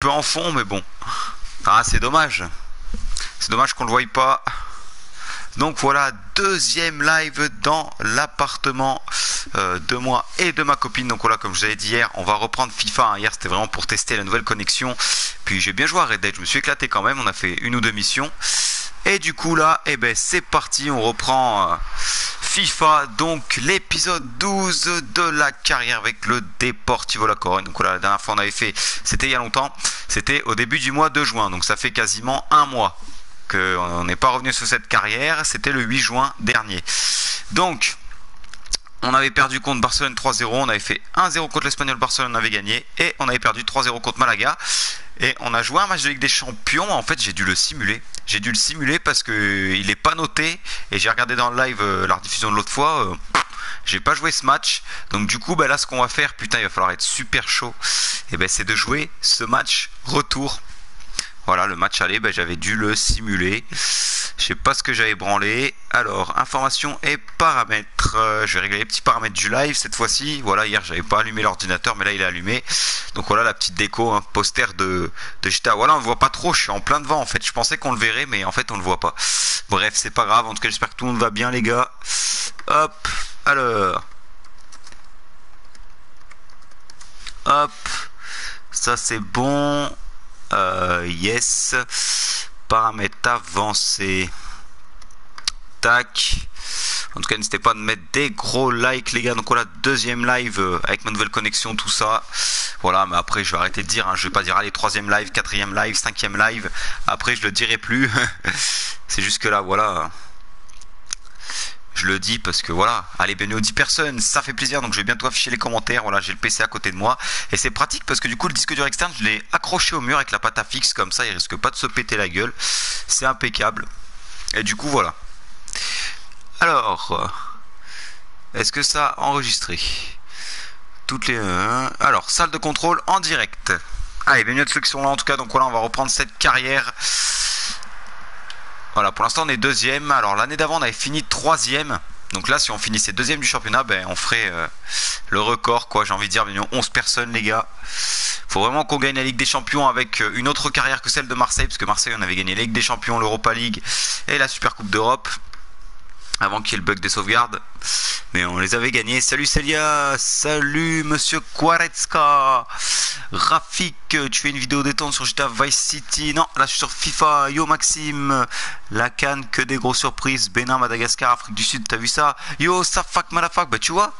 peu en fond, mais bon. Ah, c'est dommage. C'est dommage qu'on le voie pas. Donc voilà, deuxième live dans l'appartement euh, de moi et de ma copine. Donc voilà, comme je vous avais dit hier, on va reprendre FIFA. Hein. Hier, c'était vraiment pour tester la nouvelle connexion. Puis j'ai bien joué à Red Dead, je me suis éclaté quand même. On a fait une ou deux missions. Et du coup là, eh ben c'est parti, on reprend euh, FIFA, donc l'épisode 12 de la carrière avec le Deportivo La Corogne. Donc voilà, la dernière fois on avait fait, c'était il y a longtemps, c'était au début du mois de juin, donc ça fait quasiment un mois qu'on n'est pas revenu sur cette carrière, c'était le 8 juin dernier. Donc, on avait perdu contre Barcelone 3-0, on avait fait 1-0 contre l'Espagnol, Barcelone on avait gagné, et on avait perdu 3-0 contre Malaga. Et on a joué un match de Ligue des Champions, en fait j'ai dû le simuler. J'ai dû le simuler parce qu'il n'est pas noté, et j'ai regardé dans le live euh, la rediffusion de l'autre fois. Euh, j'ai pas joué ce match, donc du coup, bah, là, ce qu'on va faire, putain, il va falloir être super chaud. Et ben, c'est de jouer ce match retour voilà, le match aller, ben, j'avais dû le simuler. Je sais pas ce que j'avais branlé. Alors, information et paramètres. Euh, je vais régler les petits paramètres du live cette fois-ci. Voilà, hier j'avais pas allumé l'ordinateur, mais là il est allumé. Donc voilà la petite déco, un poster de, de GTA. Voilà, on ne voit pas trop, je suis en plein devant en fait. Je pensais qu'on le verrait, mais en fait on le voit pas. Bref, c'est pas grave. En tout cas, j'espère que tout le monde va bien, les gars. Hop, alors. Hop, ça c'est bon. Euh, yes. Paramètres avancés. Tac. En tout cas, n'hésitez pas à mettre des gros likes, les gars. Donc voilà, deuxième live euh, avec ma nouvelle connexion, tout ça. Voilà, mais après, je vais arrêter de dire. Hein. je vais pas dire, allez, troisième live, quatrième live, cinquième live. Après, je le dirai plus. C'est juste que là, voilà. Je le dis parce que voilà, allez, bienvenue aux 10 personnes, ça fait plaisir, donc je vais bientôt afficher les commentaires. Voilà, j'ai le PC à côté de moi. Et c'est pratique parce que du coup, le disque dur externe, je l'ai accroché au mur avec la pâte à fixe, comme ça, il risque pas de se péter la gueule. C'est impeccable. Et du coup, voilà. Alors, est-ce que ça a enregistré? Toutes les. Alors, salle de contrôle en direct. Allez, bienvenue à ceux qui sont là en tout cas. Donc voilà, on va reprendre cette carrière voilà, pour l'instant on est deuxième. Alors l'année d'avant on avait fini troisième. Donc là si on finissait deuxième du championnat, ben, on ferait euh, le record quoi. J'ai envie de dire, 11 personnes les gars. Faut vraiment qu'on gagne la Ligue des Champions avec euh, une autre carrière que celle de Marseille, parce que Marseille on avait gagné la Ligue des Champions, l'Europa League et la Super Coupe d'Europe avant qu'il y ait le bug des sauvegardes. Mais on les avait gagnés. Salut Celia, salut Monsieur Quaretzka, Rafik, tu fais une vidéo détente sur GTA Vice City. Non, là je suis sur FIFA. Yo Maxime, la canne, que des grosses surprises. Bénin, Madagascar, Afrique du Sud, t'as vu ça? Yo, Safak Malafak, bah tu vois,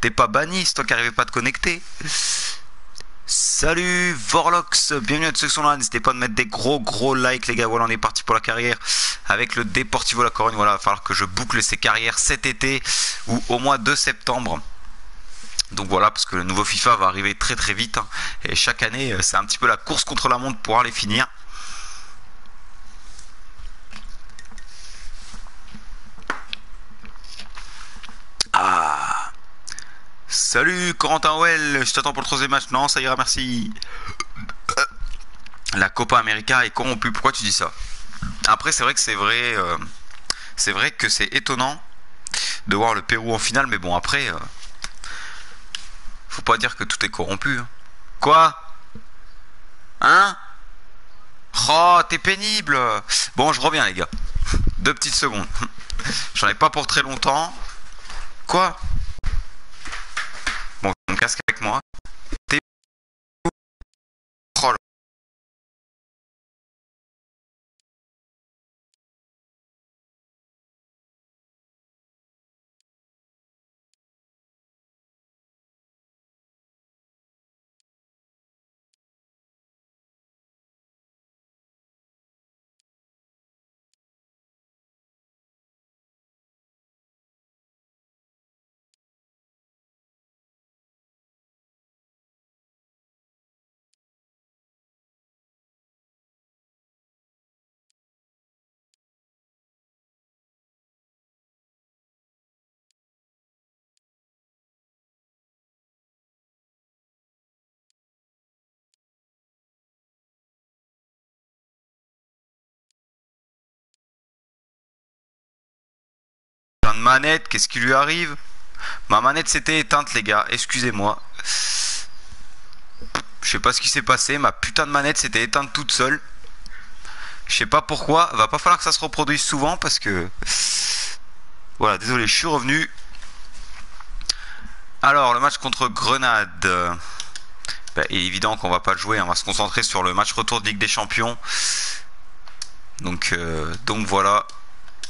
t'es pas banni, c'est toi qui arrivais pas à te connecter. Salut Vorlox, bienvenue à ceux qui sont là. N'hésitez pas à mettre des gros gros likes les gars. Voilà, on est parti pour la carrière avec le Deportivo La Corogne. Voilà, il va falloir que je boucle ces carrières cet été ou au mois de septembre. Donc voilà, parce que le nouveau FIFA va arriver très très vite. Hein. et chaque année, euh, c'est un petit peu la course contre la montre pour aller finir. Ah Salut Corentin Well, je t'attends pour le troisième match. Non, ça ira, merci. La Copa América est corrompue. Pourquoi tu dis ça? Après, c'est vrai que c'est vrai. Euh, c'est vrai que c'est étonnant de voir le Pérou en finale, mais bon, après. Euh, faut pas dire que tout est corrompu. Hein. Quoi? Hein? Oh, t'es pénible Bon, je reviens, les gars. Deux petites secondes. J'en ai pas pour très longtemps. Quoi? Casque avec moi. Manette, qu'est-ce qui lui arrive? Ma manette s'était éteinte les gars, excusez-moi. Je sais pas ce qui s'est passé. Ma putain de manette s'était éteinte toute seule. Je sais pas pourquoi. Va pas falloir que ça se reproduise souvent parce que. Voilà, désolé, je suis revenu. Alors, le match contre Grenade. Il est évident qu'on va pas le jouer. On va se concentrer sur le match retour de Ligue des Champions. Donc, euh, donc voilà.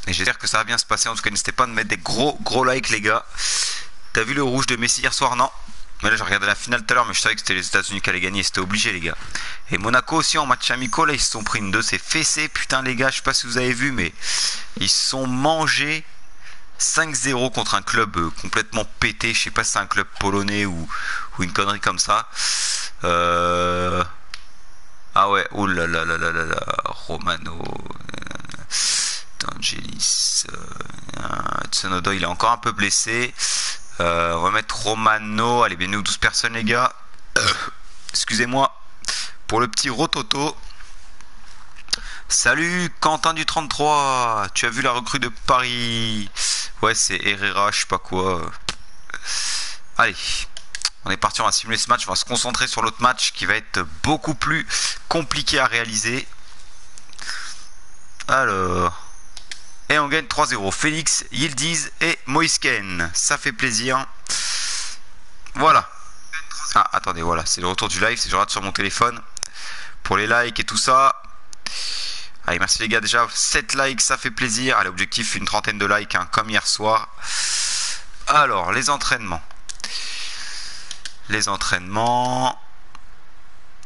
Et j'espère que ça va bien se passer. En tout cas, n'hésitez pas à mettre des gros gros likes, les gars. T'as vu le rouge de Messi hier soir? Non. Mais là, j'ai regardé la finale tout à l'heure, mais je savais que c'était les États-Unis qui allaient gagner. C'était obligé, les gars. Et Monaco aussi en match amical, là, ils se sont pris une de ces fessées. Putain, les gars, je sais pas si vous avez vu, mais ils se sont mangés 5-0 contre un club euh, complètement pété. Je sais pas si c'est un club polonais ou, une connerie comme ça. Euh, ah ouais, oh là là là là là là, Romano, D'Angelis, euh, Tsunoda, il est encore un peu blessé. Euh, remettre Romano, allez, bienvenue 12 personnes les gars. Excusez-moi pour le petit rototo. Salut Quentin du 33, tu as vu la recrue de Paris? Ouais, c'est Herrera, je sais pas quoi. Allez, on est parti, on va simuler ce match, on va se concentrer sur l'autre match qui va être beaucoup plus compliqué à réaliser. Alors, et on gagne 3-0. Félix, Yildiz et Moisken. Ça fait plaisir. Voilà. Ah, attendez, voilà, c'est le retour du live, c'est je rate sur mon téléphone. Pour les likes et tout ça. Allez, merci les gars, déjà 7 likes, ça fait plaisir. Allez, objectif, une trentaine de likes, hein, comme hier soir. Alors, les entraînements. Les entraînements.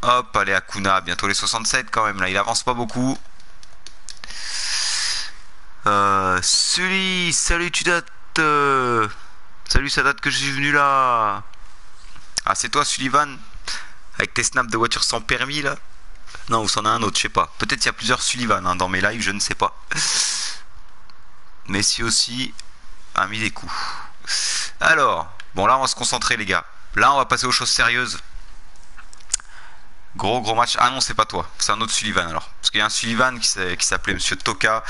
Hop, allez, Akuna, bientôt les 67 quand même, là, il avance pas beaucoup. Euh, salut, salut, tu dates. Euh, salut, ça date que je suis venu là. Ah, c'est toi, Sullivan Avec tes snaps de voiture sans permis là non, ou c'en a un autre, je sais pas. Peut-être il y a plusieurs Sullivan hein, dans mes lives, je ne sais pas. Messi aussi a mis des coups. Alors, bon là on va se concentrer les gars. Là on va passer aux choses sérieuses. Gros gros match. Ah non, c'est pas toi. C'est un autre Sullivan alors. Parce qu'il y a un Sullivan qui s'appelait Monsieur Toka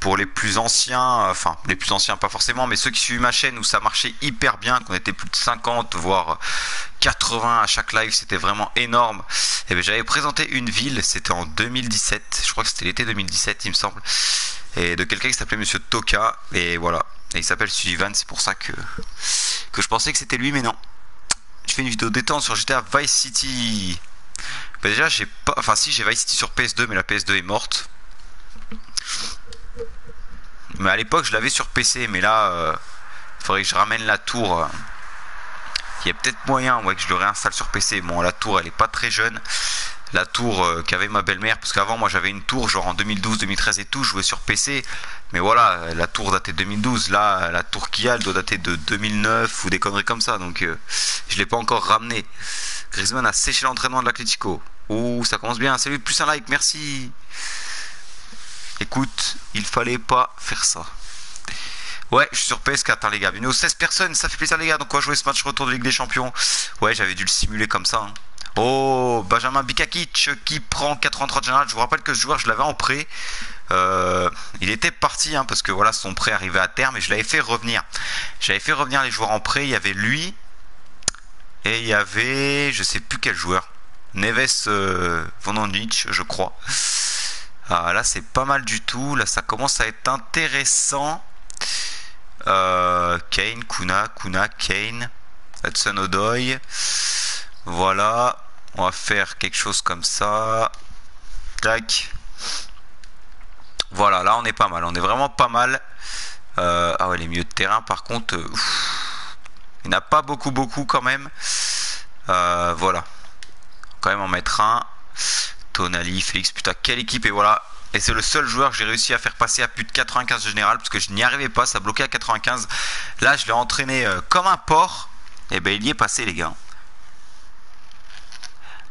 pour les plus anciens, enfin les plus anciens pas forcément, mais ceux qui suivent ma chaîne où ça marchait hyper bien, qu'on était plus de 50 voire 80 à chaque live, c'était vraiment énorme. Et eh bien j'avais présenté une ville, c'était en 2017, je crois que c'était l'été 2017 il me semble, et de quelqu'un qui s'appelait Monsieur Toka, et voilà, et il s'appelle Sullivan, c'est pour ça que je pensais que c'était lui, mais non. Je fais une vidéo détente sur GTA Vice City. Bah déjà j'ai pas, enfin si j'ai Vice City sur PS2, mais la PS2 est morte. Mais à l'époque, je l'avais sur PC, mais là, il euh, faudrait que je ramène la tour. Euh. Il y a peut-être moyen ouais, que je le réinstalle sur PC. Bon, la tour, elle est pas très jeune. La tour euh, qu'avait ma belle-mère, parce qu'avant, moi, j'avais une tour, genre en 2012, 2013 et tout, je jouais sur PC. Mais voilà, la tour datait de 2012. Là, la tour qu'il y a, elle doit dater de 2009 ou des conneries comme ça. Donc, je l'ai pas encore ramené. Griezmann a séché l'entraînement de l'Atletico. Ouh, ça commence bien. Salut, plus un like, merci. Écoute, il fallait pas faire ça. Ouais, je suis sur PS4, hein, les gars. Bienvenue aux 16 personnes, ça fait plaisir, les gars. Donc, on va jouer ce match retour de Ligue des Champions. Ouais, j'avais dû le simuler comme ça. Hein. Oh, Benjamin Bikakic qui prend 83 de général. Je vous rappelle que ce joueur, je l'avais en prêt. Euh, il était parti hein, parce que voilà, son prêt arrivait à terme et je l'avais fait revenir. J'avais fait revenir les joueurs en prêt. Il y avait lui et il y avait, je sais plus quel joueur, Neves euh, je crois. Ah, là, c'est pas mal du tout. Là, ça commence à être intéressant. Euh, Kane, Kuna, Kuna, Kane, Hudson Odoy. Voilà. On va faire quelque chose comme ça. Tac. Voilà, là on est pas mal. On est vraiment pas mal. Euh, ah ouais, les milieux de terrain, par contre, euh, il n'y en a pas beaucoup, beaucoup quand même. voilà. Quand même en mettre un. Tonali, Félix, putain, quelle équipe. Et voilà. Et c'est le seul joueur que j'ai réussi à faire passer à plus de 95 général parce que je n'y arrivais pas, ça bloquait à 95. Là, je l'ai entraîné euh, comme un porc. Et ben, il y est passé, les gars.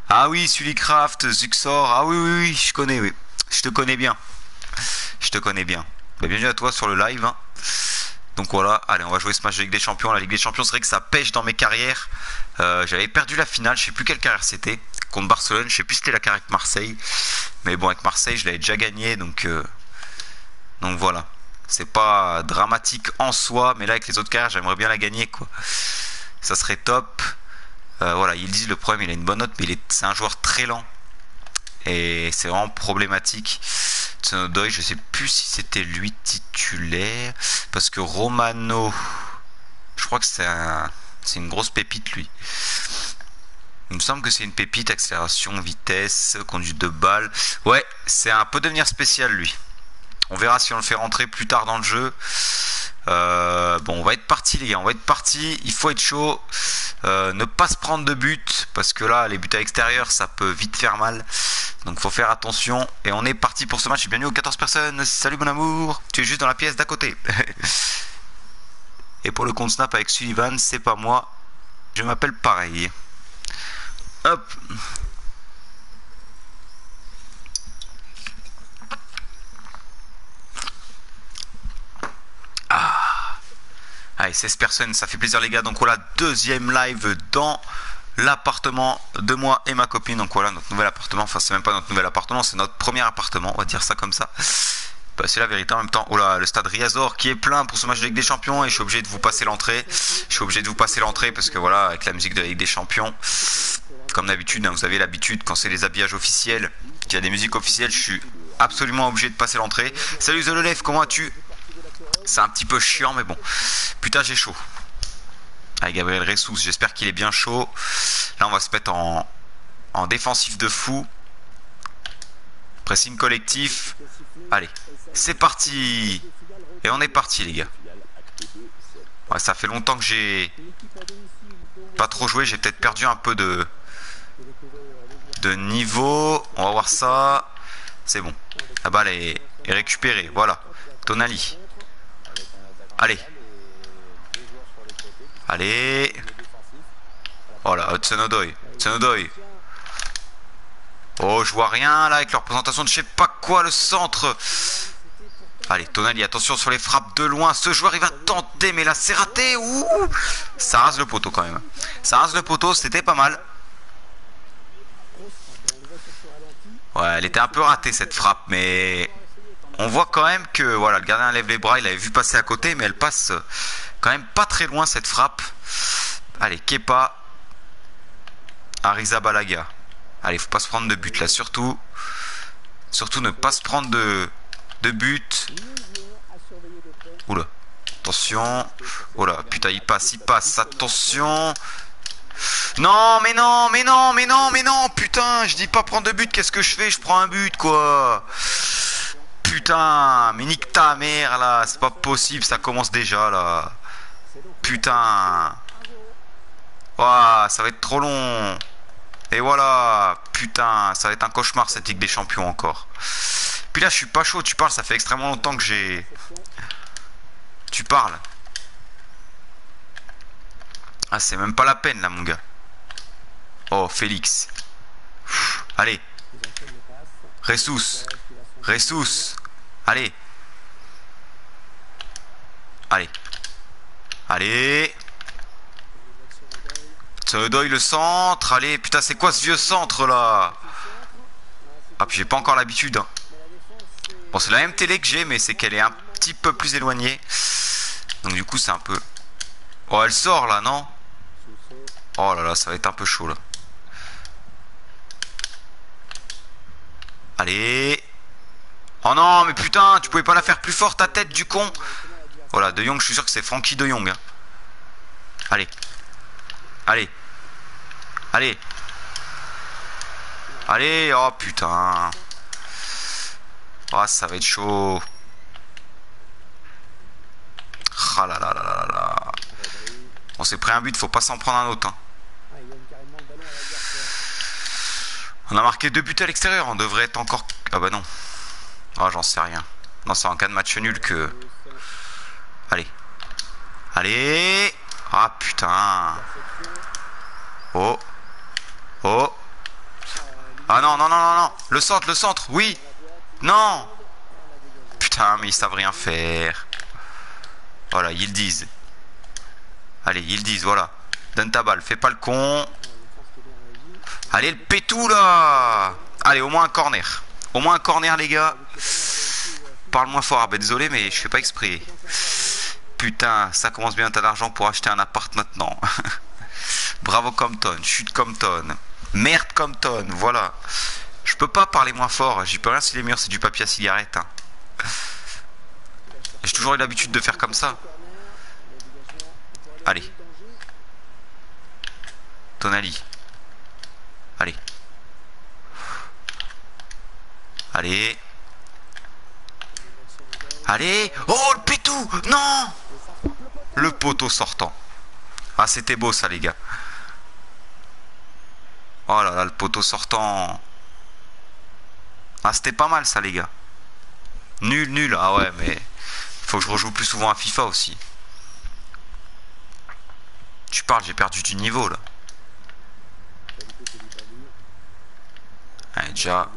Ah oui, Sulicraft, Zuxor. Ah oui, oui, oui, je connais, oui. Je te connais bien. Je te connais bien. Ben, bienvenue à toi sur le live. Hein. Donc voilà, allez, on va jouer ce match de Ligue des Champions. La Ligue des Champions, c'est vrai que ça pêche dans mes carrières. Euh, j'avais perdu la finale, je sais plus quelle carrière c'était. Contre Barcelone, je sais plus c'était la carrière avec Marseille. Mais bon, avec Marseille, je l'avais déjà gagné. Donc, euh, donc voilà. C'est pas dramatique en soi, mais là, avec les autres carrières, j'aimerais bien la gagner. Ça serait top. Euh, voilà, il dit le problème, il a une bonne note, mais c'est un joueur très lent. Et c'est vraiment problématique. Tsunodoy, je sais plus si c'était lui titulaire. Parce que Romano, je crois que c'est un, une grosse pépite lui. Il me semble que c'est une pépite, accélération, vitesse, conduite de balle. Ouais, c'est un peu devenir spécial lui. On verra si on le fait rentrer plus tard dans le jeu. Euh, bon, on va être parti les gars, on va être parti. Il faut être chaud. Euh, ne pas se prendre de but parce que là, les buts à l'extérieur, ça peut vite faire mal. Donc, faut faire attention. Et on est parti pour ce match. Bienvenue aux 14 personnes. Salut mon amour. Tu es juste dans la pièce d'à côté. Et pour le compte Snap avec Sullivan, c'est pas moi. Je m'appelle pareil. Hop. Allez, 16 personnes, ça fait plaisir les gars. Donc voilà, deuxième live dans l'appartement de moi et ma copine. Donc voilà, notre nouvel appartement. Enfin, c'est même pas notre nouvel appartement, c'est notre premier appartement, on va dire ça comme ça. Bah, c'est la vérité en même temps. Oh là, le stade Riazor qui est plein pour ce match de Ligue des Champions et je suis obligé de vous passer l'entrée. Je suis obligé de vous passer l'entrée parce que voilà, avec la musique de la des Champions, comme d'habitude, hein, vous avez l'habitude quand c'est les habillages officiels, qu'il y a des musiques officielles, je suis absolument obligé de passer l'entrée. Salut Zololev, comment vas-tu C'est un petit peu chiant, mais bon. Putain, j'ai chaud. Avec Gabriel Ressous, j'espère qu'il est bien chaud. Là, on va se mettre en, en défensif de fou. Pressing collectif. Allez, c'est parti Et on est parti les gars. Ouais, ça fait longtemps que j'ai pas trop joué, j'ai peut-être perdu un peu de de niveau. On va voir ça. C'est bon. La balle est, récupérée. Voilà. Tonali. Allez. Allez. Voilà, Hudson-Odoi. Hudson-Odoi. Oh, je vois rien là avec leur présentation de je sais pas quoi, le centre. Allez, Tonali, attention sur les frappes de loin. Ce joueur, il va tenter, mais là, c'est raté. Ouh ça rase le poteau quand même. Ça rase le poteau, c'était pas mal. Ouais, elle était un peu ratée cette frappe, mais on voit quand même que voilà, le gardien lève les bras, il avait vu passer à côté, mais elle passe quand même pas très loin cette frappe. Allez, Kepa, Ariza Balaga. Allez, faut pas se prendre de but là, surtout. Surtout ne pas se prendre de, de but. Oula. Attention. Oh putain, il passe, il passe. Attention. Non, mais non, mais non, mais non, mais non. Putain, je dis pas prendre de but. Qu'est-ce que je fais? Je prends un but, quoi. Putain, mais nique ta mère, là. C'est pas possible, ça commence déjà, là. Putain. Ouah, ça va être trop long. Et voilà, putain, ça va être un cauchemar cette Ligue des Champions encore. Puis là, je suis pas chaud, tu parles, ça fait extrêmement longtemps que j'ai... Tu parles. Ah, c'est même pas la peine là, mon gars. Oh, Félix. allez. Ressus. Ressus. Allez. Allez. Allez. Tsunodoy le centre. Allez, putain, c'est quoi ce vieux centre là? Ah, puis j'ai pas encore l'habitude. Hein. Bon, c'est la même télé que j'ai, mais c'est qu'elle est un petit peu plus éloignée. Donc, du coup, c'est un peu. Oh, elle sort là, non? Oh là là, ça va être un peu chaud là. Allez. Oh non, mais putain, tu pouvais pas la faire plus fort ta tête du con. Voilà, De Jong, je suis sûr que c'est Frankie De Jong. Hein. Allez. Allez. Allez. Allez. Oh putain. Oh, ça va être chaud. Ah là là là là là. On s'est pris un but, faut pas s'en prendre un autre. Hein. On a marqué deux buts à l'extérieur, on devrait être encore... Ah bah non. Oh, j'en sais rien. Non, c'est en cas de match nul que... Allez. Allez Ah putain Oh. Oh. Ah non, non, non, non, non. Le centre, le centre, oui. Non. Putain, mais ils savent rien faire. Voilà, ils disent. Allez, ils disent, voilà. Donne ta balle, fais pas le con. Allez, le pétou là. Allez, au moins un corner. Au moins un corner, les gars. Parle moins fort. Ah, ben désolé, mais je fais pas exprès. Putain, ça commence bien, t'as l'argent pour acheter un appart maintenant. Bravo Compton, chute Compton. Merde Compton, voilà. Je peux pas parler moins fort, j'y peux rien si les murs c'est du papier à cigarette. Hein. J'ai toujours eu l'habitude de faire comme ça. Allez. Tonali. Allez. Allez. Oh, le pétou Non Le poteau sortant. Ah, c'était beau ça, les gars. Oh là là, le poteau sortant. Ah, c'était pas mal ça, les gars. Nul, nul. Ah ouais, mais faut que je rejoue plus souvent à FIFA aussi. Tu parles, j'ai perdu du niveau là. Allez, déjà.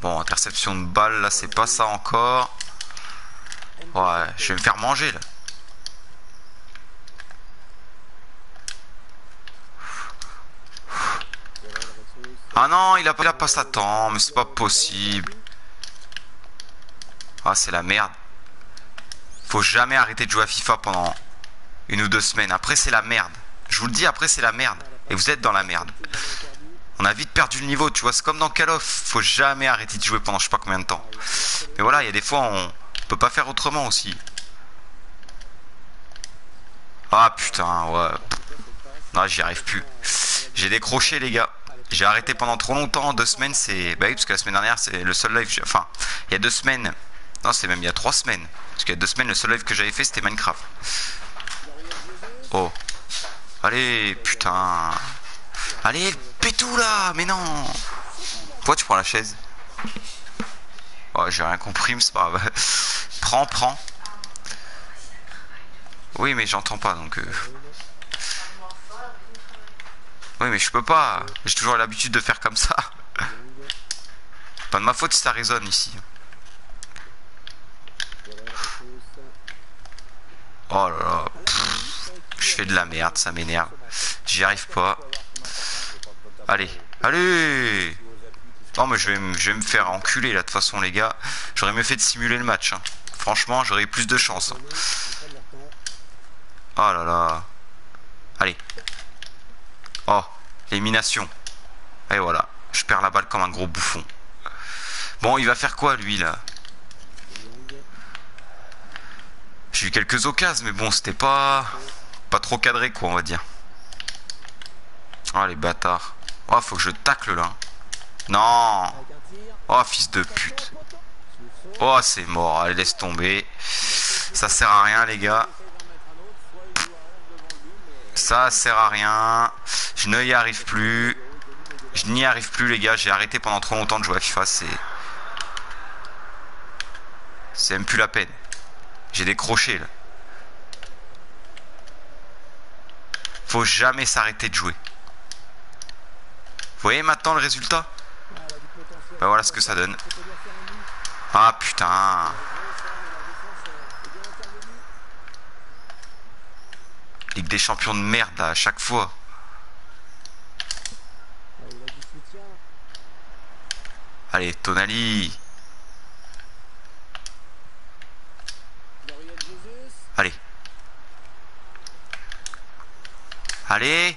Bon, interception de balle, là, c'est pas ça encore. Ouais, je vais me faire manger là. Ah non, il a, il a pas sa temps, mais c'est pas possible. Ah, c'est la merde. Faut jamais arrêter de jouer à FIFA pendant une ou deux semaines. Après, c'est la merde. Je vous le dis, après, c'est la merde. Et vous êtes dans la merde. On a vite perdu le niveau, tu vois. C'est comme dans Call of. Faut jamais arrêter de jouer pendant je sais pas combien de temps. Mais voilà, il y a des fois, on peut pas faire autrement aussi. Ah putain, ouais. Non, j'y arrive plus. J'ai décroché, les gars. J'ai arrêté pendant trop longtemps, deux semaines, c'est... Bah oui, parce que la semaine dernière, c'est le seul live... Enfin, il y a deux semaines. Non, c'est même il y a trois semaines. Parce qu'il y a deux semaines, le seul live que j'avais fait, c'était Minecraft. Oh. Allez, putain. Allez, pétou là Mais non Pourquoi tu prends la chaise? Oh, j'ai rien compris, mais c'est pas grave. prends, prends. Oui, mais j'entends pas, donc... Euh... Oui, mais je peux pas. J'ai toujours l'habitude de faire comme ça. Pas de ma faute si ça résonne ici. Oh là là. je fais de la merde, ça m'énerve. J'y arrive pas. Allez. Allez Non mais je vais, me faire enculer là de toute façon les gars. J'aurais mieux fait de simuler le match. Hein. Franchement, j'aurais eu plus de chance. Oh là là. Allez. Oh, élimination. Et voilà, je perds la balle comme un gros bouffon. Bon, il va faire quoi lui là? J'ai eu quelques occasions, mais bon, c'était pas pas trop cadré quoi, on va dire. Oh les bâtards. Oh, faut que je tacle là. Non. Oh, fils de pute. Oh, c'est mort. Allez, laisse tomber. Ça sert à rien, les gars. Ça sert à rien. Je ne y arrive plus. Je n'y arrive plus les gars. J'ai arrêté pendant trop longtemps de jouer à FIFA. C'est... C'est même plus la peine. J'ai décroché là. Faut jamais s'arrêter de jouer. Vous voyez maintenant le résultat? Bah voilà ce que ça donne. Ah putain Ligue des champions de merde à chaque fois. Allez, Tonali. Allez. Allez.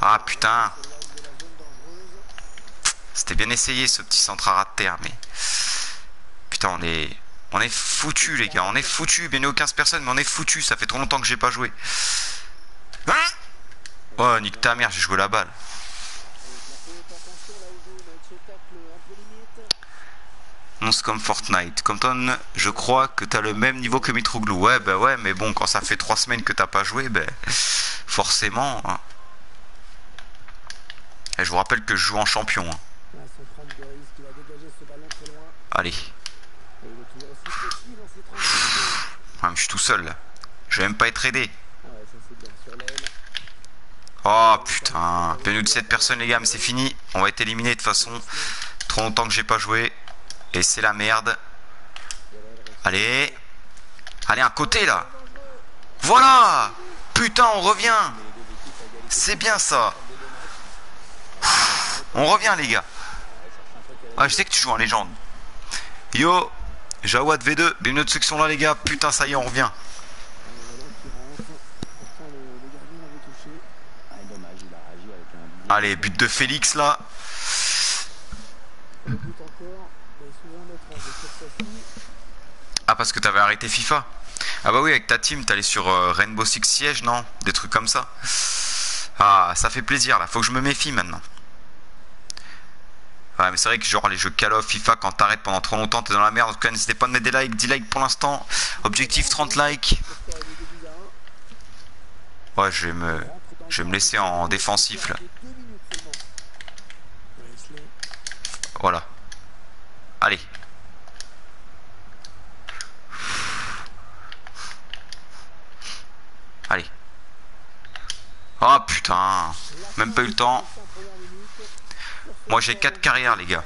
Ah putain. C'était bien essayé ce petit centre à de terre, mais... Putain, on est... On est foutu les gars, on est foutu. Bien 15 personnes, mais on est foutu. Ça fait trop longtemps que j'ai pas joué. Hein oh, nique ta mère, j'ai joué la balle. Comme Fortnite. Compton, je crois que t'as le même niveau que Mitroglou. Ouais, bah ouais, mais bon, quand ça fait 3 semaines que t'as pas joué, ben forcément. Hein. Et je vous rappelle que je joue en champion. Hein. Allez. Ah, je suis tout seul. Je vais même pas être aidé. Oh putain. Bienvenue de cette personne les gars, mais c'est fini. On va être éliminé de toute façon. Trop longtemps que j'ai pas joué. Et c'est la merde. Allez. Allez, un côté là. Voilà Putain, on revient C'est bien ça On revient les gars. Ah, je sais que tu joues en légende. Yo Jawad V2, bienvenue de section là les gars, putain ça y est on revient. Allez, but de Félix là. Ah, parce que t'avais arrêté FIFA Ah bah oui, avec ta team, t'allais sur euh, Rainbow Six Siege, non? Des trucs comme ça. Ah, ça fait plaisir là, faut que je me méfie maintenant. Ouais, mais c'est vrai que genre les jeux Call of, FIFA, quand t'arrêtes pendant trop longtemps, t'es dans la merde. En tout cas, n'hésitez pas à mettre des likes, 10 likes pour l'instant. Objectif 30 likes. Ouais, je vais me, je vais me laisser en défensif là. Voilà. Allez. Allez. Oh putain. Même pas eu le temps. Moi j'ai 4 carrières les gars.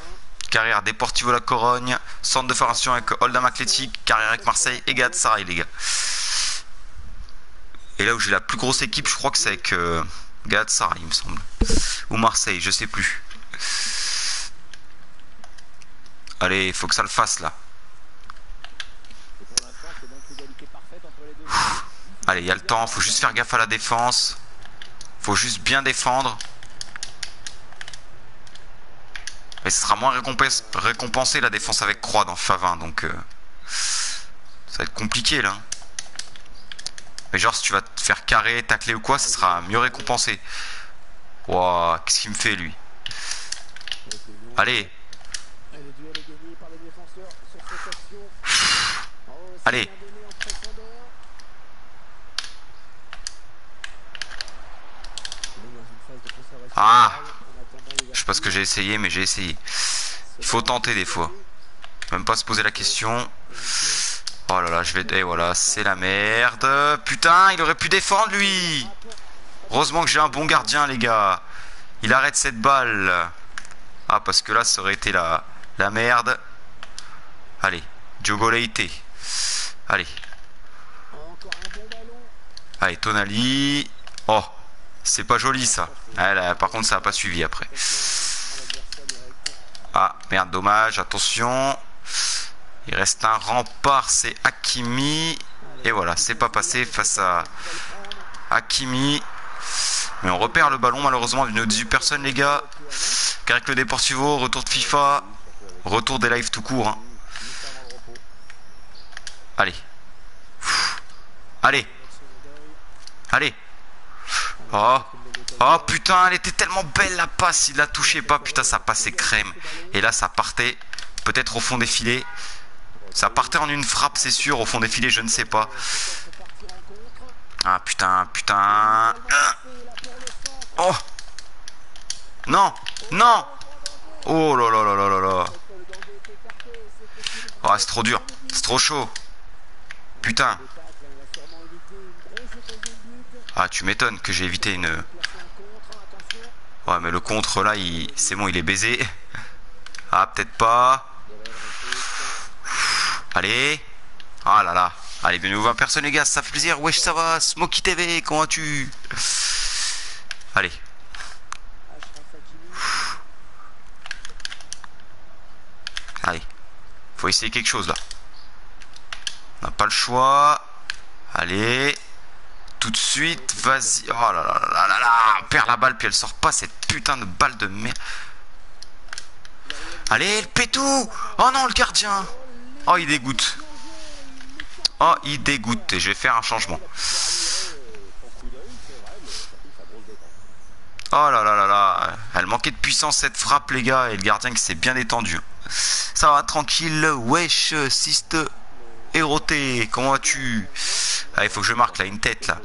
Carrière Deportivo La Corogne, centre de formation avec Oldham Athletic, carrière avec Marseille et Galatasaray les gars. Et là où j'ai la plus grosse équipe, je crois que c'est avec euh, il me semble. Ou Marseille, je sais plus. Allez, faut que ça le fasse là. Allez, il y a le temps, faut juste faire gaffe à la défense. Faut juste bien défendre. Et ce sera moins récompensé, la défense avec croix dans FA20, donc euh, ça va être compliqué là. Mais genre si tu vas te faire carrer, tacler ou quoi, ça sera mieux récompensé. Wouah, qu'est-ce qu'il me fait lui? Allez Allez Ah Je sais pas ce que j'ai essayé, mais j'ai essayé. Il faut tenter des fois. Même pas se poser la question. Oh là là, je vais... Et voilà, c'est la merde. Putain, il aurait pu défendre, lui Heureusement que j'ai un bon gardien, les gars. Il arrête cette balle. Ah, parce que là, ça aurait été la, la merde. Allez, Diogo Leite. Allez. Allez, Tonali. Oh, c'est pas joli ça. Par contre, ça n'a pas suivi après. Ah, merde, dommage. Attention. Il reste un rempart, c'est Hakimi. Et voilà, c'est pas passé face à Hakimi. Mais on repère le ballon malheureusement d'une 18 personnes les gars. Car avec le Deportivo, retour de FIFA. Retour des lives tout court. Hein. Allez. Allez. Allez. Oh. Oh putain, elle était tellement belle la passe. Il la touchait pas. Putain, ça passait crème. Et là, ça partait peut-être au fond des filets. Ça partait en une frappe, c'est sûr. Au fond des filets, je ne sais pas. Ah putain, putain. Oh. Non. Non. Oh là là là là là là. Oh, c'est trop dur. C'est trop chaud. Putain. Ah, tu m'étonnes que j'ai évité une... Ouais, mais le contre, là, il... c'est bon, il est baisé. Ah, peut-être pas. Allez. Ah là là. Allez, bienvenue 20 personnes, les gars, ça fait plaisir. Wesh, ça va Smoky TV, comment vas-tu Allez. Allez. Faut essayer quelque chose, là. On n'a pas le choix. Allez. Tout de suite, vas-y. Oh là là là là là On perd la balle, puis elle sort pas, cette putain de balle de merde. Allez, le pétou Oh non, le gardien Oh, il dégoûte. Oh, il dégoûte. Et je vais faire un changement. Oh là là là là. Elle manquait de puissance cette frappe, les gars. Et le gardien qui s'est bien étendu. Ça va, tranquille. Wesh, siste. Héroté, comment vas-tu? Ah, il faut que je marque là, une tête là.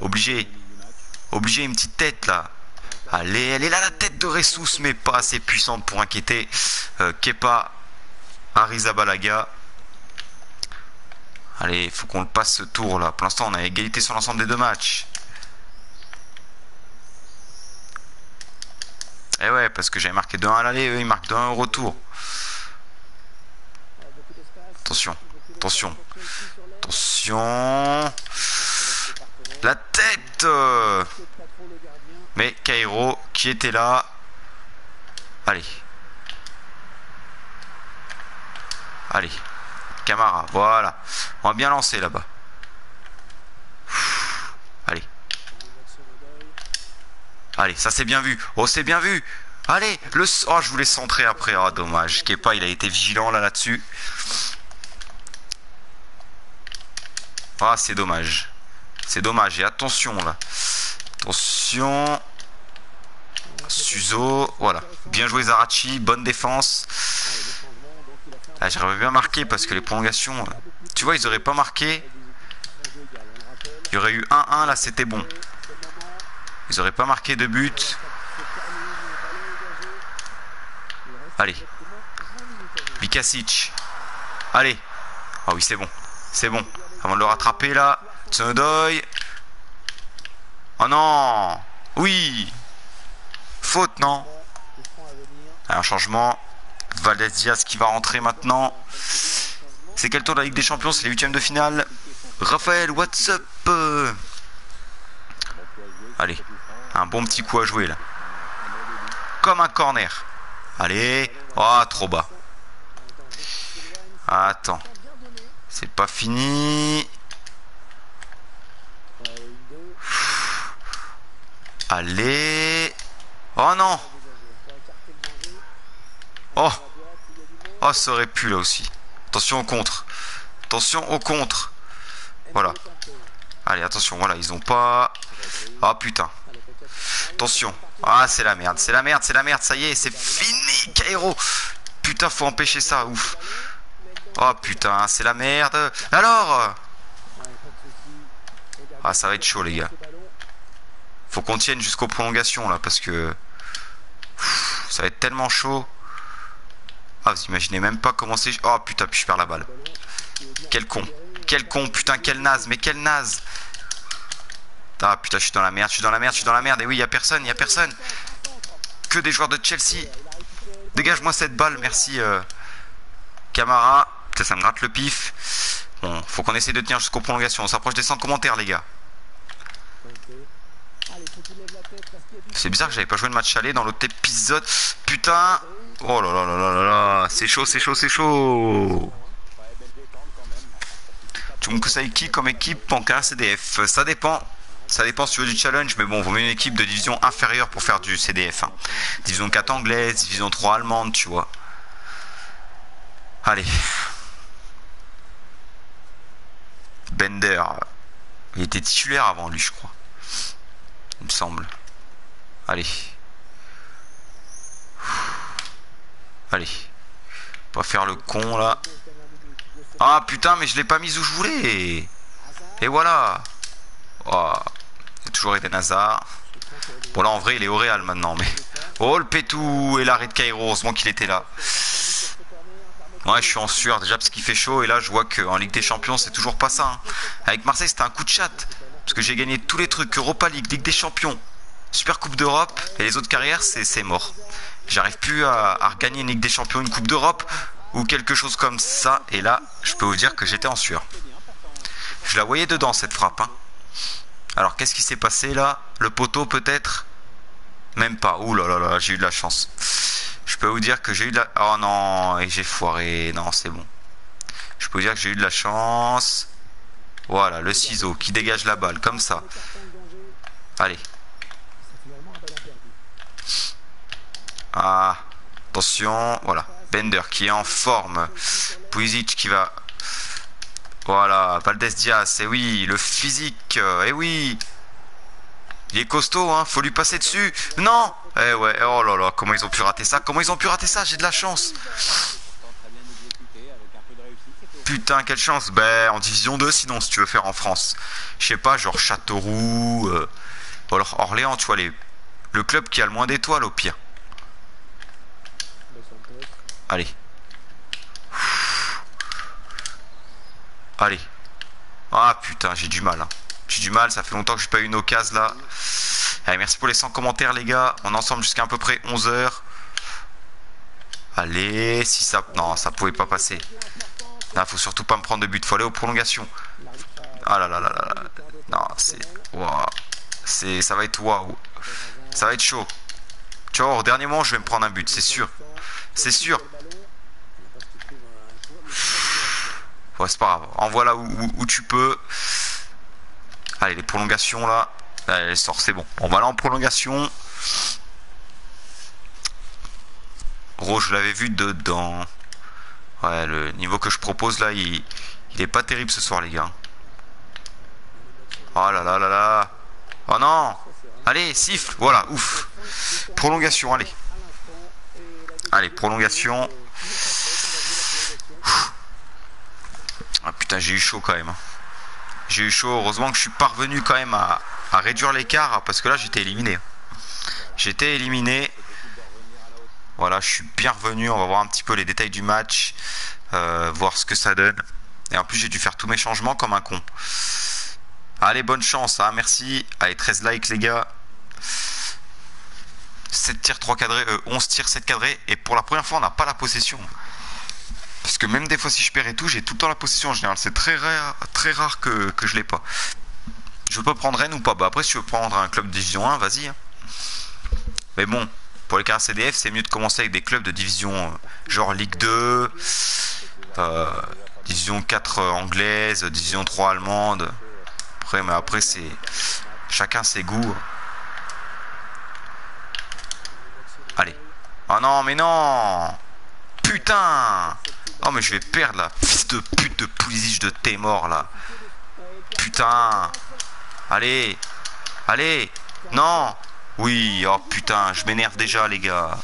Obligé. Obligé, une petite tête là. Allez, elle est là la tête de Ressus, mais pas assez puissante pour inquiéter euh, Kepa Arizabalaga. Allez, faut qu'on le passe ce tour là. Pour l'instant, on a égalité sur l'ensemble des deux matchs. Eh ouais, parce que j'avais marqué 2-1 à l'aller, eux ils marquent 2-1 au retour. Attention. Attention. Attention. La tête Mais Cairo qui était là. Allez. Allez. Camara, voilà. On va bien lancer là-bas. Allez. Allez, ça c'est bien vu. Oh, c'est bien vu. Allez, le... Oh, je voulais centrer après. Oh, dommage. Kepa, il a été vigilant là, là-dessus. Ah, c'est dommage. C'est dommage. Et attention, là. Attention. Suzo. Voilà. Bien joué, Zarachi. Bonne défense. Ah, J'aurais bien marqué parce que les prolongations... Euh, tu vois, ils auraient pas marqué. Il y aurait eu 1-1, là, c'était bon. Ils auraient pas marqué de but. Allez. Vikasic. Allez. Ah oui, c'est bon. C'est bon. Avant de le rattraper, là. Oh non Oui Faute, non Un changement. Valdez qui va rentrer maintenant. C'est quel tour de la Ligue des Champions? C'est les huitièmes de finale. Raphaël, what's up Allez, un bon petit coup à jouer là. Comme un corner. Allez. Oh, trop bas. Attends. C'est pas fini. Allez. Oh non. Oh. Oh, ça aurait pu là aussi. Attention au contre. Attention au contre. Voilà. Allez, attention, voilà, ils ont pas... Oh putain. Attention. Ah, c'est la merde, c'est la merde, c'est la merde, ça y est, c'est fini, Cairo. Putain, faut empêcher ça, ouf. Oh putain, c'est la merde. Alors Ah, ça va être chaud, les gars. Faut qu'on tienne jusqu'aux prolongations, là, parce que... ça va être tellement chaud. Ah, vous imaginez même pas comment c'est... Oh putain, puis je perds la balle. Quel con. Quel con, putain, quel naze, mais quel naze. Ah putain, je suis dans la merde, je suis dans la merde, je suis dans la merde. Et oui, il a personne, il a personne. Que des joueurs de Chelsea. Dégage-moi cette balle, merci euh, Camara. Ça, ça me gratte le pif. Bon, faut qu'on essaie de tenir jusqu'aux prolongations. On s'approche des 100 commentaires, les gars. C'est bizarre que j'avais pas joué de match aller dans l'autre épisode. Putain Oh là là là là là là C'est chaud, c'est chaud, c'est chaud qui comme équipe en cas CDF Ça dépend. Ça dépend si tu veux du challenge, mais bon, vaut mieux une équipe de division inférieure pour faire du CDF. Hein. Division 4 anglaise, division 3 allemande, tu vois. Allez. Bender. Il était titulaire avant lui, je crois. Il me semble. Allez. Allez. Pas faire le con là. Ah putain, mais je l'ai pas mis où je voulais. Et voilà. Oh, il a toujours été Nazar. Bon là en vrai il est au Real maintenant mais. Oh le pétou et l'arrêt de Cairo, heureusement qu'il était là. Ouais je suis en sueur déjà parce qu'il fait chaud et là je vois qu'en Ligue des Champions c'est toujours pas ça. Hein. Avec Marseille c'était un coup de chat. Parce que j'ai gagné tous les trucs, Europa League, Ligue des Champions, Super Coupe d'Europe et les autres carrières c'est mort. J'arrive plus à, regagner une Ligue des Champions, une Coupe d'Europe ou quelque chose comme ça. Et là, je peux vous dire que j'étais en sueur. Je la voyais dedans cette frappe. Hein. Alors qu'est-ce qui s'est passé là? Le poteau peut-être? Même pas. Ouh là là là, j'ai eu de la chance. Je peux vous dire que j'ai eu de la... Oh non, et j'ai foiré. Non, c'est bon. Je peux vous dire que j'ai eu de la chance. Voilà, le ciseau qui dégage la balle, comme ça. Allez. Ah, attention, voilà. Bender qui est en forme. Puisic qui va... Voilà, Valdez Diaz, et oui, le physique, et eh oui. Il est costaud, hein, faut lui passer dessus. Non Eh ouais, oh là là, comment ils ont pu rater ça Comment ils ont pu rater ça J'ai de la chance. Putain, quelle chance. Ben, en division 2, sinon, si tu veux faire en France. Je sais pas, genre Châteauroux, euh, alors Orléans, tu vois, les, le club qui a le moins d'étoiles au pire. Allez. Allez. Ah putain, j'ai du mal. Hein. J'ai du mal, ça fait longtemps que j'ai pas eu une occasion là. Allez, merci pour les 100 commentaires les gars. On est ensemble jusqu'à à peu près 11h. Allez, si ça... Non, ça pouvait pas passer. Là, faut surtout pas me prendre de but. Faut aller aux prolongations. Ah là là là là. Non, c'est... Wow. C'est... Ça va être waouh. Ça va être chaud. Tu vois, au dernier moment, je vais me prendre un but, c'est sûr. C'est sûr. Ouais, c'est pas grave. Envoie là où, tu peux. Allez, les prolongations là. Allez, sort, c'est bon. On va là en prolongation. Ro, je l'avais vu dedans. Ouais, le niveau que je propose là, il, est pas terrible ce soir, les gars. Oh là là là là. Oh non. Allez, siffle. Voilà, ouf. Prolongation, allez. Allez, prolongation. Ah putain, j'ai eu chaud quand même. Hein. J'ai eu chaud. Heureusement que je suis parvenu quand même à, réduire l'écart parce que là j'étais éliminé. J'étais éliminé. Voilà, je suis bien revenu. On va voir un petit peu les détails du match. Euh, voir ce que ça donne. Et en plus, j'ai dû faire tous mes changements comme un con. Allez, bonne chance. Hein, merci. Allez, 13 likes, les gars. 7 tirs, 3 cadrés. 11 euh, tirs, 7 cadrés. Et pour la première fois, on n'a pas la possession. Parce que même des fois, si je perds et tout, j'ai tout le temps la possession en général. C'est très rare, très rare que, que je l'ai pas. Je peux prendre Rennes ou pas Bah après, si tu veux prendre un club de division 1, vas-y. Hein. Mais bon, pour les carrières CDF, c'est mieux de commencer avec des clubs de division euh, genre Ligue 2, euh, division 4 anglaise, division 3 allemande. Après, mais après, c'est chacun ses goûts. Allez. Oh non, mais non Putain Oh mais je vais perdre là. Fils de pute de Pulisic de t'es mort là. Putain. Allez. Allez. Non. Oui. Oh putain. Je m'énerve déjà les gars.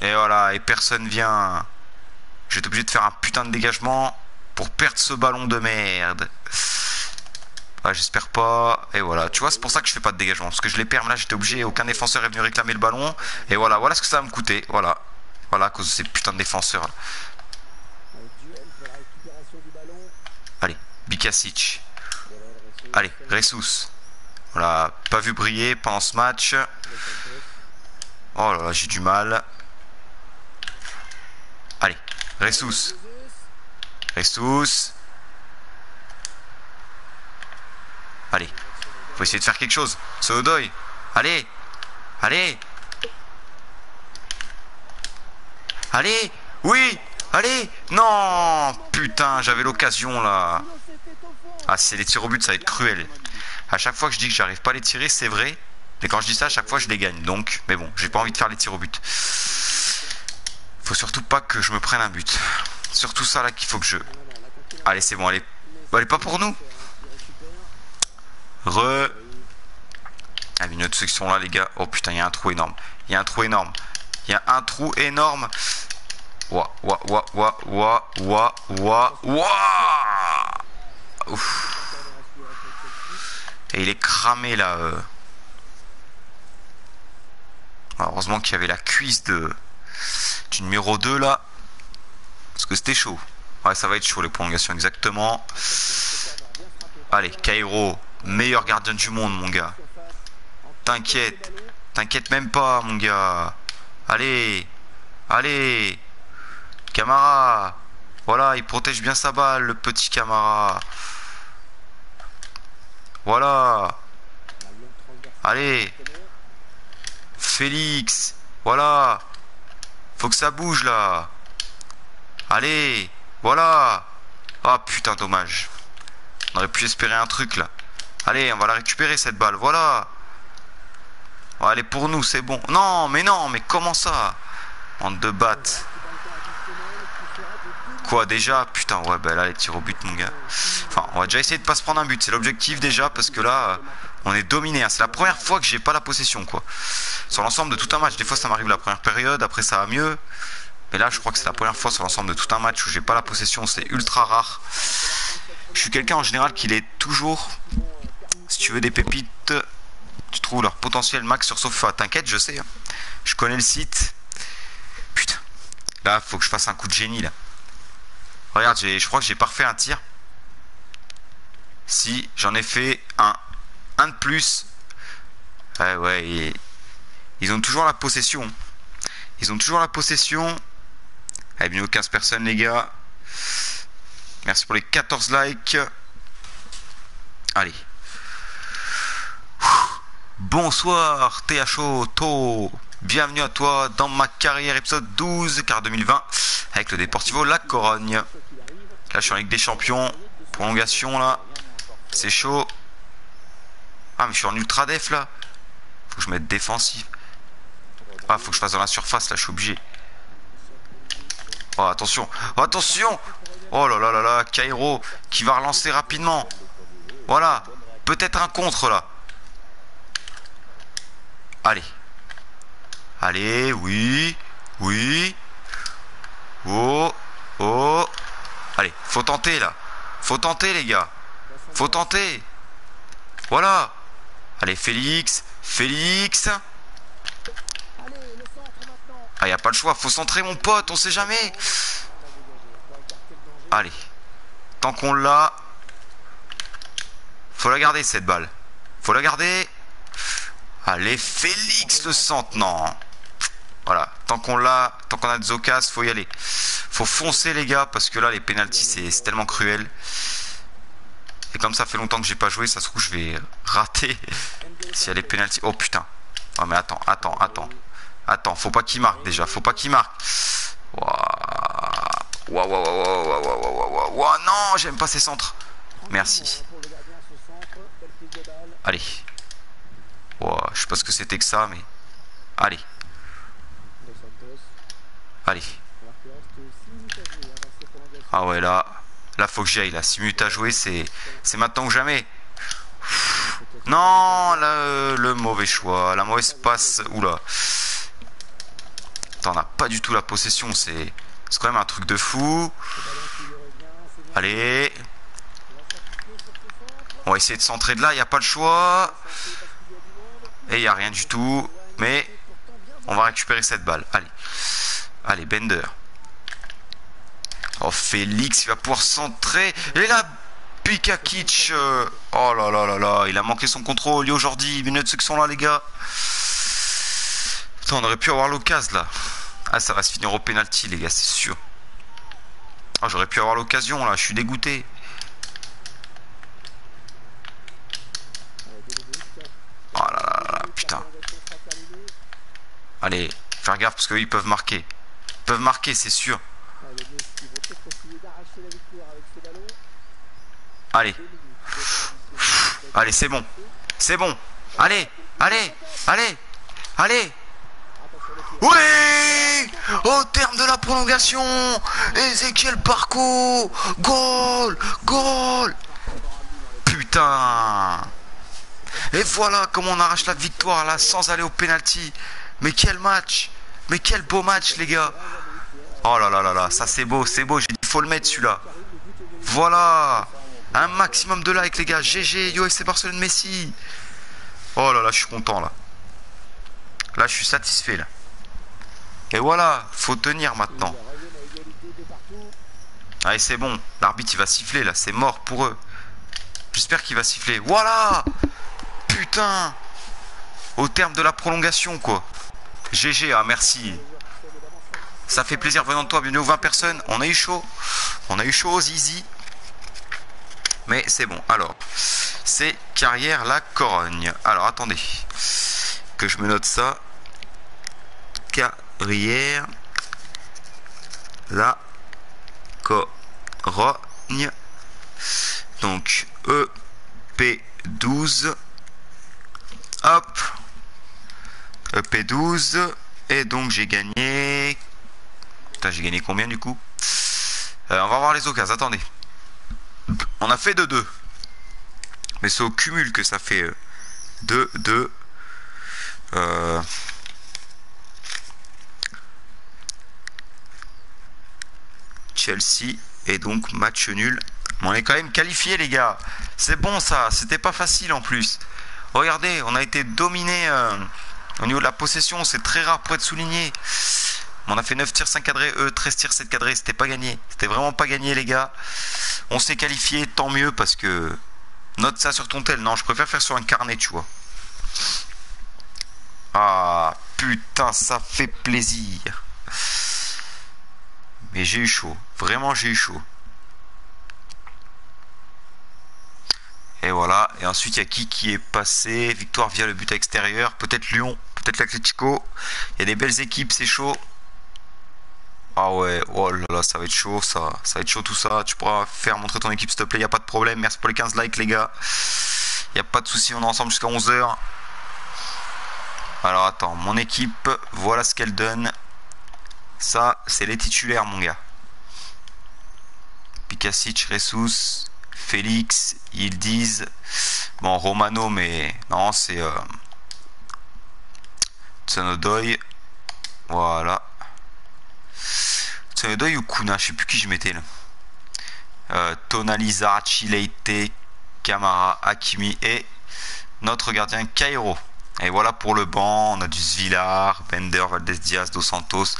Et voilà. Et personne vient. Je vais obligé de faire un putain de dégagement pour perdre ce ballon de merde. Ah, j'espère pas. Et voilà, tu vois, c'est pour ça que je fais pas de dégagement. Parce que je les perds, là, j'étais obligé. Aucun défenseur est venu réclamer le ballon. Et voilà, voilà ce que ça va me coûter. Voilà. Voilà, à cause de ces putains de défenseurs. Allez, Bikasic. Allez, Ressus. Voilà, pas vu briller pendant ce match. Oh là là, j'ai du mal. Allez, Ressus. Ressus. Allez. Faut essayer de faire quelque chose. Sodoy. Allez. Allez. Allez. Oui. Allez. Non. Putain, j'avais l'occasion là. Ah, c'est les tirs au but, ça va être cruel. À chaque fois que je dis que j'arrive pas à les tirer, c'est vrai. Mais quand je dis ça, à chaque fois, je les gagne. Donc, mais bon, j'ai pas envie de faire les tirs au but. Faut surtout pas que je me prenne un but. Surtout ça là qu'il faut que je... Allez, c'est bon, allez. Allez, pas pour nous. Re. Ah, une autre section là, les gars. Oh putain, il y a un trou énorme. Il y a un trou énorme. Il y a un trou énorme. Ouah, ouah, ouah, ouah, ouah, ouah, ouah, ouah. Ouf. Et il est cramé là. Euh. heureusement qu'il y avait la cuisse de du numéro 2 là. Parce que c'était chaud. Ouais, ça va être chaud les prolongations exactement. Allez, Cairo. Meilleur gardien du monde, mon gars. T'inquiète. T'inquiète même pas, mon gars. Allez. Allez. Camara. Voilà, il protège bien sa balle, le petit Camara. Voilà. Allez. Félix. Voilà. Faut que ça bouge là. Allez. Voilà. Ah putain, dommage. On aurait pu espérer un truc là. Allez, on va la récupérer cette balle. Voilà. elle est pour nous, c'est bon. Non, mais non, mais comment ça? En deux battes. Quoi déjà? Putain, ouais, bah là, les tirs au but, mon gars. Enfin, on va déjà essayer de pas se prendre un but. C'est l'objectif déjà, parce que là, on est dominé. Hein. C'est la première fois que j'ai pas la possession, quoi. Sur l'ensemble de tout un match. Des fois, ça m'arrive la première période, après, ça va mieux. Mais là, je crois que c'est la première fois sur l'ensemble de tout un match où j'ai pas la possession. C'est ultra rare. Je suis quelqu'un en général qui l'est toujours si tu veux des pépites, tu trouves leur potentiel max sur Sofa. T'inquiète, je sais. Hein. Je connais le site. Putain. Là, faut que je fasse un coup de génie, là. Regarde, je crois que j'ai pas refait un tir. Si, j'en ai fait un. Un de plus. Ouais, ouais. Ils ont toujours la possession. Ils ont toujours la possession. Allez, bien 15 personnes, les gars. Merci pour les 14 likes. Allez. Bonsoir THO To Bienvenue à toi dans ma carrière épisode 12 car 2020 avec le Deportivo La Corogne. Là je suis en Ligue des Champions. Prolongation là. C'est chaud. Ah, mais je suis en ultra def là. Faut que je mette défensif. Ah, faut que je fasse dans la surface là, je suis obligé. Oh, attention. Oh, attention Oh là là là là, Cairo qui va relancer rapidement. Voilà. Peut-être un contre là. Allez. Allez, oui. Oui. Oh. Oh. Allez, faut tenter là. Faut tenter les gars. Faut tenter. Voilà. Allez, Félix. Félix. Ah, y a pas le choix. Faut centrer mon pote. On sait jamais. Allez. Tant qu'on l'a. Faut la garder cette balle. Faut la garder. Allez, Félix le centre. Non. Voilà. Tant qu'on l'a, tant qu'on a des occasions, faut y aller. Faut foncer les gars parce que là les pénalties c'est tellement cruel. Et comme ça fait longtemps que j'ai pas joué, ça se trouve je vais rater s'il y a les pénalties. Oh putain. Oh mais attends, attends, attends. Attends, faut pas qu'il marque déjà, faut pas qu'il marque. Waouh, waouh, waouh, waouh, waouh, non, j'aime pas ces centres. Merci. Allez. Wow, je sais pas ce que c'était que ça, mais. Allez. Allez. Ah ouais, là. Là, faut que j'aille. Là, 6 minutes à jouer, c'est maintenant ou jamais. Non, là, le mauvais choix. La mauvaise passe. Oula. Attends, on n'a pas du tout la possession. C'est quand même un truc de fou. Allez. On va essayer de centrer de là. Il n'y a pas le choix. Et il n'y a rien du tout. Mais on va récupérer cette balle. Allez. Allez, Bender. Oh, Félix, il va pouvoir centrer. Et là, Pikakic. Euh, oh là là là là, il a manqué son contrôle. Aujourd'hui, minutes ceux qui sont là, les gars. Putain, on aurait pu avoir l'occasion là. Ah, ça va se finir au penalty, les gars, c'est sûr. Oh, j'aurais pu avoir l'occasion là, je suis dégoûté. Oh là là là, putain. Allez, faire gaffe parce qu'ils peuvent marquer. Ils peuvent marquer, c'est sûr. Allez. Allez, c'est bon. C'est bon. Allez, allez, allez, allez. Oui Au terme de la prolongation, Ezekiel parcours Goal Goal Putain Et voilà comment on arrache la victoire là sans aller au penalty. Mais quel match Mais quel beau match les gars Oh là là là là, ça c'est beau, c'est beau, j'ai dit faut le mettre celui-là. Voilà Un maximum de likes les gars, GG, Yo FC Barcelone Messi Oh là là, je suis content là. Là, je suis satisfait là. Et voilà, faut tenir maintenant. Allez, c'est bon. L'arbitre, il va siffler, là. C'est mort pour eux. J'espère qu'il va siffler. Voilà Putain Au terme de la prolongation, quoi. GG, ah, merci. Ça fait plaisir venant de toi. Bienvenue aux 20 personnes. On a eu chaud. On a eu chaud, Zizi. Mais c'est bon. Alors, c'est carrière la corogne. Alors, attendez. Que je me note ça. Carrière la corogne. Donc, EP12. Hop. EP12. Et donc, j'ai gagné j'ai gagné combien du coup? Euh, On va voir les occasions. Attendez. On a fait 2-2. Mais c'est au cumul que ça fait 2-2. Euh, Chelsea et donc match nul. on est quand même qualifié les gars. C'est bon ça. C'était pas facile en plus. Regardez, on a été dominé euh, au niveau de la possession. C'est très rare pour être souligné. On a fait 9 tirs 5 cadrés, eux 13 tirs 7 cadrés, c'était pas gagné. C'était vraiment pas gagné les gars. On s'est qualifié, tant mieux parce que note ça sur ton tel. Non, je préfère faire sur un carnet, tu vois. Ah putain, ça fait plaisir. Mais j'ai eu chaud, vraiment j'ai eu chaud. Et voilà, et ensuite il y a qui qui est passé? Victoire via le but extérieur, peut-être Lyon, peut-être l'Atletico. Il y a des belles équipes, c'est chaud. Ah ouais, oh là là, ça va être chaud, ça. Ça va être chaud tout ça. Tu pourras faire montrer ton équipe, s'il te plaît, y a pas de problème. Merci pour les 15 likes, les gars. N'y a pas de souci, on est ensemble jusqu'à 11h. Alors attends, mon équipe, voilà ce qu'elle donne. Ça, c'est les titulaires, mon gars. Pikacic, Ressus, Félix, Yildiz. Bon, Romano, mais non, c'est euh, Tsunodoy. Voilà. Tsunodoy ou Kuna, je sais plus qui je mettais là. Euh, Tonaliza, Chileite, Kamara, Hakimi et notre gardien Cairo. Et voilà pour le banc, on a du Svillar, Bender, Valdez Diaz, Dos Santos,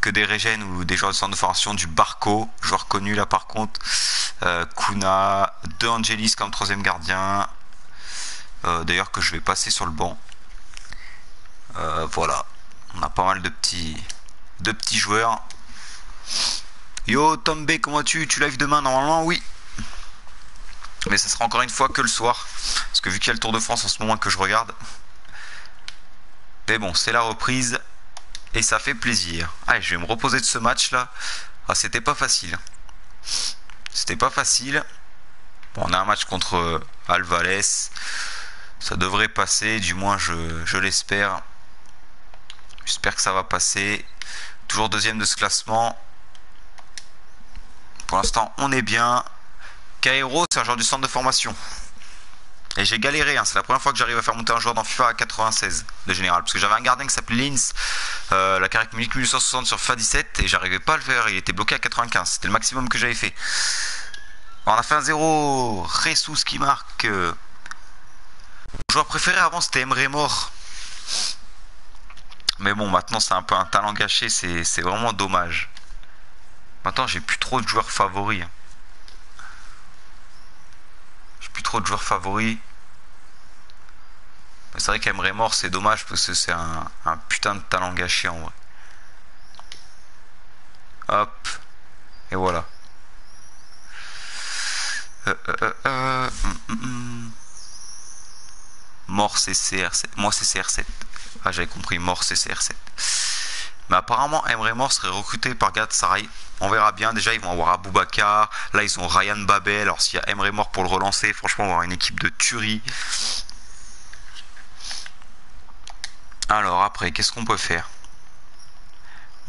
que des régènes ou des joueurs de centre de formation, du Barco, joueur connu là par contre, euh, Kuna, De Angelis comme troisième gardien, euh, d'ailleurs que je vais passer sur le banc. Euh, voilà, on a pas mal de petits, de petits joueurs. Yo Tombe, comment tu Tu live demain normalement Oui. Mais ce sera encore une fois que le soir. Parce que vu qu'il y a le Tour de France en ce moment que je regarde. Mais bon, c'est la reprise. Et ça fait plaisir. Allez, je vais me reposer de ce match là. Ah, c'était pas facile. C'était pas facile. Bon, on a un match contre Alvarez. Ça devrait passer, du moins je l'espère. J'espère que ça va passer. Toujours deuxième de ce classement. Pour l'instant, on est bien. Cairo, c'est un joueur du centre de formation. Et j'ai galéré, hein. c'est la première fois que j'arrive à faire monter un joueur dans FIFA à 96 de général. Parce que j'avais un gardien qui s'appelait Lins, euh, la caractéristique 1860 sur FIFA 17, et j'arrivais pas à le faire, il était bloqué à 95. C'était le maximum que j'avais fait. on a fait un 0. Ressus qui marque. Mon joueur préféré avant c'était Emre Mort. Mais bon, maintenant c'est un peu un talent gâché, c'est vraiment dommage. Maintenant, j'ai plus trop de joueurs favoris. J'ai plus trop de joueurs favoris. Mais c'est vrai qu'Emre Mort, c'est dommage parce que c'est un, putain de talent gâché en vrai. Hop. Et voilà. Euh, euh, euh, hum, hum, hum. Mort c'est CR7. Moi c'est CR7. Ah j'avais compris, mort c'est CR7. Mais apparemment, Emre Mort serait recruté par Galatasaray. On verra bien. Déjà, ils vont avoir Aboubakar. Là, ils ont Ryan Babel. Alors, s'il y a Emre Mort pour le relancer, franchement, on va avoir une équipe de tuerie. Alors, après, qu'est-ce qu'on peut faire?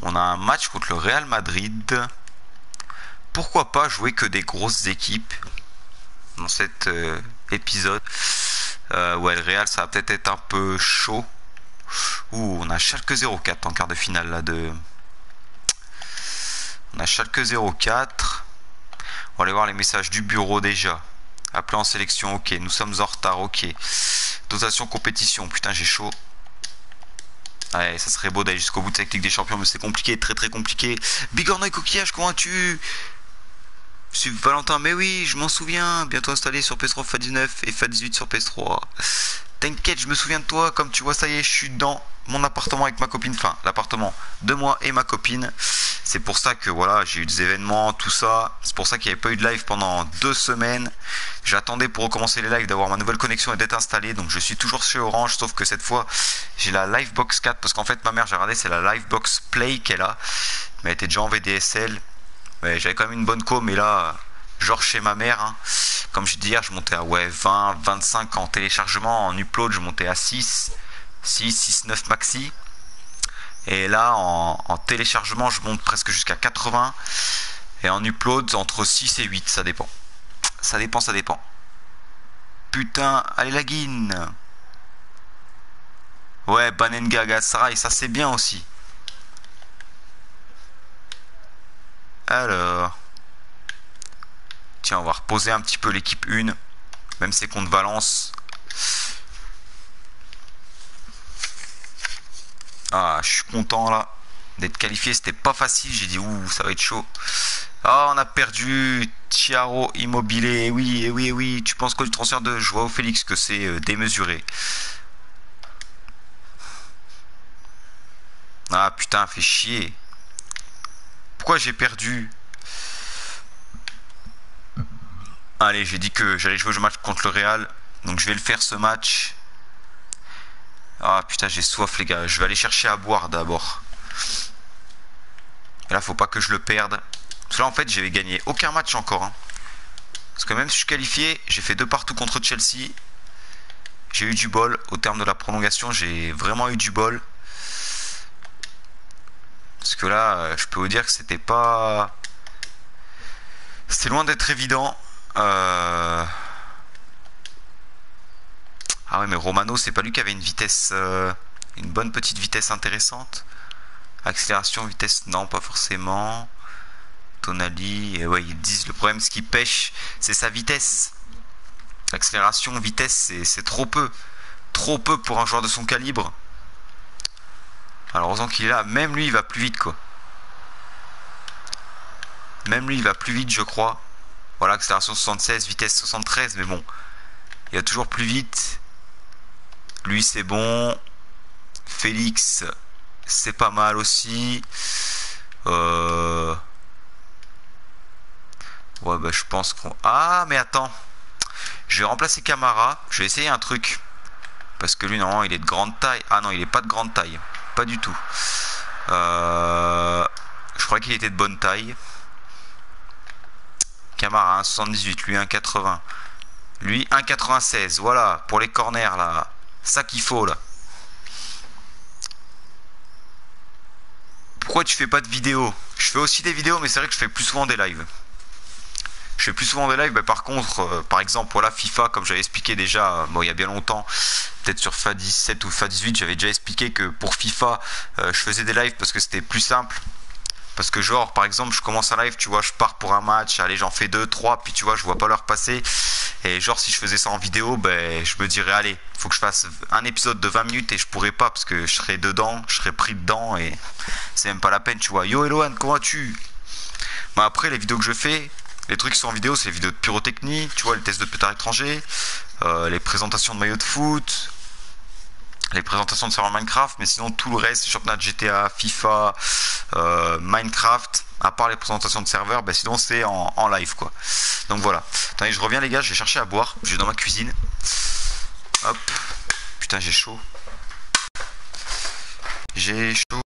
On a un match contre le Real Madrid. Pourquoi pas jouer que des grosses équipes dans cet euh, épisode? Euh, Ouais, le Real, ça va peut-être être un peu chaud. Ouh, on a Schalke 04 en quart de finale là de. On a Schalke 04. On va aller voir les messages du bureau déjà. Appelé en sélection, ok. Nous sommes en retard, ok. Dotation compétition, putain j'ai chaud. Ouais, ça serait beau d'aller jusqu'au bout de cette Ligue des Champions, mais c'est compliqué, très très compliqué. Bigornois coquillage, comment tu Valentin, mais oui, je m'en souviens. Bientôt installé sur PS3 FA19 et FA18 sur PS3. T'inquiète, je me souviens de toi. Comme tu vois, ça y est, je suis dans mon appartement avec ma copine. Enfin, l'appartement de moi et ma copine. C'est pour ça que voilà, j'ai eu des événements, tout ça. C'est pour ça qu'il n'y avait pas eu de live pendant deux semaines. J'attendais pour recommencer les lives d'avoir ma nouvelle connexion et d'être installé. Donc je suis toujours chez Orange, sauf que cette fois j'ai la Livebox 4 parce qu'en fait ma mère, j'ai regardé, c'est la Livebox Play qu'elle a. Mais elle était déjà en VDSL. Mais j'avais quand même une bonne co, mais là, genre chez ma mère. Hein. Comme je dis hier, je montais à ouais, 20, 25 en téléchargement, en upload, je montais à 6, 6, 6, 9 maxi. Et là, en, téléchargement, je monte presque jusqu'à 80. Et en upload, entre 6 et 8, ça dépend. Ça dépend, ça dépend. Putain, allez la guine. Ouais, Banenga et ça c'est bien aussi. Alors. Tiens, on va reposer un petit peu l'équipe 1. Même c'est contre Valence. Ah, je suis content là. D'être qualifié, c'était pas facile. J'ai dit, ouh, ça va être chaud. Ah, on a perdu Thiaro Immobilier. Eh oui, eh oui, eh oui. Tu penses que le transfert de Joao Félix, que c'est euh, démesuré? Ah putain, fait chier. Pourquoi j'ai perdu Allez, j'ai dit que j'allais jouer le match contre le Real. Donc je vais le faire ce match. Ah putain, j'ai soif les gars. Je vais aller chercher à boire d'abord. Et là, faut pas que je le perde. Parce que là, en fait, j'avais gagné aucun match encore. Hein. Parce que même si je suis qualifié, j'ai fait deux partout contre Chelsea. J'ai eu du bol. Au terme de la prolongation, j'ai vraiment eu du bol. Parce que là, euh, je peux vous dire que c'était pas... C'était loin d'être évident. Euh, ah ouais, mais Romano, c'est pas lui qui avait une vitesse... Euh, une bonne petite vitesse intéressante. Accélération, vitesse, non, pas forcément. Tonali, et ouais, ils disent le problème, ce qui pêche, c'est sa vitesse. Accélération, vitesse, c'est trop peu. Trop peu pour un joueur de son calibre. Alors, heureusement qu'il est là. Même lui, il va plus vite, quoi. Même lui, il va plus vite, je crois. Voilà, accélération 76, vitesse 73, mais bon. Il va toujours plus vite. Lui, c'est bon. Félix, c'est pas mal aussi. Euh... Ouais, bah, je pense qu'on... Ah, mais attends. Je vais remplacer Camara. Je vais essayer un truc. Parce que lui, normalement, il est de grande taille. Ah non, il est pas de grande taille. Pas du tout. Euh... Je crois qu'il était de bonne taille. Camara, 1,78. Lui, 1,80. Lui, 1,96. Voilà, pour les corners, là. Ça qu'il faut, là. Pourquoi tu fais pas de vidéos? Je fais aussi des vidéos, mais c'est vrai que je fais plus souvent des lives. Je fais plus souvent des lives, mais par contre, euh, par exemple, voilà, FIFA, comme j'avais expliqué déjà, euh, bon, il y a bien longtemps, peut-être sur FA17 ou FA18, j'avais déjà expliqué que pour FIFA, euh, je faisais des lives parce que c'était plus simple. Parce que genre, par exemple, je commence un live, tu vois, je pars pour un match, allez, j'en fais deux, trois, puis tu vois, je vois pas l'heure passer. Et genre, si je faisais ça en vidéo, ben, je me dirais, allez, faut que je fasse un épisode de 20 minutes et je pourrais pas parce que je serais dedans, je serais pris dedans et c'est même pas la peine, tu vois. Yo, Eloane, comment vas-tu? Mais après, les vidéos que je fais, les trucs qui sont en vidéo, c'est les vidéos de pyrotechnie, tu vois, les tests de pétard étranger, euh, les présentations de maillots de foot, les présentations de serveurs Minecraft, mais sinon tout le reste, championnat de GTA, FIFA, euh, Minecraft, à part les présentations de serveurs, bah sinon c'est en, en, live quoi. Donc voilà. Attendez, je reviens les gars, je vais chercher à boire, je vais dans ma cuisine. Hop. Putain, j'ai chaud. J'ai chaud.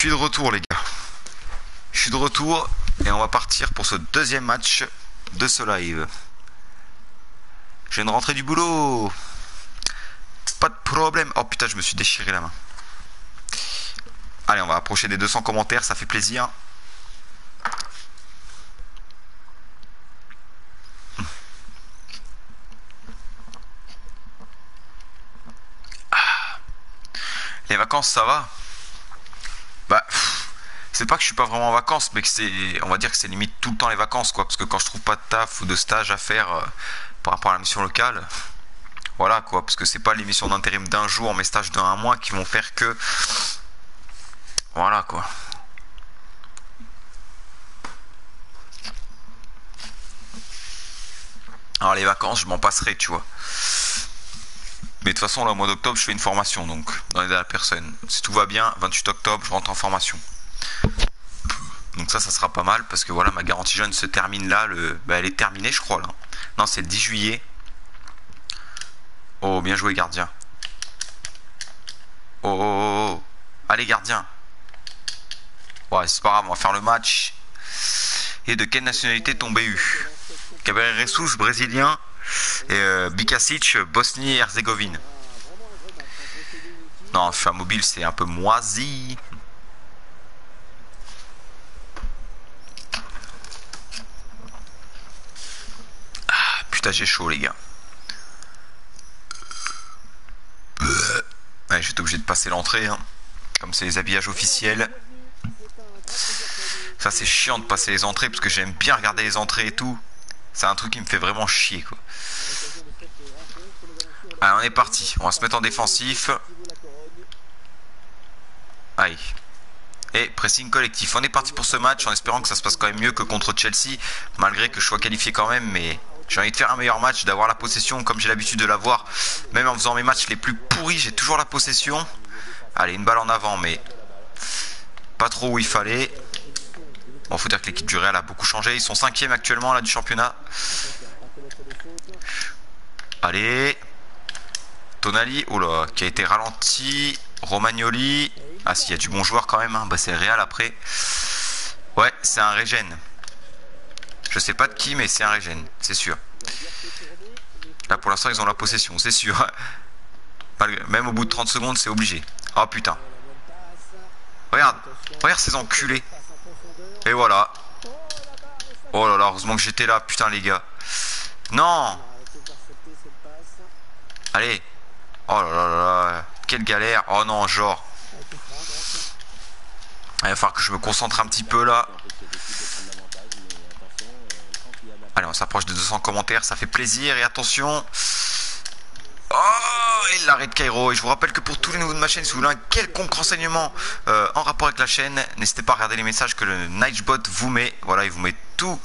Je suis de retour les gars. Je suis de retour et on va partir pour ce deuxième match de ce live. Je viens de rentrer du boulot. Pas de problème. Oh putain, je me suis déchiré la main. Allez, on va approcher des 200 commentaires, ça fait plaisir. Les vacances, ça va? Bah, c'est pas que je suis pas vraiment en vacances, mais que c'est, on va dire que c'est limite tout le temps les vacances, quoi. Parce que quand je trouve pas de taf ou de stage à faire euh, par rapport à la mission locale, voilà, quoi. Parce que c'est pas les missions d'intérim d'un jour, mes stages d'un mois qui vont faire que, voilà, quoi. Alors les vacances, je m'en passerai, tu vois. Mais de toute façon, là, au mois d'octobre, je fais une formation, donc, dans l'aide à la personne. Si tout va bien, 28 octobre, je rentre en formation. Donc ça, ça sera pas mal, parce que voilà, ma garantie jeune se termine là, le... Bah, elle est terminée, je crois, là. Non, c'est le 10 juillet. Oh, bien joué, gardien. Oh, oh, oh, oh. Allez, gardien. Ouais, c'est pas grave, on va faire le match. Et de quelle nationalité ton BU Gabriel Ressouche, brésilien. Et euh, Bikasic, Bosnie-Herzégovine. Non, je suis mobile, c'est un peu moisi. Ah, putain, j'ai chaud, les gars. Ouais, j'étais obligé de passer l'entrée. Hein. Comme c'est les habillages officiels. Ça, c'est chiant de passer les entrées parce que j'aime bien regarder les entrées et tout. C'est un truc qui me fait vraiment chier quoi. Allez, on est parti. On va se mettre en défensif. Allez. Et pressing collectif. On est parti pour ce match en espérant que ça se passe quand même mieux que contre Chelsea. Malgré que je sois qualifié quand même. Mais J'ai envie de faire un meilleur match, d'avoir la possession comme j'ai l'habitude de l'avoir. Même en faisant mes matchs les plus pourris, j'ai toujours la possession. Allez, une balle en avant, mais pas trop où il fallait. Bon, faut dire que l'équipe du Real a beaucoup changé. Ils sont cinquième actuellement là du championnat. Allez. Tonali, oh là, qui a été ralenti. Romagnoli. Ah si, il y a du bon joueur quand même. Hein. Bah, c'est Real après. Ouais, c'est un régène. Je sais pas de qui, mais c'est un régène, c'est sûr. Là, pour l'instant, ils ont la possession, c'est sûr. Même au bout de 30 secondes, c'est obligé. Oh putain. Regarde, regarde ces enculés. Et voilà. Oh là là, heureusement que j'étais là, putain les gars. Non Allez. Oh là là là Quelle galère. Oh non, genre. Il va falloir que je me concentre un petit peu là. Allez, on s'approche de 200 commentaires, ça fait plaisir. Et attention. Oh, et l'arrêt de Cairo. Et je vous rappelle que pour tous les nouveaux de ma chaîne, si vous voulez un quelconque renseignement euh, en rapport avec la chaîne, n'hésitez pas à regarder les messages que le Nightbot vous met. Voilà, il vous met toutes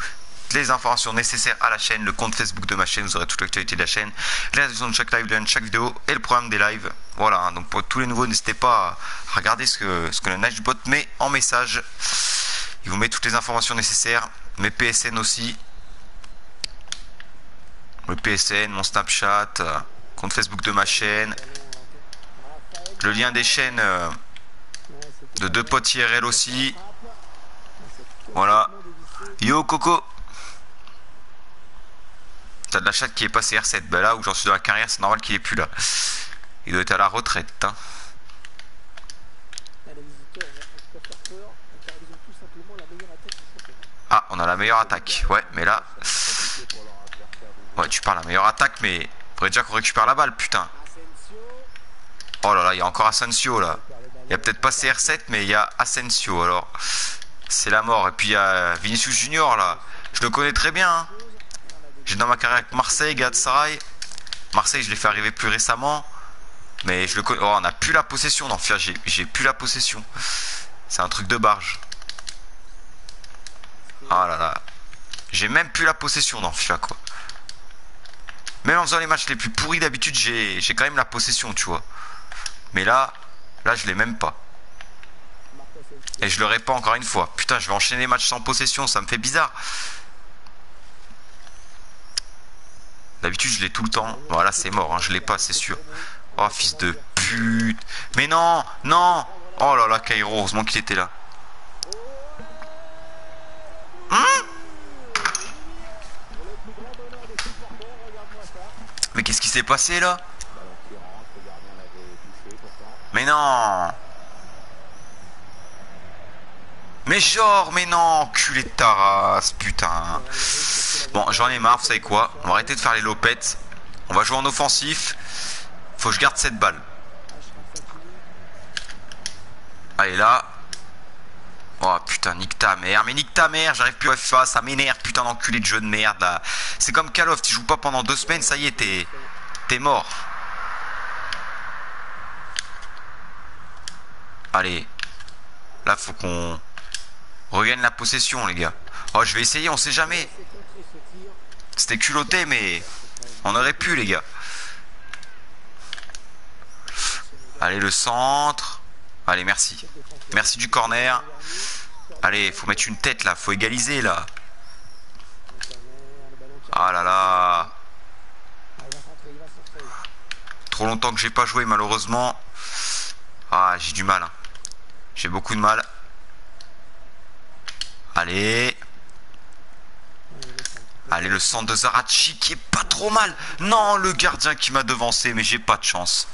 les informations nécessaires à la chaîne, le compte Facebook de ma chaîne, vous aurez toute l'actualité de la chaîne, les réactions de chaque live, de chaque vidéo et le programme des lives. Voilà, hein. donc pour tous les nouveaux, n'hésitez pas à regarder ce que, ce que le Nightbot met en message. Il vous met toutes les informations nécessaires, mes PSN aussi. Le PSN, mon Snapchat, euh, compte Facebook de ma chaîne. Le lien des chaînes euh, de deux potes IRL aussi. Voilà. Yo Coco T'as de la chatte qui est passé R7. Ben là où j'en suis dans la carrière, c'est normal qu'il est plus là. Il doit être à la retraite. Hein. Ah, on a la meilleure attaque. Ouais, mais là... Ouais, tu parles la meilleure attaque, mais... Faudrait déjà qu'on récupère la balle, putain. Oh là là, il y a encore Asensio, là. Il y a peut-être pas CR7, mais il y a Asensio, alors... C'est la mort. Et puis il y a Vinicius Junior, là. Je le connais très bien, hein. J'ai dans ma carrière avec Marseille, Galatasaray. Marseille, je l'ai fait arriver plus récemment. Mais je le connais. Oh, on a plus la possession FIFA. J'ai plus la possession. C'est un truc de barge. Ah oh là là. J'ai même plus la possession dans FIFA, quoi. Même en faisant les matchs les plus pourris d'habitude, j'ai quand même la possession, tu vois. Mais là, là, je l'ai même pas. Et je l'aurai pas encore une fois. Putain, je vais enchaîner les matchs sans possession, ça me fait bizarre. D'habitude, je l'ai tout le temps. Voilà, c'est mort, hein, je l'ai pas, c'est sûr. Oh, fils de pute. Mais non, non. Oh là là, Cairo, heureusement qu'il était là. Hein? Mais qu'est-ce qui s'est passé là? Mais non Mais genre, mais non, culé de ta race, putain. Bon, j'en ai marre, vous savez quoi? On va arrêter de faire les lopettes. On va jouer en offensif. Faut que je garde cette balle. Allez, là. Oh putain, nique ta mère. Mais nique ta mère, j'arrive plus à FIFA, ça m'énerve, putain d'enculé de jeu de merde. C'est comme Call of, tu joues pas pendant deux semaines, ça y est, t'es. T'es mort. Allez. Là, faut qu'on regagne la possession, les gars. Oh, je vais essayer, on sait jamais. C'était culotté, mais on aurait pu, les gars. Allez, le centre. Allez, merci. Merci du corner. Allez, faut mettre une tête là, faut égaliser là. Ah là là. Trop longtemps que j'ai pas joué malheureusement. Ah, j'ai du mal. Hein. J'ai beaucoup de mal. Allez. Allez, le centre de Zarachi qui est pas trop mal. Non, le gardien qui m'a devancé, mais j'ai pas de chance.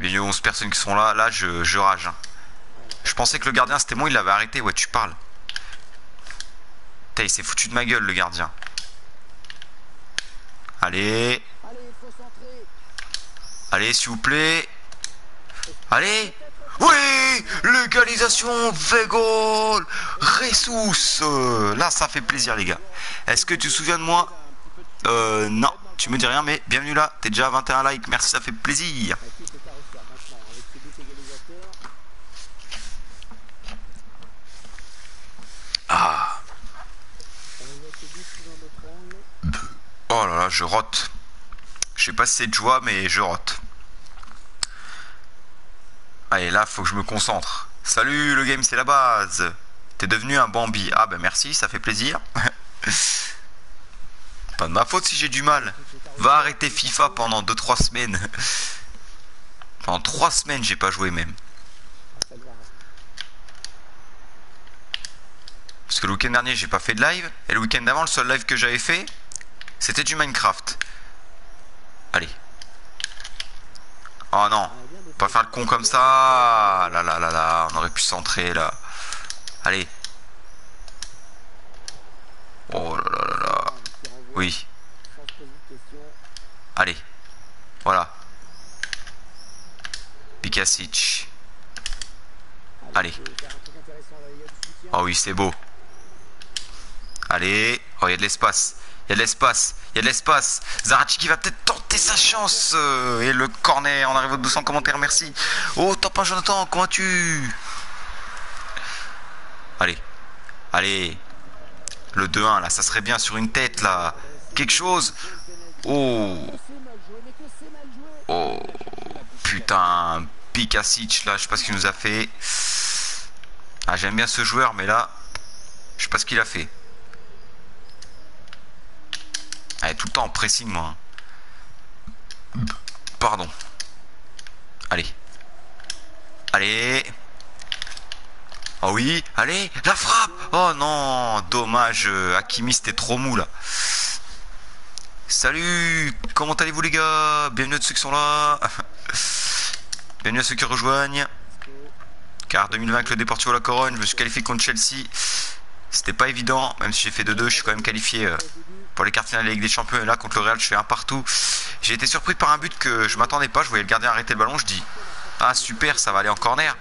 Il y a 11 personnes qui sont là. Là, je, rage. Hein. Je pensais que le gardien, c'était moi, il l'avait arrêté. Ouais, tu parles. Il s'est foutu de ma gueule, le gardien. Allez. Allez, s'il vous plaît. Allez. Oui Légalisation, Vegol Ressus Là, ça fait plaisir, les gars. Est-ce que tu te souviens de moi? Euh, non. Tu me dis rien, mais bienvenue là. T'es déjà à 21 likes. Merci, ça fait plaisir. Ah. je rote. Je sais pas si c'est de joie, mais je rote. Allez, là, faut que je me concentre. Salut, le game, c'est la base. T'es devenu un Bambi. Ah, ben merci, ça fait plaisir. pas de ma faute si j'ai du mal. Va arrêter FIFA pendant 2-3 semaines. pendant 3 semaines, j'ai pas joué même. Parce que le week-end dernier, j'ai pas fait de live. Et le week-end d'avant, le seul live que j'avais fait, c'était du Minecraft. Allez. Oh non. Pas faire le con comme ça. Là, là, là, là. On aurait pu centrer, là. Allez. Oh là là là là. Oui. Allez. Voilà. Pikasic. Allez. Oh oui, c'est beau. Allez. Oh, il y a de l'espace. Il y a de l'espace. Il y a de l'espace. Zarachi qui va peut-être tenter sa chance. Euh, et le corner. On arrive aux 200 commentaires. Merci. Oh, top 1, Jonathan. Comment tu? Allez. Allez. Le 2-1, là. Ça serait bien sur une tête, là. Quelque chose. Oh. Oh. Putain. Pikasic, là. Je sais pas ce qu'il nous a fait. Ah, j'aime bien ce joueur, mais là. Je sais pas ce qu'il a fait. Allez, tout le temps en pressing, moi. Pardon. Allez. Allez. Oh oui, allez, la frappe Oh non, dommage, Hakimi c'était trop mou là. Salut, comment allez-vous les gars? Bienvenue à ceux qui sont là. Bienvenue à ceux qui rejoignent. Car 2020 le Deportivo La Corogne, je me suis qualifié contre Chelsea. C'était pas évident, même si j'ai fait 2-2, je suis quand même qualifié euh, pour les quarts finales de la Ligue des Champions. Et là, contre le Real, je fais un partout. J'ai été surpris par un but que je m'attendais pas. Je voyais le gardien arrêter le ballon. Je dis, ah super, ça va aller en corner.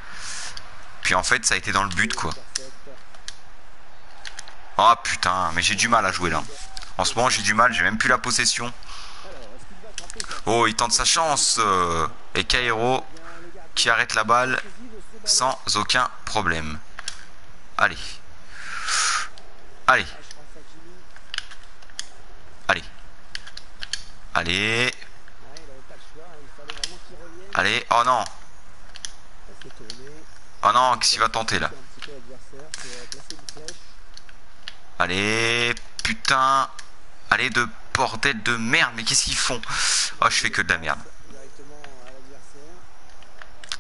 Puis en fait, ça a été dans le but, quoi. Oh putain, mais j'ai du mal à jouer là. En ce moment, j'ai du mal, j'ai même plus la possession. Oh, il tente sa chance. Euh, et Cairo qui arrête la balle sans aucun problème. Allez. Allez. Allez. Allez. Oh non. Oh non, qu'est-ce qu'il va tenter là Allez. Putain. Allez, de bordel de merde. Mais qu'est-ce qu'ils font Oh, je fais que de la merde.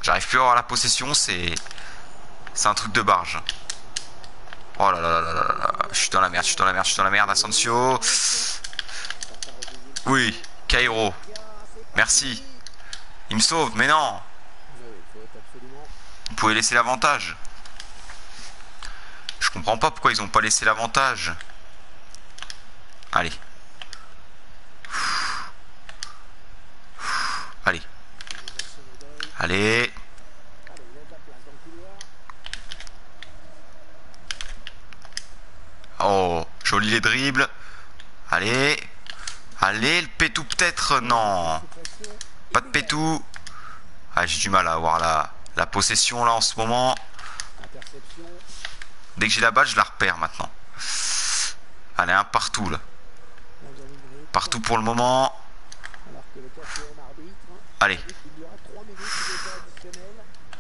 J'arrive plus à avoir la possession, c'est... C'est un truc de barge. Oh là là là là là là. Je suis dans la merde, je suis dans la merde, je suis dans la merde, Asensio. Oui, Cairo. Merci. Il me sauve, mais non. Vous pouvez laisser l'avantage. Je comprends pas pourquoi ils ont pas laissé l'avantage. Allez. Allez. Allez. Oh, joli les dribbles. Allez. Allez, le pétou peut-être Non. Pas de pétou. Ah, j'ai du mal à avoir la, la possession là en ce moment. Dès que j'ai la balle, je la repère maintenant. Allez, un partout là. Partout pour le moment. Allez.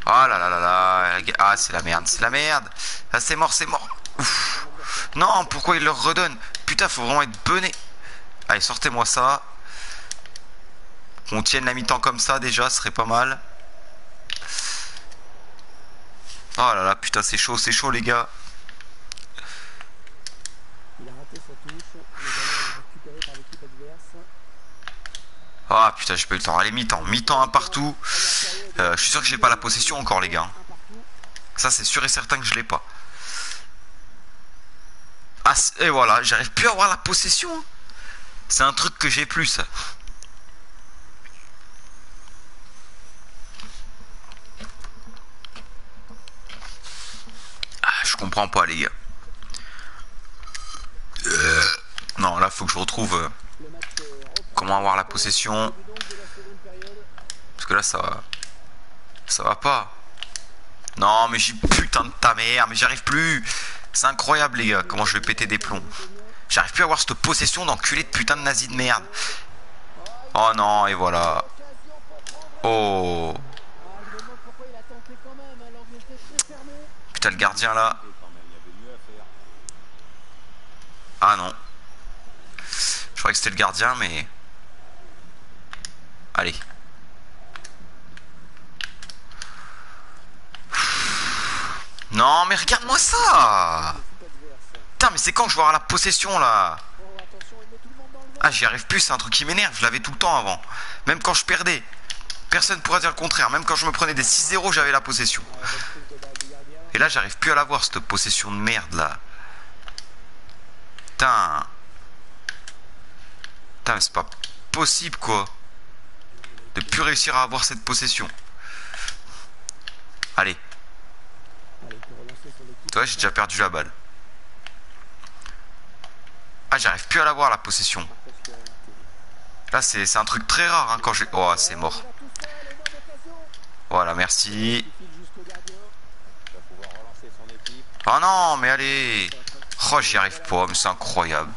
Oh là là là là. Ah, c'est la merde, c'est la merde. Ah, c'est mort, c'est mort. Non, pourquoi il leur redonne? Putain, faut vraiment être bené. Allez, sortez-moi ça. Qu'on tienne la mi-temps comme ça déjà, ce serait pas mal. Oh là là, putain, c'est chaud, c'est chaud les gars. Ah putain, j'ai pas eu le temps. Allez, mi-temps. Mi-temps un partout. Euh, je suis sûr que j'ai pas la possession encore, les gars. Ça, c'est sûr et certain que je l'ai pas. Ah, et voilà, j'arrive plus à avoir la possession. C'est un truc que j'ai plus. Ah, je comprends pas, les gars. Euh, non, là, faut que je retrouve... Euh, comment avoir la possession. Parce que là, ça va... Ça va pas. Non, mais j'ai putain de ta mère, mais j'arrive plus. C'est incroyable, les gars, comment je vais péter des plombs. J'arrive plus à avoir cette possession d'enculé de putain de nazi de merde. Oh non, et voilà. Oh. Putain, le gardien là. Ah non. Je croyais que c'était le gardien, mais... Allez. Non, mais regarde-moi ça Putain, mais c'est quand je vais avoir la possession, là Ah, j'y arrive plus, c'est un truc qui m'énerve. Je l'avais tout le temps avant. Même quand je perdais. Personne pourra dire le contraire. Même quand je me prenais des 6-0, j'avais la possession. Et là, j'arrive plus à la voir, cette possession de merde, là. Putain. Putain, mais c'est pas possible, quoi. De plus réussir à avoir cette possession. Allez. Toi, j'ai déjà perdu la balle. Ah, j'arrive plus à la voir, la possession. Là, c'est un truc très rare, hein, quand j'ai... Oh, c'est mort. Voilà, merci. Oh non, mais allez Oh, j'y arrive pas, mais c'est incroyable.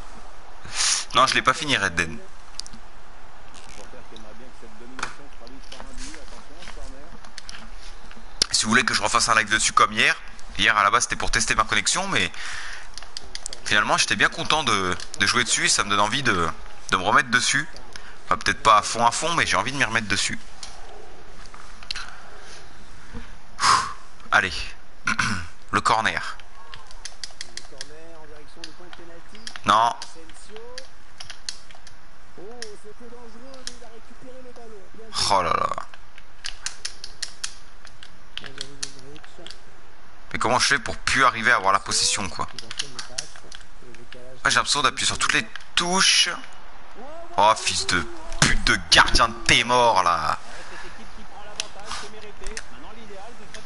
Non, je l'ai pas fini, Red Dead. Si vous voulez que je refasse un live dessus comme hier, hier à la base c'était pour tester ma connexion, mais finalement j'étais bien content de, jouer dessus et ça me donne envie de, me remettre dessus. Peut-être pas à fond à fond, mais j'ai envie de m'y remettre dessus. Allez, le corner. Non. Oh là là. Mais comment je fais pour plus arriver à avoir la possession quoi? Ah, J'ai l'impression d'appuyer sur toutes les touches. Oh fils de pute de gardien de tes morts là.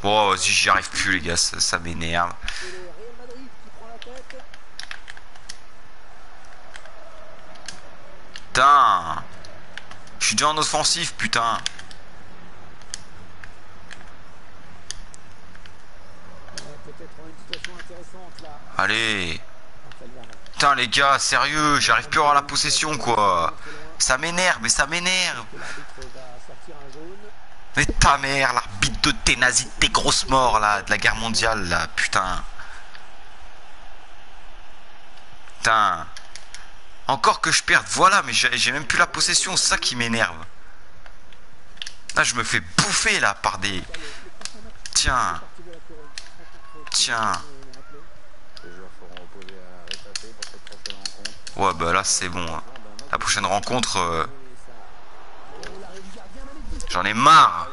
Bon vas-y j'y arrive plus les gars, ça m'énerve. Putain Je suis déjà en offensif, putain Allez Putain les gars, sérieux, j'arrive plus à avoir la possession quoi Ça m'énerve, mais ça m'énerve Mais ta mère, l'arbitre de tes nazis, tes grosses morts là, de la guerre mondiale là, putain Putain encore que je perde, voilà, mais j'ai même plus la possession, c'est ça qui m'énerve. Là, je me fais bouffer, là, par des... Tiens. Tiens. Ouais, bah là, c'est bon. Hein. La prochaine rencontre... Euh, j'en ai marre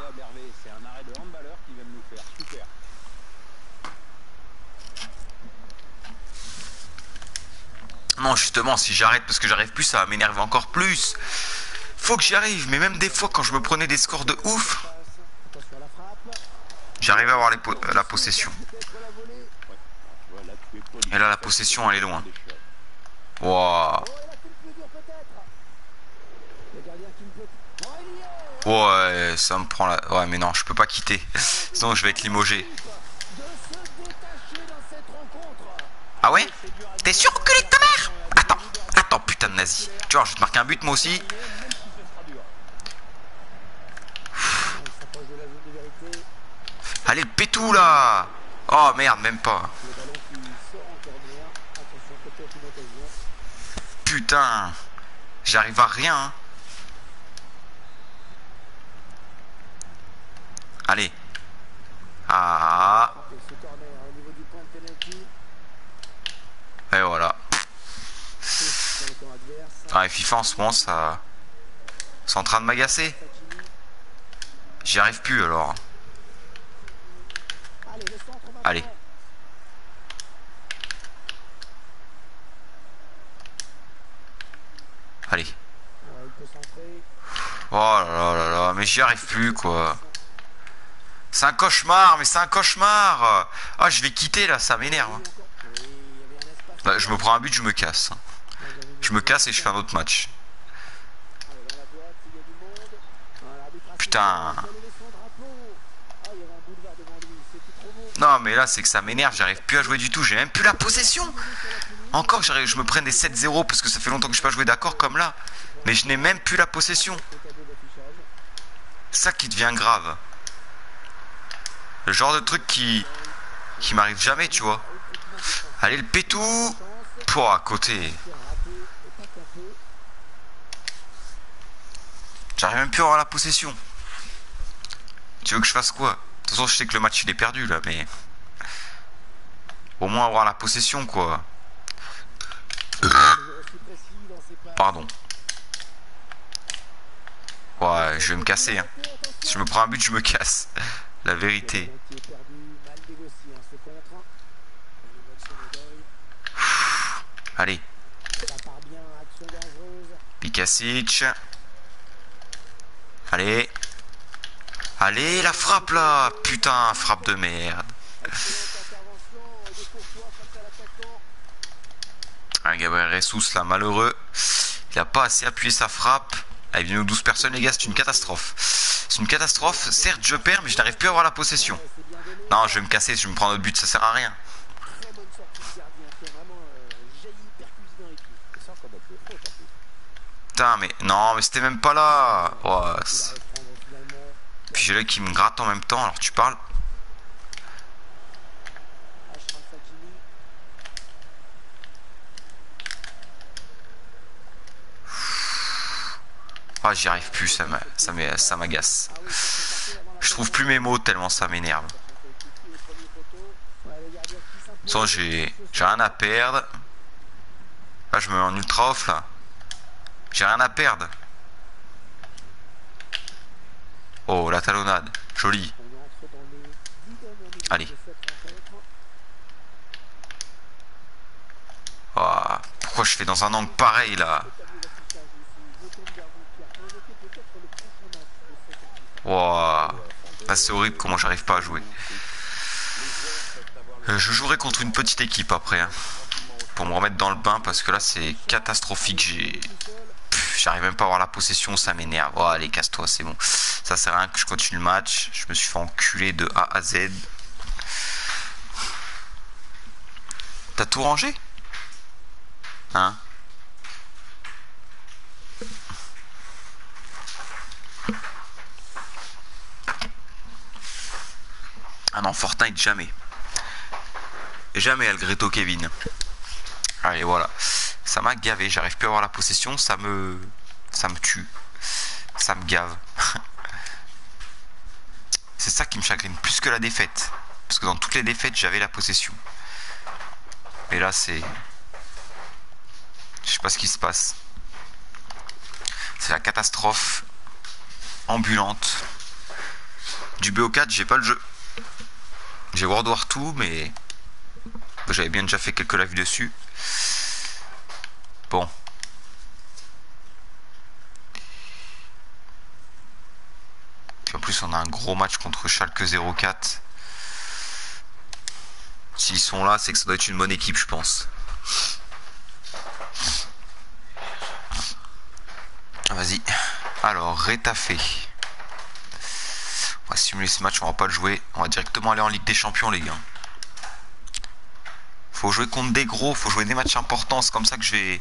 Non, justement, si j'arrête parce que j'arrive plus, ça va m'énerver encore plus. Faut que j'y arrive, mais même des fois, quand je me prenais des scores de ouf, j'arrivais à avoir la possession. Et là, la possession, elle est loin. Wow. Ouais, ça me prend la... Ouais, mais non, je peux pas quitter. Sinon, je vais être limogé. Ah ouais? T'es sûr que les ta mère? Attends, attends, putain de nazi. Tu vois, je vais te marquer un but moi aussi. Allez, le pétou là Oh merde, même pas. Putain J'arrive à rien. Hein. Allez. Ah. Et voilà. Ah, FIFA en ce moment, ça. C'est en train de m'agacer. J'y arrive plus alors. Allez. Allez. Oh là là là là, mais j'y arrive plus quoi. C'est un cauchemar, mais c'est un cauchemar. Ah, je vais quitter là, ça m'énerve. Hein. Bah, je me prends un but, je me casse. Je me casse et je fais un autre match. Putain. Non mais là c'est que ça m'énerve, j'arrive plus à jouer du tout, j'ai même plus la possession. Encore, je me prenne des 7-0 parce que ça fait longtemps que je n'ai pas joué d'accord comme là. Mais je n'ai même plus la possession. Ça qui devient grave. Le genre de truc qui, qui m'arrive jamais, tu vois. Allez, le pétou. Pour à côté. J'arrive même plus à avoir la possession. Tu veux que je fasse quoi? De toute façon, je sais que le match il est perdu là, mais. Au moins avoir la possession, quoi. Pardon. Ouais, je vais me casser. Hein. Si je me prends un but, je me casse. La vérité. Allez. Pikasic. Allez. Allez, la frappe là Putain, frappe de merde. Gabriel Ressus là, malheureux. Il a pas assez appuyé sa frappe. Vient aux 12 personnes, les gars, c'est une catastrophe. C'est une catastrophe. Certes, je perds, mais je n'arrive plus à avoir la possession. Non, je vais me casser, je vais me prendre notre but, ça sert à rien. Putain, mais non, mais c'était même pas là. Puis j'ai l'œil qui me gratte en même temps, alors tu parles. J'y arrive plus, ça m'agace. Je trouve plus mes mots tellement ça m'énerve. j'ai rien à perdre. Là, je me mets en ultra off là. J'ai rien à perdre. Oh, la talonnade. Joli. Allez. Oh, pourquoi je fais dans un angle pareil là? Wow. Ah, c'est horrible comment j'arrive pas à jouer. Euh, je jouerai contre une petite équipe après. Hein, pour me remettre dans le bain parce que là c'est catastrophique. J'ai... J'arrive même pas à avoir la possession, ça m'énerve. Oh allez, casse-toi, c'est bon. Ça sert à rien que je continue le match. Je me suis fait enculer de A à Z. T'as tout rangé? Hein? Ah non, Fortnite, jamais. Jamais Algreto Kevin. Allez, voilà. Ça m'a gavé. J'arrive plus à avoir la possession. Ça me... Ça me tue. Ça me gave. C'est ça qui me chagrine. Plus que la défaite. Parce que dans toutes les défaites, j'avais la possession. Mais là, c'est... Je sais pas ce qui se passe. C'est la catastrophe ambulante. Du BO4, j'ai pas le jeu. J'ai World War 2, mais j'avais bien déjà fait quelques lives dessus. Bon. En plus, on a un gros match contre Schalke 04. S'ils sont là, c'est que ça doit être une bonne équipe, je pense. Vas-y. Alors, Rétafé. On va simuler ce match, on va pas le jouer. On va directement aller en Ligue des Champions, les gars. Faut jouer contre des gros, faut jouer des matchs importants. C'est comme ça que je vais,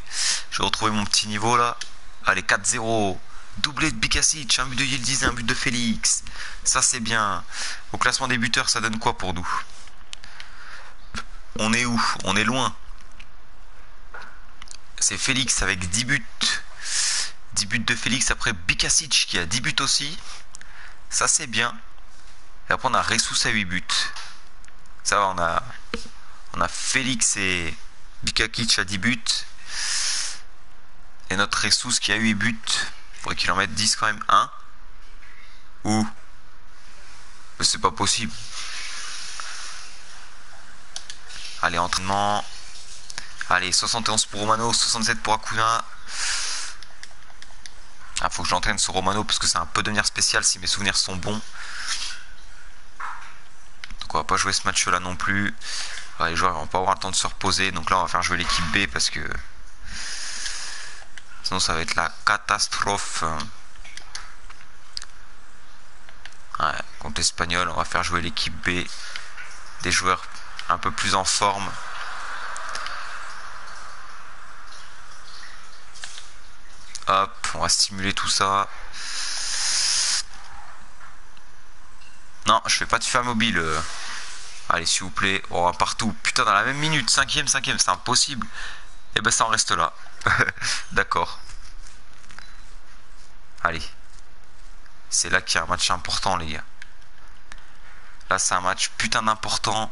je vais retrouver mon petit niveau là. Allez, 4-0. Doublé de Bikasic, un but de Yildiz un but de Félix. Ça c'est bien. Au classement des buteurs, ça donne quoi pour nous? On est où? On est loin. C'est Félix avec 10 buts. 10 buts de Félix après Bikasic qui a 10 buts aussi. Ça c'est bien. Et après on a Ressus à 8 buts. Ça va, on a, on a Félix et Bikakic à 10 buts. Et notre Ressus qui a 8 buts. Il faudrait qu'il en mette 10 quand même. 1. Ou? C'est pas possible. Allez, entraînement. Allez, 71 pour Romano, 67 pour Akuna. Ah, faut que j'entraîne ce Romano parce que c'est un peu devenir spécial si mes souvenirs sont bons. Donc on va pas jouer ce match là non plus. les joueurs vont pas avoir le temps de se reposer. Donc là on va faire jouer l'équipe B parce que sinon ça va être la catastrophe. Ouais, contre l'Espagnol, on va faire jouer l'équipe B. Des joueurs un peu plus en forme. Hop, on va stimuler tout ça. Non, je fais pas de FIFA mobile. Allez, s'il vous plaît. Oh, partout. Putain, dans la même minute. Cinquième, cinquième, c'est impossible. Et eh ben, ça en reste là. D'accord. Allez. C'est là qu'il y a un match important, les gars. Là, c'est un match putain d'important.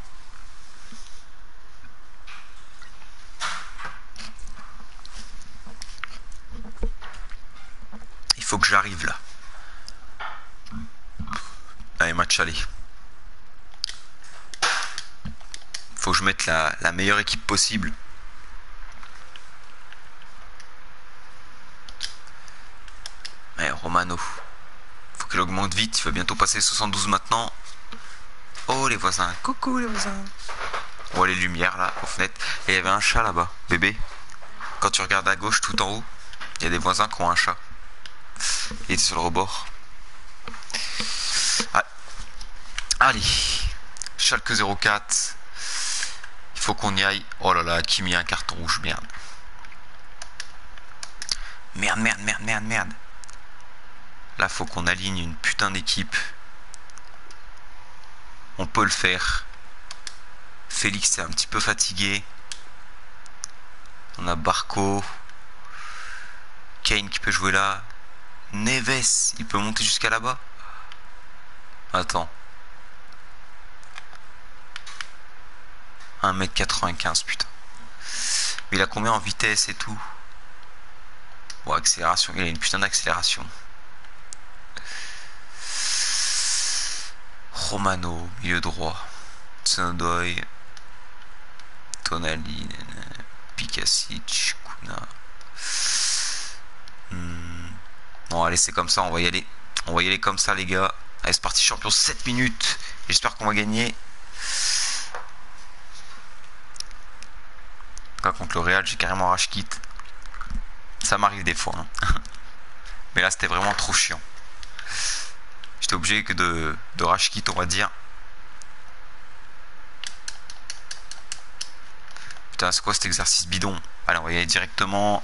Il faut que j'arrive là. Allez, match aller. Faut que je mette la, la meilleure équipe possible. Mais Romano. Faut qu'il augmente vite. Il va bientôt passer 72 maintenant. Oh les voisins. Coucou les voisins. On voit les lumières là aux fenêtres. Et il y avait un chat là-bas. Bébé. Quand tu regardes à gauche tout en haut, il y a des voisins qui ont un chat. Il était sur le rebord. Ah. Allez. Schalke 04. Il faut qu'on y aille. Oh là là, qui met un carton rouge, merde. Merde, merde, merde, merde, merde. Là, faut qu'on aligne une putain d'équipe. On peut le faire. Félix est un petit peu fatigué. On a Barco. Kane qui peut jouer là. Neves, il peut monter jusqu'à là-bas? Attends. 1m95, putain. Mais il a combien en vitesse et tout? Bon, accélération. Il a une putain d'accélération. Romano, milieu droit. Tsunodoy. Tonali. Pikasic. Kuna. Hmm. Allez, c'est comme ça. On va y aller. On va y aller comme ça, les gars. Allez, c'est parti, champion. 7 minutes. J'espère qu'on va gagner. contre le Real, j'ai carrément rage kit. Ça m'arrive des fois. Hein. Mais là, c'était vraiment trop chiant. J'étais obligé que de, de rage on va dire. Putain, c'est quoi cet exercice bidon? Allez, on va y aller directement.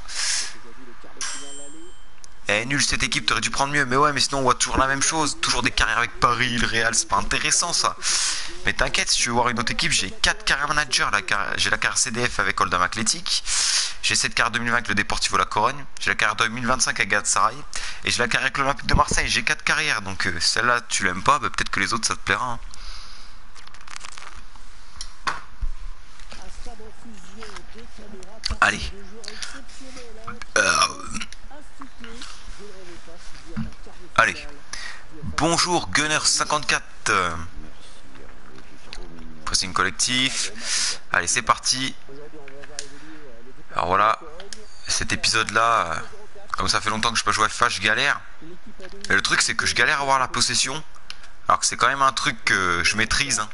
Eh, nul cette équipe, t'aurais dû prendre mieux. Mais ouais, mais sinon on voit toujours la même chose. Toujours des carrières avec Paris, le Real, c'est pas intéressant ça. Mais t'inquiète, si tu veux voir une autre équipe, j'ai 4 carrières managers. J'ai la carrière CDF avec Oldham Athletic. J'ai cette carrière 2020 avec le Deportivo La Corogne. J'ai la carrière 2025 avec Galatasaray. Et j'ai la carrière avec l'Olympique de Marseille. J'ai 4 carrières. Donc euh, celle-là, tu l'aimes pas, bah, peut-être que les autres, ça te plaira. Hein. Allez. Allez. Bonjour Gunner54. Pressing collectif. Allez, c'est parti. Alors voilà, cet épisode-là, comme ça fait longtemps que je peux jouer à je galère. Mais le truc, c'est que je galère à avoir la possession. Alors que c'est quand même un truc que je maîtrise. Hein.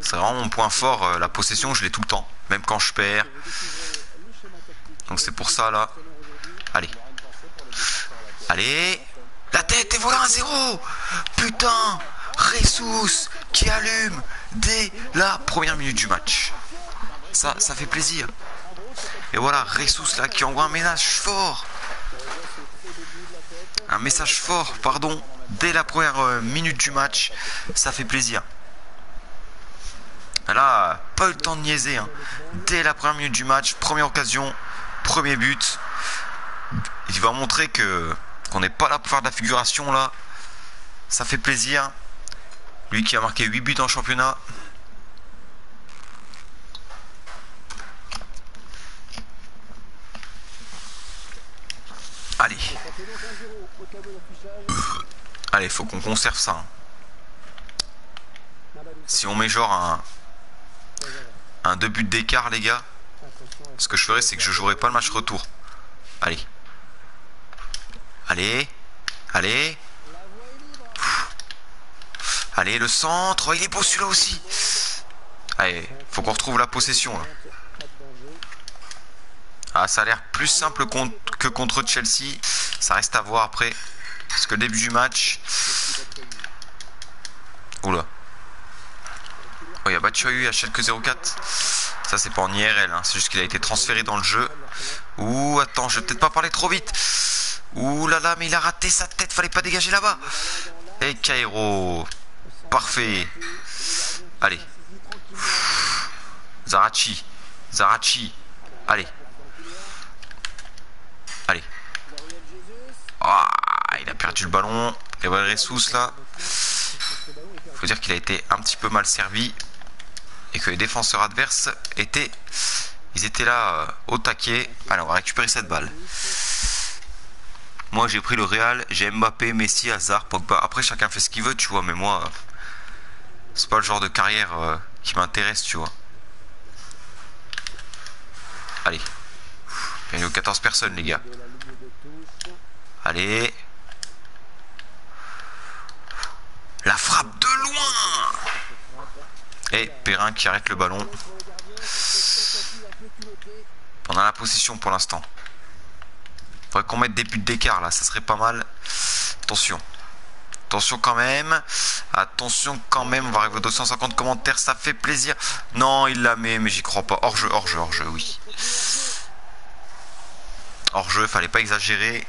C'est vraiment mon point fort, euh, la possession, je l'ai tout le temps. Même quand je perds. Donc c'est pour ça, là. Allez. Allez. La tête, et voilà un zéro Putain Ressus qui allume dès la première minute du match. Ça, ça fait plaisir. Et voilà, Ressus là qui envoie un message fort. Un message fort, pardon, dès la première euh, minute du match. Ça fait plaisir. Là, pas eu le temps de niaiser. Hein. Dès la première minute du match, première occasion, premier but. Il va montrer que qu'on n'est pas là pour faire de la figuration là. Ça fait plaisir. Lui qui a marqué 8 buts en championnat. Allez. Allez, faut qu'on conserve ça. Hein. Si on met genre un, un deux buts d'écart, les gars, ce que je ferai, c'est que je jouerai pas le match retour. Allez. Allez. Allez. Allez, le centre. Il est beau celui-là aussi. Allez, faut qu'on retrouve la possession. Là. Ah, ça a l'air plus simple que contre Chelsea. Ça reste à voir après. Parce que début du match. Oula. Oh, il y a Batshuayu à Schalke 04. Ça, c'est pas en IRL. Hein. C'est juste qu'il a été transféré dans le jeu. Ouh, attends, je vais peut-être pas parler trop vite. Ouh là là, mais il a raté sa tête, fallait pas dégager là-bas. Et Cairo. Parfait. Allez. Zarachi. Zarachi. Allez. Allez. Ah, il a perdu le ballon. Et voilà Ressus là. Faut dire qu'il a été un petit peu mal servi. Et que les défenseurs adverses étaient. Ils étaient là euh, au taquet. Allez, on va récupérer cette balle. Moi j'ai pris le Real, j'ai Mbappé, Messi, Hazard, Pogba. Après chacun fait ce qu'il veut, tu vois, mais moi c'est pas le genre de carrière euh, qui m'intéresse, tu vois. Allez. Il y a 14 personnes les gars. Allez. La frappe de loin Et Perrin qui arrête le ballon. On a la possession pour l'instant. Faudrait qu'on mette des buts d'écart là, ça serait pas mal. Attention. Attention quand même. Attention quand même. On va arriver aux 250 commentaires. Ça fait plaisir. Non, il la met, mais j'y crois pas. Hors jeu, hors jeu, hors jeu, oui. Hors jeu, fallait pas exagérer.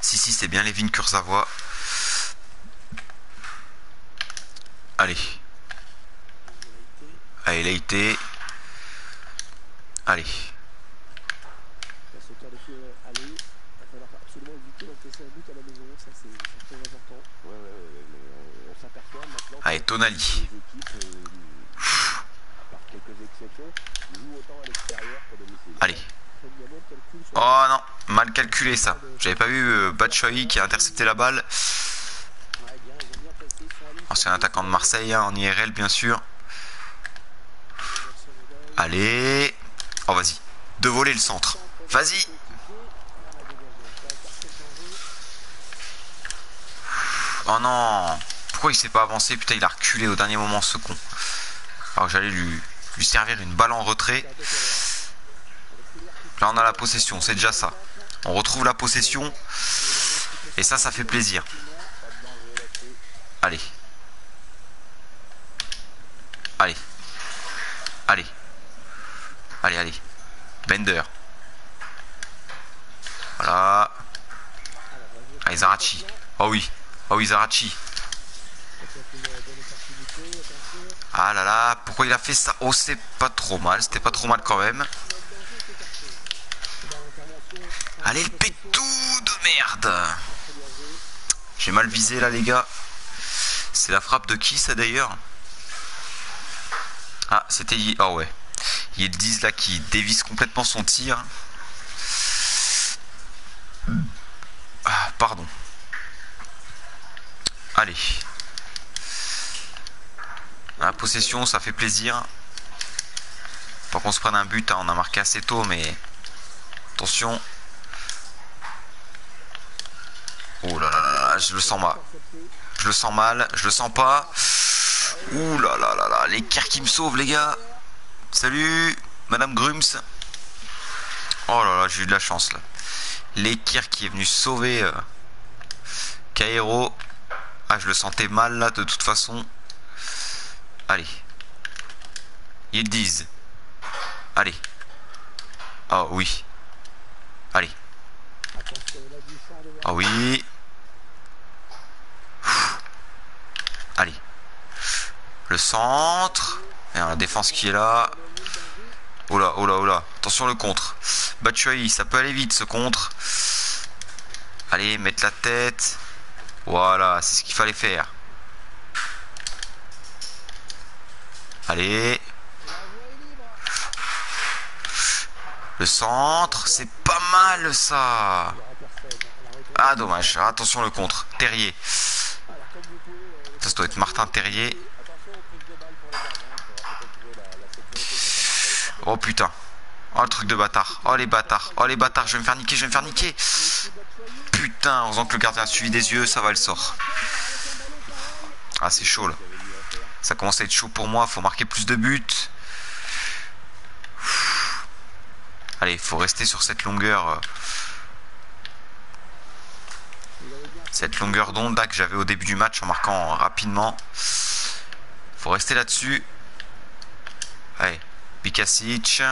Si, si, c'est bien Lévin Kurzavois. Allez. Allez, Leïté. Allez. Allez, Tonali. Allez. Oh non, mal calculé ça. J'avais pas vu euh, Batshuayi qui a intercepté la balle. Un attaquant de Marseille, hein, en IRL bien sûr. Allez. Oh, vas-y. De voler le centre. Vas-y. Oh non. Pourquoi il s'est pas avancé? Putain, il a reculé au dernier moment, ce con. Alors j'allais lui, lui servir une balle en retrait. Là, on a la possession. C'est déjà ça. On retrouve la possession. Et ça, ça fait plaisir. Allez. Allez. Allez. Allez, allez. Bender. Voilà. Allez, Zarachi. Oh oui. Oh oui, Zarachi. Ah là là, pourquoi il a fait ça? Oh, c'est pas trop mal. C'était pas trop mal quand même. Allez, le pétou de merde. J'ai mal visé là, les gars. C'est la frappe de qui, ça d'ailleurs? Ah, c'était... Oh ouais. Yildiz là qui dévisse complètement son tir. Ah, pardon. Allez. La possession, ça fait plaisir. Pas qu'on se prenne un but, hein. on a marqué assez tôt, mais attention. Oh là là là, je le sens mal. Je le sens mal, je le sens pas. Ouh là là là là, l'équerre qui me sauve les gars. Salut, Madame Grums. Oh là là, j'ai eu de la chance là. L'équerre qui est venu sauver euh. Ah, je le sentais mal là de toute façon. Allez. Ils disent. Allez. Oh oui. Allez. Ah oui. Allez. Le centre. Et la défense qui est là. Oh là, oh là, oh là. Attention le contre. Batshuayi, ça peut aller vite ce contre. Allez, mettre la tête. Voilà, c'est ce qu'il fallait faire. Allez. Le centre, c'est pas mal ça. Ah dommage, attention le contre. Terrier. Ça doit être Martin Terrier. Oh putain. Oh le truc de bâtard. Oh les bâtards. Oh les bâtards. Je vais me faire niquer. Je vais me faire niquer. Putain. Heureusement que le gardien a suivi des yeux. Ça va, le sort. Ah c'est chaud là. Ça commence à être chaud pour moi. Faut marquer plus de buts. Allez, il faut rester sur cette longueur. Euh, cette longueur d'onde que j'avais au début du match en marquant rapidement. Faut rester là-dessus. Allez, Pikasic.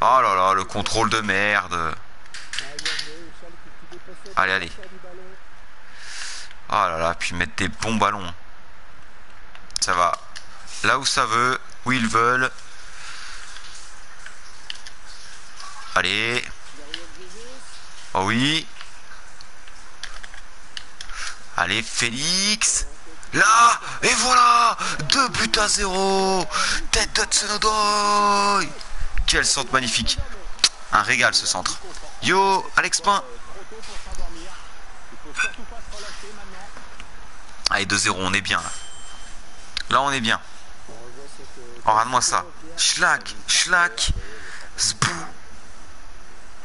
Oh là là, le contrôle de merde. Allez, allez. Oh là là, puis mettre des bons ballons. Ça va. Là où ça veut, où ils veulent. Allez. Oh oui. Allez, Félix. Là Et voilà Deux buts à zéro Tête de Tsunodoy Quel centre magnifique Un régal ce centre. Yo, Alex Pain Allez, 2-0, on est bien là. Là, on est bien. Oh, regarde-moi ça. Schlack, schlack, spou.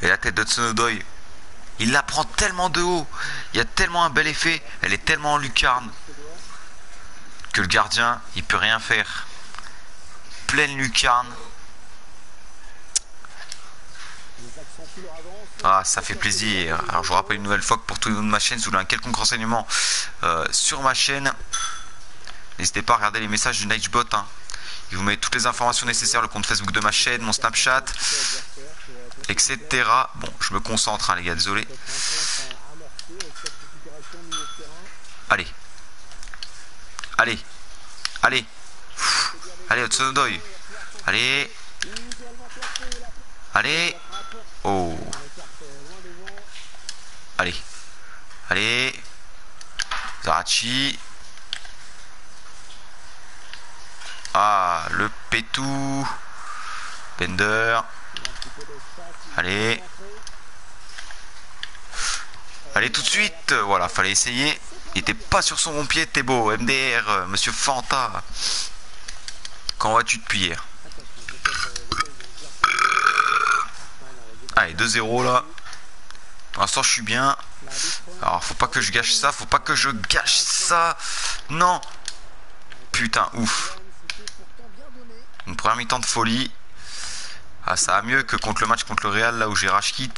Et la tête de Tsunodoy. Il la prend tellement de haut. Il y a tellement un bel effet. Elle est tellement en lucarne. Que le gardien, il peut rien faire. Pleine lucarne. Ah, ça fait plaisir. Alors, je vous rappelle une nouvelle fois que pour tout le monde de ma chaîne, si vous voulez un quelconque renseignement euh, sur ma chaîne, n'hésitez pas à regarder les messages du Nightbot. Hein. Il vous met toutes les informations nécessaires, le compte Facebook de ma chaîne, mon Snapchat, etc. Bon, je me concentre, hein, les gars, désolé. Allez. Allez. Allez. Allez, Otsunodoy. Allez. Allez. Oh. Allez. Allez. Zarachi. Ah, le pétou. Bender. Allez. Allez tout de suite. Voilà, fallait essayer. Il était pas sur son bon pied, beau. MDR, euh, monsieur Fanta. Quand vas-tu depuis hier Allez, 2-0 là. Pour l'instant, je suis bien. Alors, faut pas que je gâche ça. Faut pas que je gâche ça. Non. Putain, ouf. Une première mi-temps de folie. Ah, ça va mieux que contre le match contre le Real, là où j'ai rage kit.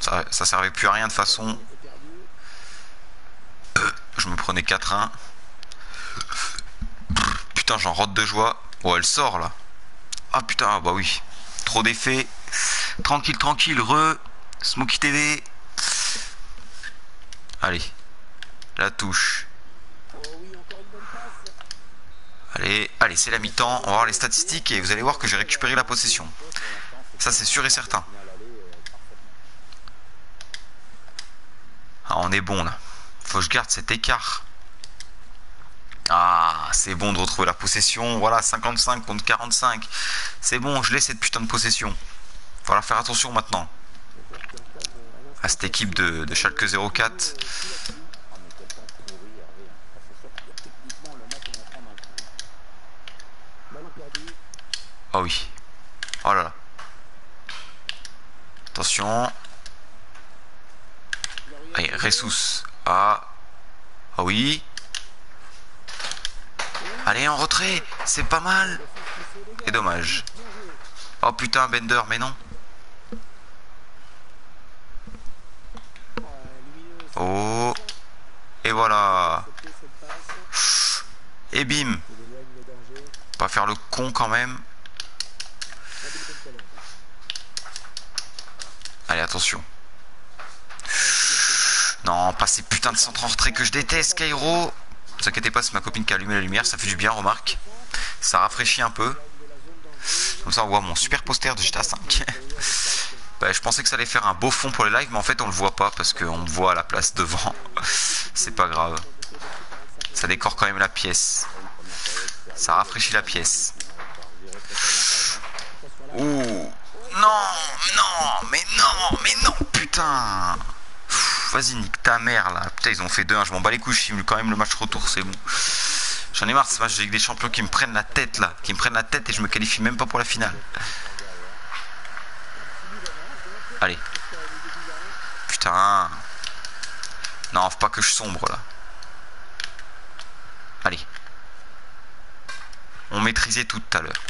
Ça, servait plus à rien de façon. Je me prenais 4-1. Putain, j'en rote de joie. Oh, elle sort là. Ah putain, ah, bah oui. Trop d'effets. Tranquille, tranquille, re. Smoky TV. Allez. La touche. Allez, allez, c'est la mi-temps. On va voir les statistiques et vous allez voir que j'ai récupéré la possession. Ça, c'est sûr et certain. Ah, on est bon là. Faut que je garde cet écart. Ah, c'est bon de retrouver la possession. Voilà, 55 contre 45. C'est bon, je laisse cette putain de possession. Faudra faire attention maintenant. À cette équipe de, de Schalke 04. Oh oui. Oh là là. Attention. Allez, Ressus. Ah. Ah oui. Allez, en retrait. C'est pas mal. Et dommage. Oh putain, Bender, mais non. Oh. Et voilà. Et bim. Pas faire le con quand même. Allez, attention. Non, pas ces putains de centres en retrait que je déteste, Cairo. Ne vous inquiétez pas, c'est ma copine qui a allumé la lumière, ça fait du bien, remarque. Ça rafraîchit un peu. Comme ça, on voit mon super poster de GTA 5. bah, je pensais que ça allait faire un beau fond pour les lives, mais en fait, on le voit pas parce qu'on me voit à la place devant. c'est pas grave. Ça décore quand même la pièce. Ça rafraîchit la pièce. Ouh. Non, non, mais non, mais non, putain. Vas-y, nique ta mère là. Putain, ils ont fait 2-1. Je m'en bats les couilles. Je filme quand même le match retour, c'est bon. J'en ai marre ce match avec des champions qui me prennent la tête là. Qui me prennent la tête et je me qualifie même pas pour la finale. Allez. Putain. Non, faut pas que je sombre là. Allez. On maîtrisait tout à l'heure.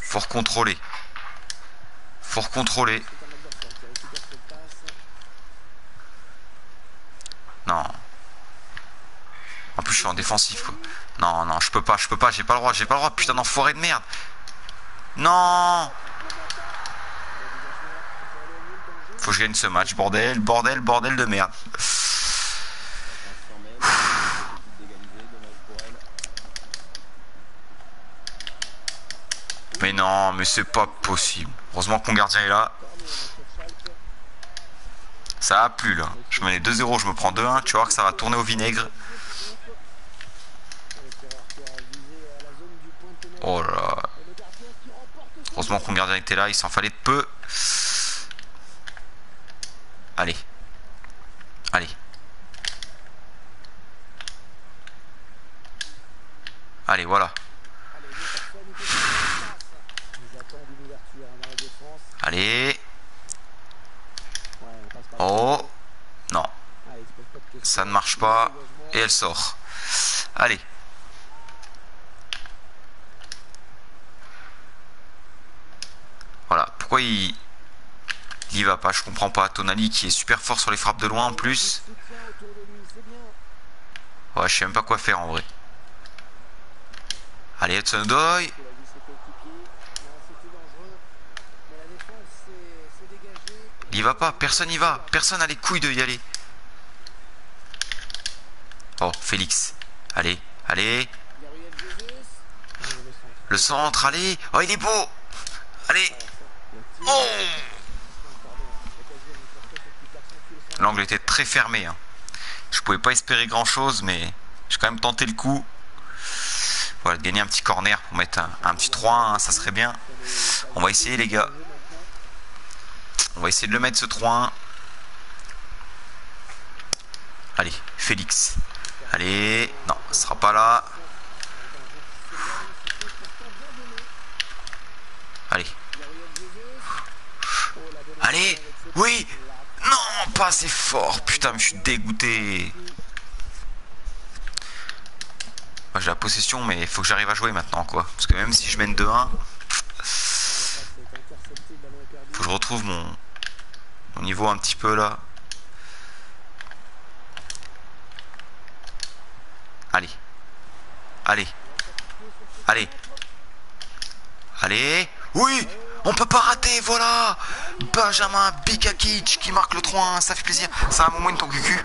Faut recontrôler. Faut recontrôler. Non. En plus, je suis en défensif. Non, non, je peux pas, je peux pas, j'ai pas le droit, j'ai pas le droit, putain d'enfoiré de merde. Non Faut que je gagne ce match, bordel, bordel, bordel de merde. Mais non, mais c'est pas possible. Heureusement que mon gardien est là. Ça a plus là. Je menais 2-0, je me prends 2-1. Tu vois que ça va tourner au vinaigre. Oh là là. Heureusement que mon gardien était là, il s'en fallait peu. Allez. Allez. Allez, voilà. Allez. Oh. Non. Ça ne marche pas. Et elle sort. Allez. Voilà. Pourquoi il... Il y va pas, je comprends pas. Tonali qui est super fort sur les frappes de loin en plus. Ouais, je sais même pas quoi faire en vrai. Allez, Hudson Doy. Il va pas, personne y va. Personne a les couilles de y aller. Oh, Félix. Allez, allez. Le centre, allez. Oh, il est beau. Allez. Oh L'angle était très fermé. Hein. Je pouvais pas espérer grand chose, mais j'ai quand même tenté le coup. Voilà, de gagner un petit corner pour mettre un, petit 3 hein, ça serait bien. On va essayer les gars. On va essayer de le mettre ce 3-1. Allez, Félix. Allez, non, ce sera pas là. Allez. Allez, oui. Non, pas assez fort. Putain, je suis dégoûté. J'ai la possession, mais il faut que j'arrive à jouer maintenant, quoi. Parce que même si je mène 2-1, faut je retrouve mon, mon niveau un petit peu là. Allez. Allez. Allez. Allez. Oui On peut pas rater, voilà Benjamin Bikakic qui marque le 3-1, ça fait plaisir. Ça a un moment ton cucu?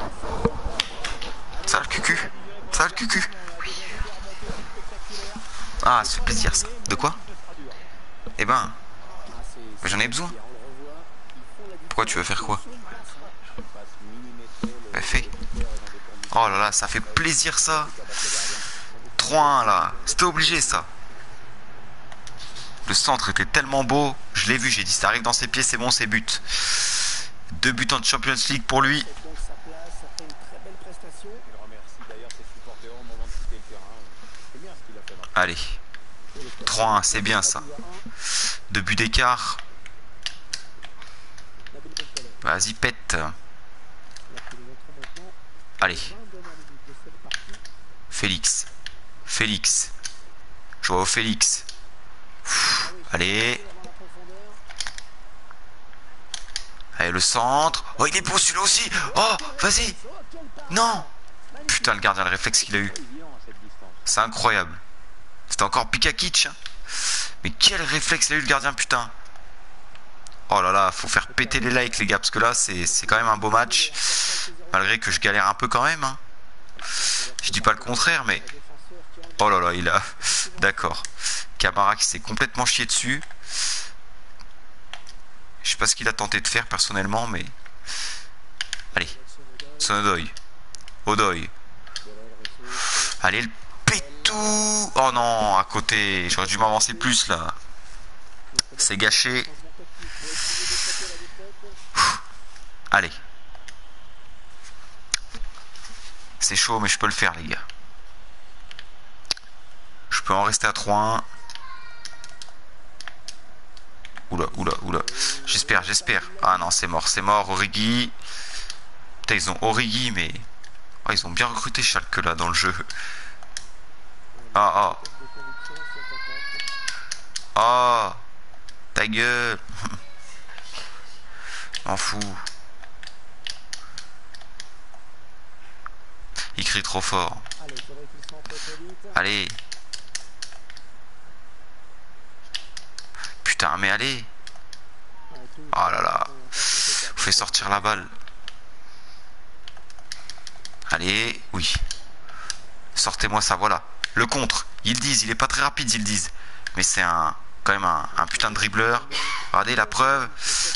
Ça a le cucu? Ça a le cucu? Ah, ça fait plaisir ça. De quoi? Eh ben, j'en ai besoin. Tu veux faire quoi Bah. Oh là là, ça fait plaisir ça. 3-1 là. C'était obligé ça. Le centre était tellement beau. Je l'ai vu, j'ai dit ça arrive dans ses pieds, c'est bon, c'est but. Deux buts en Champions League pour lui. Allez. 3-1, c'est bien ça. Deux buts d'écart. Vas-y, pète. Allez. Félix. Félix. Je vois au Félix. allez. Allez, le centre. Oh, il est beau celui-là aussi. Oh, vas-y. Non. Putain, le gardien, le réflexe qu'il a eu. C'est incroyable. C'était encore Pikakic. Hein. Mais quel réflexe il a eu le gardien, putain. Oh là là, faut faire péter les likes, les gars, parce que là, c'est quand même un beau match. Malgré que je galère un peu quand même. Hein. Je dis pas le contraire, mais... Oh là là, il a... D'accord. Camara qui s'est complètement chié dessus. Je sais pas ce qu'il a tenté de faire personnellement, mais... Allez. Sonodoy. Odoy. Allez, le tout. Oh non, à côté. J'aurais dû m'avancer plus là. C'est gâché. Allez. C'est chaud, mais je peux le faire, les gars. Je peux en rester à 3-1. Oula, oula, oula. J'espère, j'espère. Ah non, c'est mort, c'est mort. Origi. Putain, ils ont Origi, mais... Oh, ils ont bien recruté Schalke là dans le jeu. Ah, ah. Ah. Ta gueule. M'en fous. Il crie trop fort. Allez. Putain, mais allez. Oh là là. Vous fait sortir la balle. Allez, oui. Sortez-moi ça, voilà. Le contre, ils disent, il est pas très rapide, ils disent. Mais c'est un quand même un, un, putain de dribbleur. Regardez la preuve.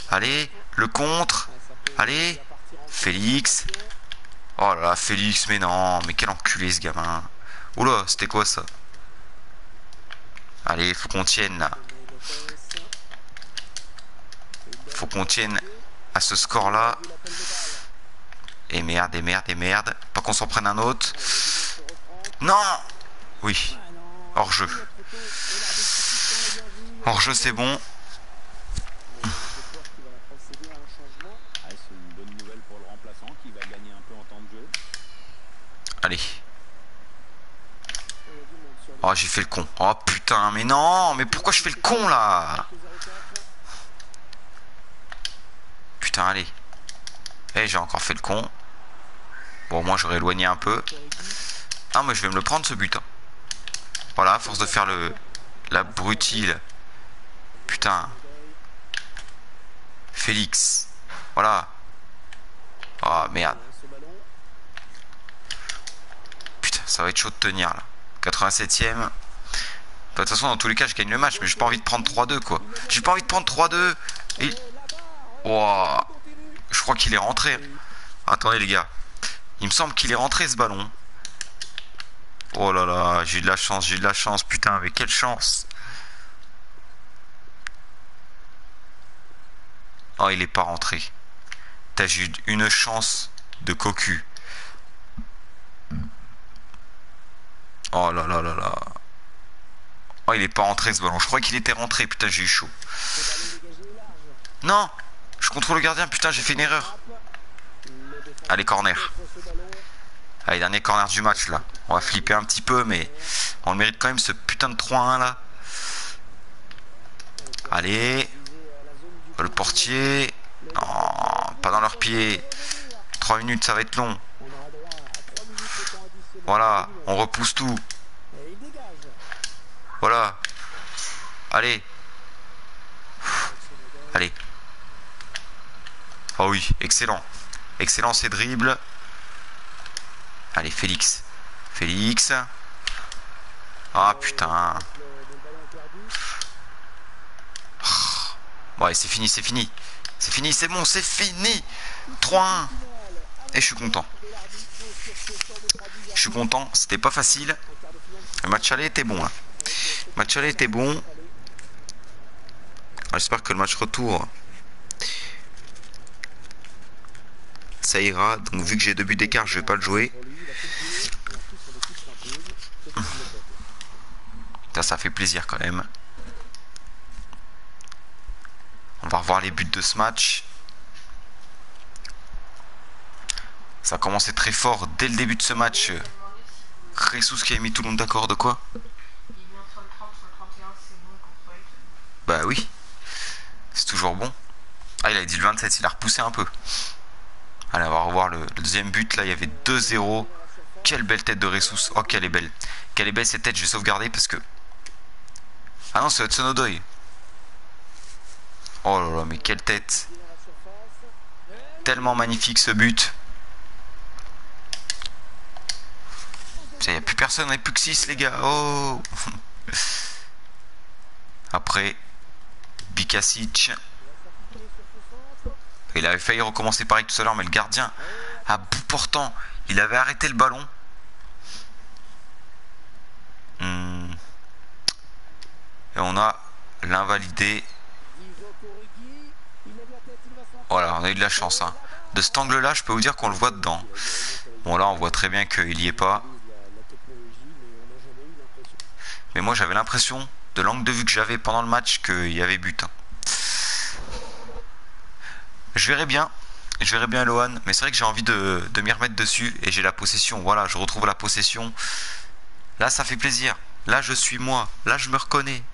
Allez, le contre. Allez, Félix. Oh là Félix, mais non, mais quel enculé ce gamin. Oula, c'était quoi ça? Allez, faut qu'on tienne là. Faut qu'on tienne à ce score là. Et merde, et merde, et merde. Pas qu'on s'en prenne un autre. Non Oui. Hors jeu. Hors jeu, c'est bon. Allez. Oh, j'ai fait le con. Oh putain, mais non, mais pourquoi je fais le con là? Putain, allez. Eh, j'ai encore fait le con. Bon, moi j'aurais éloigné un peu. Ah, mais je vais me le prendre ce but. Hein. Voilà, à force de faire le la brutile. Putain. Félix. Voilà. Oh merde. Putain, ça va être chaud de tenir là. 87ème. De toute façon, dans tous les cas, je gagne le match, mais j'ai pas envie de prendre 3-2 quoi. J'ai pas envie de prendre 3-2. Et... Je crois qu'il est rentré. Attendez les gars. Il me semble qu'il est rentré ce ballon. Oh là là, j'ai eu de la chance, j'ai de la chance, putain, mais quelle chance. Oh, il est pas rentré. T'as eu une chance de cocu. Oh là là là là. Oh, il est pas rentré ce ballon. Je crois qu'il était rentré. Putain, j'ai eu chaud. Non Je contrôle le gardien. Putain, j'ai fait une erreur. Allez, corner. Allez, dernier corner du match là. On va flipper un petit peu, mais on mérite quand même ce putain de 3-1 là. Allez. Le portier. Non, pas dans leurs pieds. 3 minutes, ça va être long. Voilà, on repousse tout. Voilà. Allez. Allez. Oh oui, excellent. Excellent ces dribbles. Allez, Félix. Félix. Ah putain. Ouais, c'est fini, c'est fini. C'est fini, c'est bon, c'est fini. 3-1. Et je suis content. Je suis content, c'était pas facile. Le match aller était bon là. Le match aller était bon. J'espère que le match retour ça ira. Donc vu que j'ai deux buts d'écart, je vais pas le jouer. Ça, ça fait plaisir quand même. On va revoir les buts de ce match. Ça a commencé très fort dès le début de ce match. Ressus qui a mis tout le monde d'accord de quoi Bah oui. C'est toujours bon. Ah, il a dit le 27, il a repoussé un peu. Allez, on va revoir le, deuxième but. Là, il y avait 2-0. Quelle belle tête de Ressus. Oh, quelle est belle. Quelle est belle cette tête. Je vais sauvegarder parce que... Ah non, c'est Hudson Odoi. Oh là là, mais quelle tête. Tellement magnifique ce but. Il n'y a plus personne, n'y a plus que 6 les gars. Oh Après, Bikasic. Il avait failli recommencer pareil tout à l'heure, mais le gardien, à bout portant, il avait arrêté le ballon. Hmm. Et on a l'invalidé. Voilà, on a eu de la chance. Hein. De cet angle-là, je peux vous dire qu'on le voit dedans. Bon, là, on voit très bien qu'il n'y est pas. Mais moi, j'avais l'impression, de l'angle de vue que j'avais pendant le match, qu'il y avait but. Hein. Je verrai bien. Je verrai bien Lohan. Mais c'est vrai que j'ai envie de, m'y remettre dessus. Et j'ai la possession. Voilà, je retrouve la possession. Là, ça fait plaisir. Là, je suis moi. Là, je me reconnais.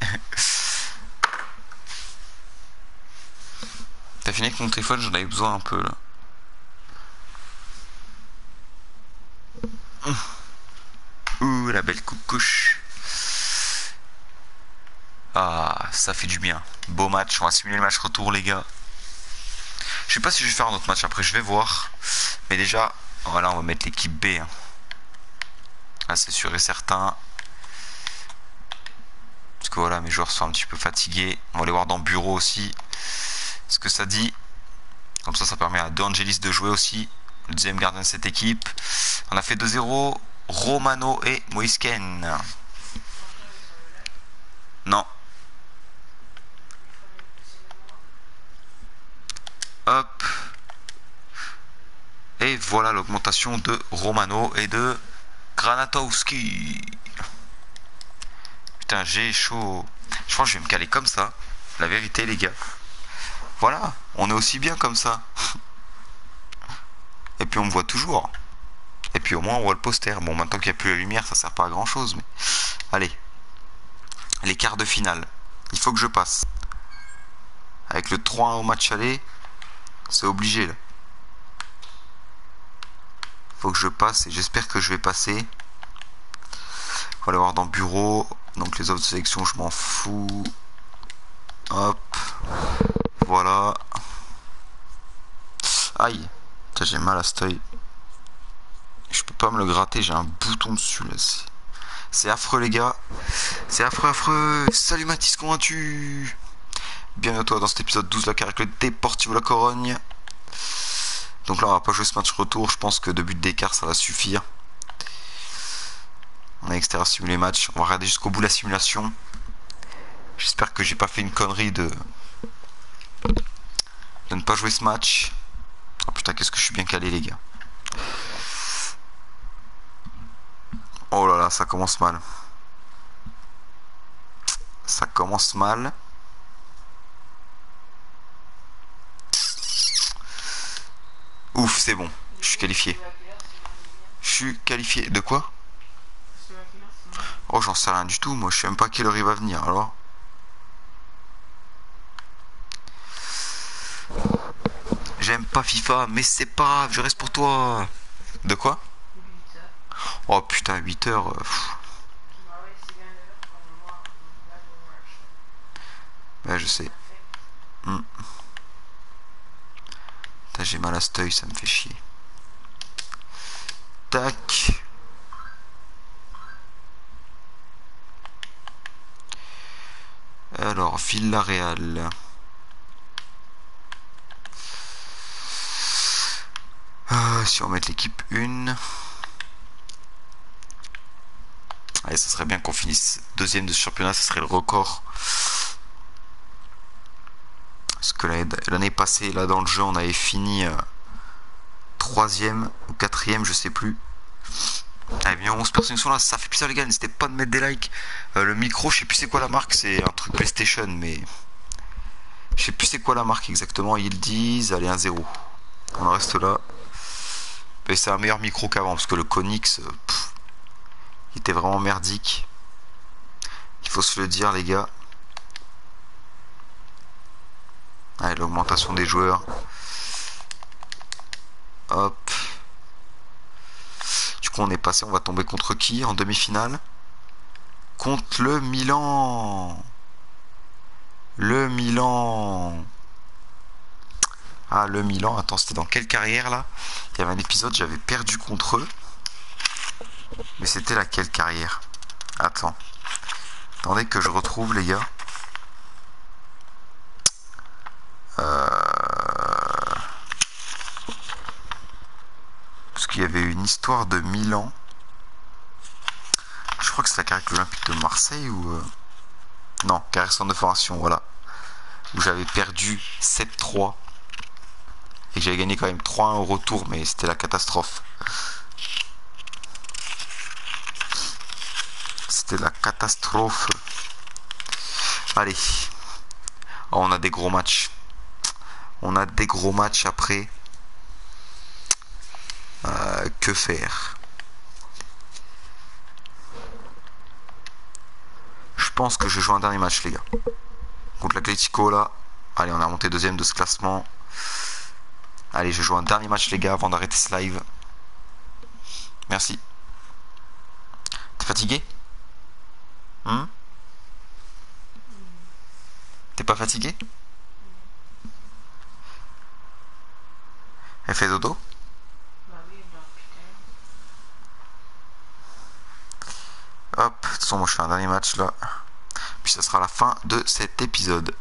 T'as fini avec mon téléphone? J'en avais besoin un peu là. la belle coucouche. Ah, ça fait du bien. Beau match. On va simuler le match retour, les gars. Je sais pas si je vais faire un autre match après, je vais voir. Mais déjà, voilà, on va mettre l'équipe B. Hein. Ah, c'est sûr et certain. Parce que voilà, mes joueurs sont un petit peu fatigués. On va aller voir dans bureau aussi ce que ça dit. Comme ça, ça permet à De Angelis de jouer aussi. Le deuxième gardien de cette équipe. On a fait 2-0. Romano et Moisken. Non. Hop. Et voilà l'augmentation de Romano et de Granatowski. Putain, j'ai chaud. Je pense que je vais me caler comme ça. La vérité, les gars. Voilà, on est aussi bien comme ça. Et puis on me voit toujours. Et puis au moins on voit le poster. Bon, maintenant qu'il n'y a plus la lumière, ça sert pas à grand chose. Mais allez, les quarts de finale. Il faut que je passe. Avec le 3-1 au match aller, c'est obligé là. Faut que je passe et j'espère que je vais passer. Va aller voir dans bureau. Donc les autres sélections, je m'en fous. Hop. Voilà. Aïe. J'ai mal à cet oeil. Je peux pas me le gratter, j'ai un bouton dessus là. C'est affreux les gars. C'est affreux, affreux. Salut Mathis, comment vas-tu? Bienvenue à toi dans cet épisode 12 de la le Deportivo La Corogne. Donc là on va pas jouer ce match retour, je pense que deux buts d'écart ça va suffire. On a extérieur simulé match, on va regarder jusqu'au bout la simulation. J'espère que j'ai pas fait une connerie de de ne pas jouer ce match. Oh putain, qu'est-ce que je suis bien calé, les gars. Oh là là, ça commence mal. Ça commence mal. Ouf, c'est bon. Je suis qualifié. Je suis qualifié. De quoi? Oh, j'en sais rien du tout. Moi, je sais même pas quelle heure il va venir. Alors. J'aime pas FIFA, mais c'est pas grave, je reste pour toi. De quoi? Oh putain, 8 heures. Ouais, je sais. Hmm. J'ai mal à cet ça me fait chier. Tac. Alors, Villarreal. si on met l'équipe 1. Allez, ça serait bien qu'on finisse deuxième de championnat, ce serait le record. Parce que l'année passée, là dans le jeu, on avait fini euh, troisième ou quatrième, je sais plus. Allez, bien 11 personnes sont là, ça fait plaisir les gars, n'hésitez pas de mettre des likes. Euh, le micro, je sais plus c'est quoi la marque, c'est un truc PlayStation, mais je sais plus c'est quoi la marque exactement. Ils disent, allez, un 0. On reste là c'est un meilleur micro qu'avant parce que le Konix euh, il était vraiment merdique. Il faut se le dire les gars. Allez, l'augmentation des joueurs. Hop. Du coup, on est passé, on va tomber contre qui en demi-finale? Contre le Milan. Le Milan. Ah, le Milan. Attends, c'était dans quelle carrière là? Il y avait un épisode, j'avais perdu contre eux. Mais c'était laquelle carrière? Attends. Attendez que je retrouve, les gars. Euh... Parce qu'il y avait une histoire de Milan. Je crois que c'est la carrière olympique de Marseille ou... Euh, non, carrière sans de formation, voilà. Où j'avais perdu 7-3 et j'avais gagné quand même 3-1 au retour, mais c'était la catastrophe. C'était la catastrophe. Allez. Oh, on a des gros matchs. On a des gros matchs après. Euh, que faire? Je pense que je joue un dernier match, les gars. Contre l'Atletico, là. Allez, on a monté deuxième de ce classement. Allez, je joue un dernier match, les gars, avant d'arrêter ce live. Merci. Ça fatigué? Hmm? T'es pas fatigué? Elle fait dodo? Hop, de toute façon, moi je fais un dernier match là. Puis ça sera la fin de cet épisode.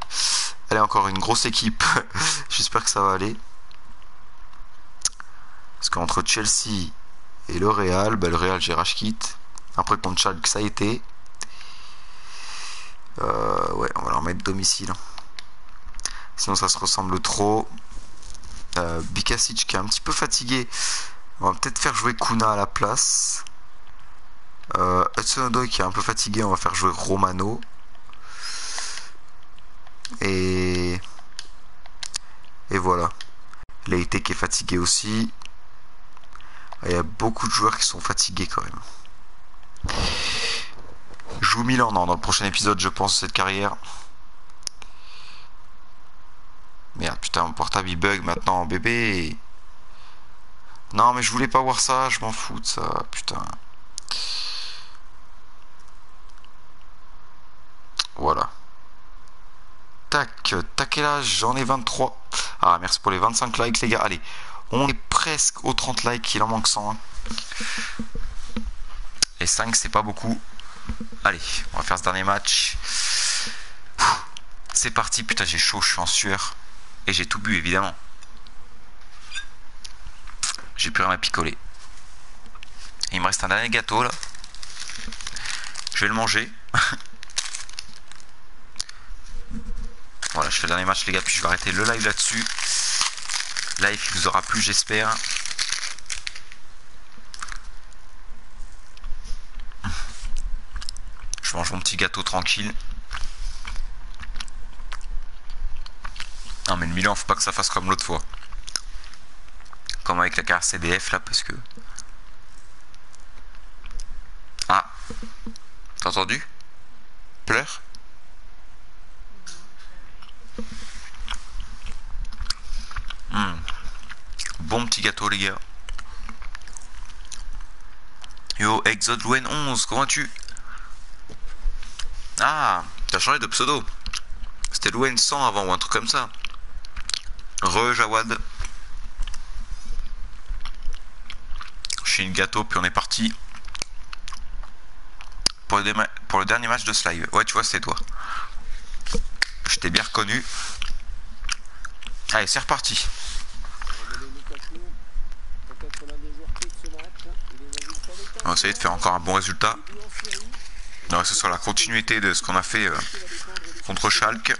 Elle est encore une grosse équipe. J'espère que ça va aller. Parce qu'entre Chelsea et le Real, bah, le Real j'ai kit. Après contre Schalke ça a été. Euh, ouais, on va leur mettre domicile. Sinon ça se ressemble trop. Euh, Bikasic qui est un petit peu fatigué. On va peut-être faire jouer Kuna à la place. Euh, qui est un peu fatigué, on va faire jouer Romano. Et, et voilà. Leite qui est fatigué aussi. Il y a beaucoup de joueurs qui sont fatigués quand même. Joue Milan dans le prochain épisode, je pense, cette carrière. Merde, putain, mon portable il bug maintenant, bébé. Non, mais je voulais pas voir ça, je m'en fous de ça, putain. Voilà. Tac, tac, et là, j'en ai 23. Ah, merci pour les 25 likes, les gars. Allez, on est presque aux 30 likes, il en manque 100. Hein. Les 5, c'est pas beaucoup. Allez, on va faire ce dernier match. C'est parti, putain, j'ai chaud, je suis en sueur. Et j'ai tout bu, évidemment. J'ai plus rien à picoler. Il me reste un dernier gâteau, là. Je vais le manger. voilà, je fais le dernier match, les gars, puis je vais arrêter le live là-dessus. Live qui vous aura plu, j'espère. Je mange mon petit gâteau tranquille. Non mais le Milan, faut pas que ça fasse comme l'autre fois. Comme avec la carte CDF là, parce que... Ah T'as entendu? Pleure? Hmm. Bon petit gâteau les gars. Yo, Exode 11, comment tu Ah, t'as changé de pseudo. C'était Louen 100 avant ou un truc comme ça. Re Jawad. Je une gâteau, puis on est parti. Pour le, dernier match de ce live. Ouais, tu vois, c'est toi. Je t'ai bien reconnu. Allez, c'est reparti. On va essayer de faire encore un bon résultat. Donc, ce soit la continuité de ce qu'on a fait euh, contre Schalke.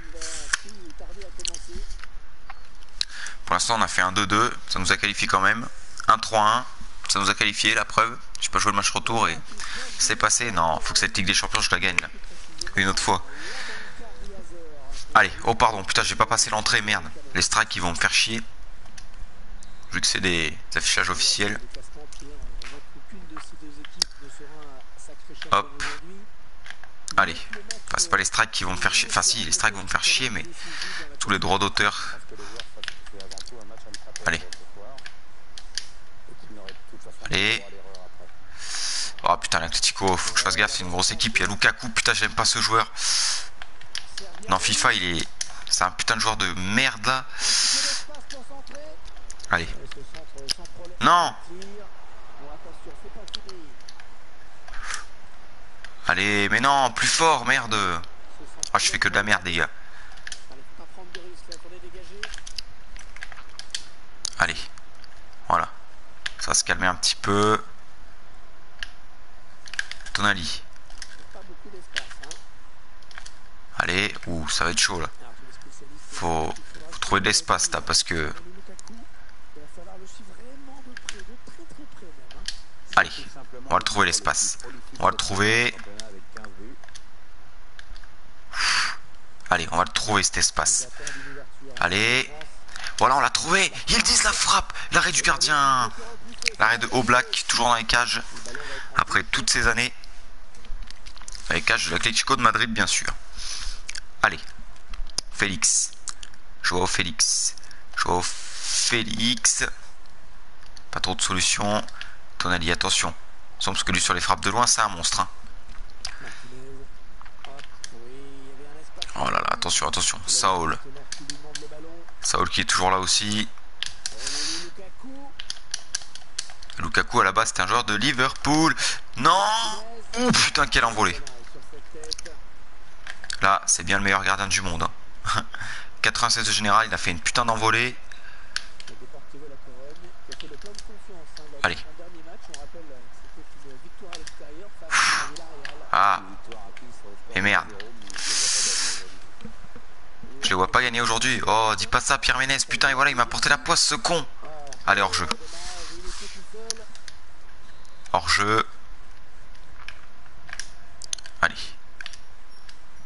Pour l'instant, on a fait un 2-2. Ça nous a qualifié quand même. 1-3-1. Ça nous a qualifié, la preuve. J'ai pas joué le match retour et c'est passé. Non, faut que cette Ligue des Champions, je la gagne là. Une autre fois. Allez, oh pardon, putain, j'ai pas passé l'entrée, merde. Les strikes, ils vont me faire chier. Vu que c'est des affichages officiels. Hop. Allez. Enfin, c'est pas les strikes qui vont me faire chier. Enfin, si, les strikes vont me faire chier, mais tous les droits d'auteur Allez. Allez. Oh putain, l'Atletico, faut que je fasse gaffe, c'est une grosse équipe. Il y a Lukaku, putain, j'aime pas ce joueur. Non, FIFA, il est. C'est un putain de joueur de merde là. Allez. Non Allez, mais non, plus fort, merde. Oh, je fais que de la merde, les gars. Allez. Voilà. Ça va se calmer un petit peu. Tonali. Allez. Ouh, ça va être chaud là. Faut, faut trouver de l'espace là parce que... Allez. On va le trouver l'espace. On va le trouver. Allez, on va le trouver cet espace. Allez. Voilà, on l'a trouvé. Ils disent la frappe. L'arrêt du gardien. L'arrêt de Black, toujours dans les cages. Après toutes ces années. Les cages de l'Atlético de Madrid, bien sûr. Allez. Félix. Joao Félix. Joao Félix. Pas trop de solutions. Tonali, attention. Sauf que lui sur les frappes de loin, c'est un monstre. Hein. Oh là là, attention, attention. Saul. Saul qui est toujours là aussi. Lukaku à la base c'était un joueur de Liverpool. Non Oh putain quel envolé. Là c'est bien le meilleur gardien du monde. 96 hein. de général, il a fait une putain d'envolée. Allez. Ah. Et merde. Je les vois pas gagner aujourd'hui. Oh, dis pas ça, Pierre Ménès. Putain, et voilà, il m'a porté la poisse, ce con. Allez, hors jeu. Hors jeu. Allez.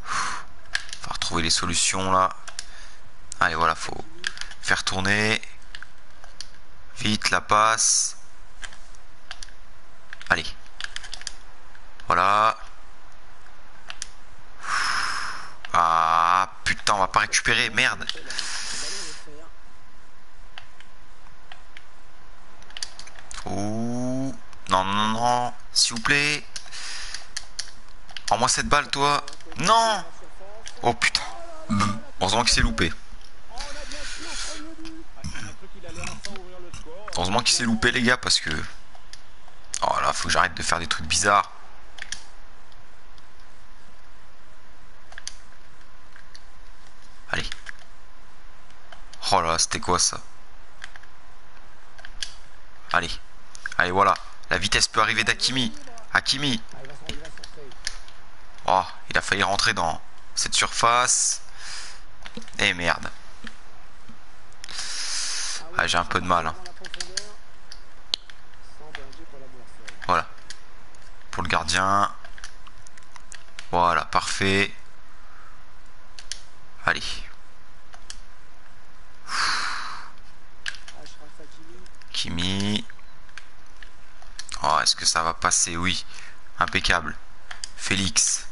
Faut retrouver les solutions là. Allez, voilà, faut faire tourner. Vite, la passe. Allez. Voilà. Ah putain, on va pas récupérer, merde. Ouh. Non, non, non, s'il vous plaît. En moi cette balle, toi. Non Oh putain. Heureusement qu'il s'est loupé. Heureusement qu'il s'est loupé, les gars, parce que... Oh là, faut que j'arrête de faire des trucs bizarres. Oh là, c'était quoi ça? Allez. Allez, voilà. La vitesse peut arriver d'Akimi. Akimi. Oh, il a failli rentrer dans cette surface. Eh merde. Ah, j'ai un peu de mal. Hein. Voilà. Pour le gardien. Voilà, parfait. Allez. Oh, est-ce que ça va passer? Oui. Impeccable. Félix.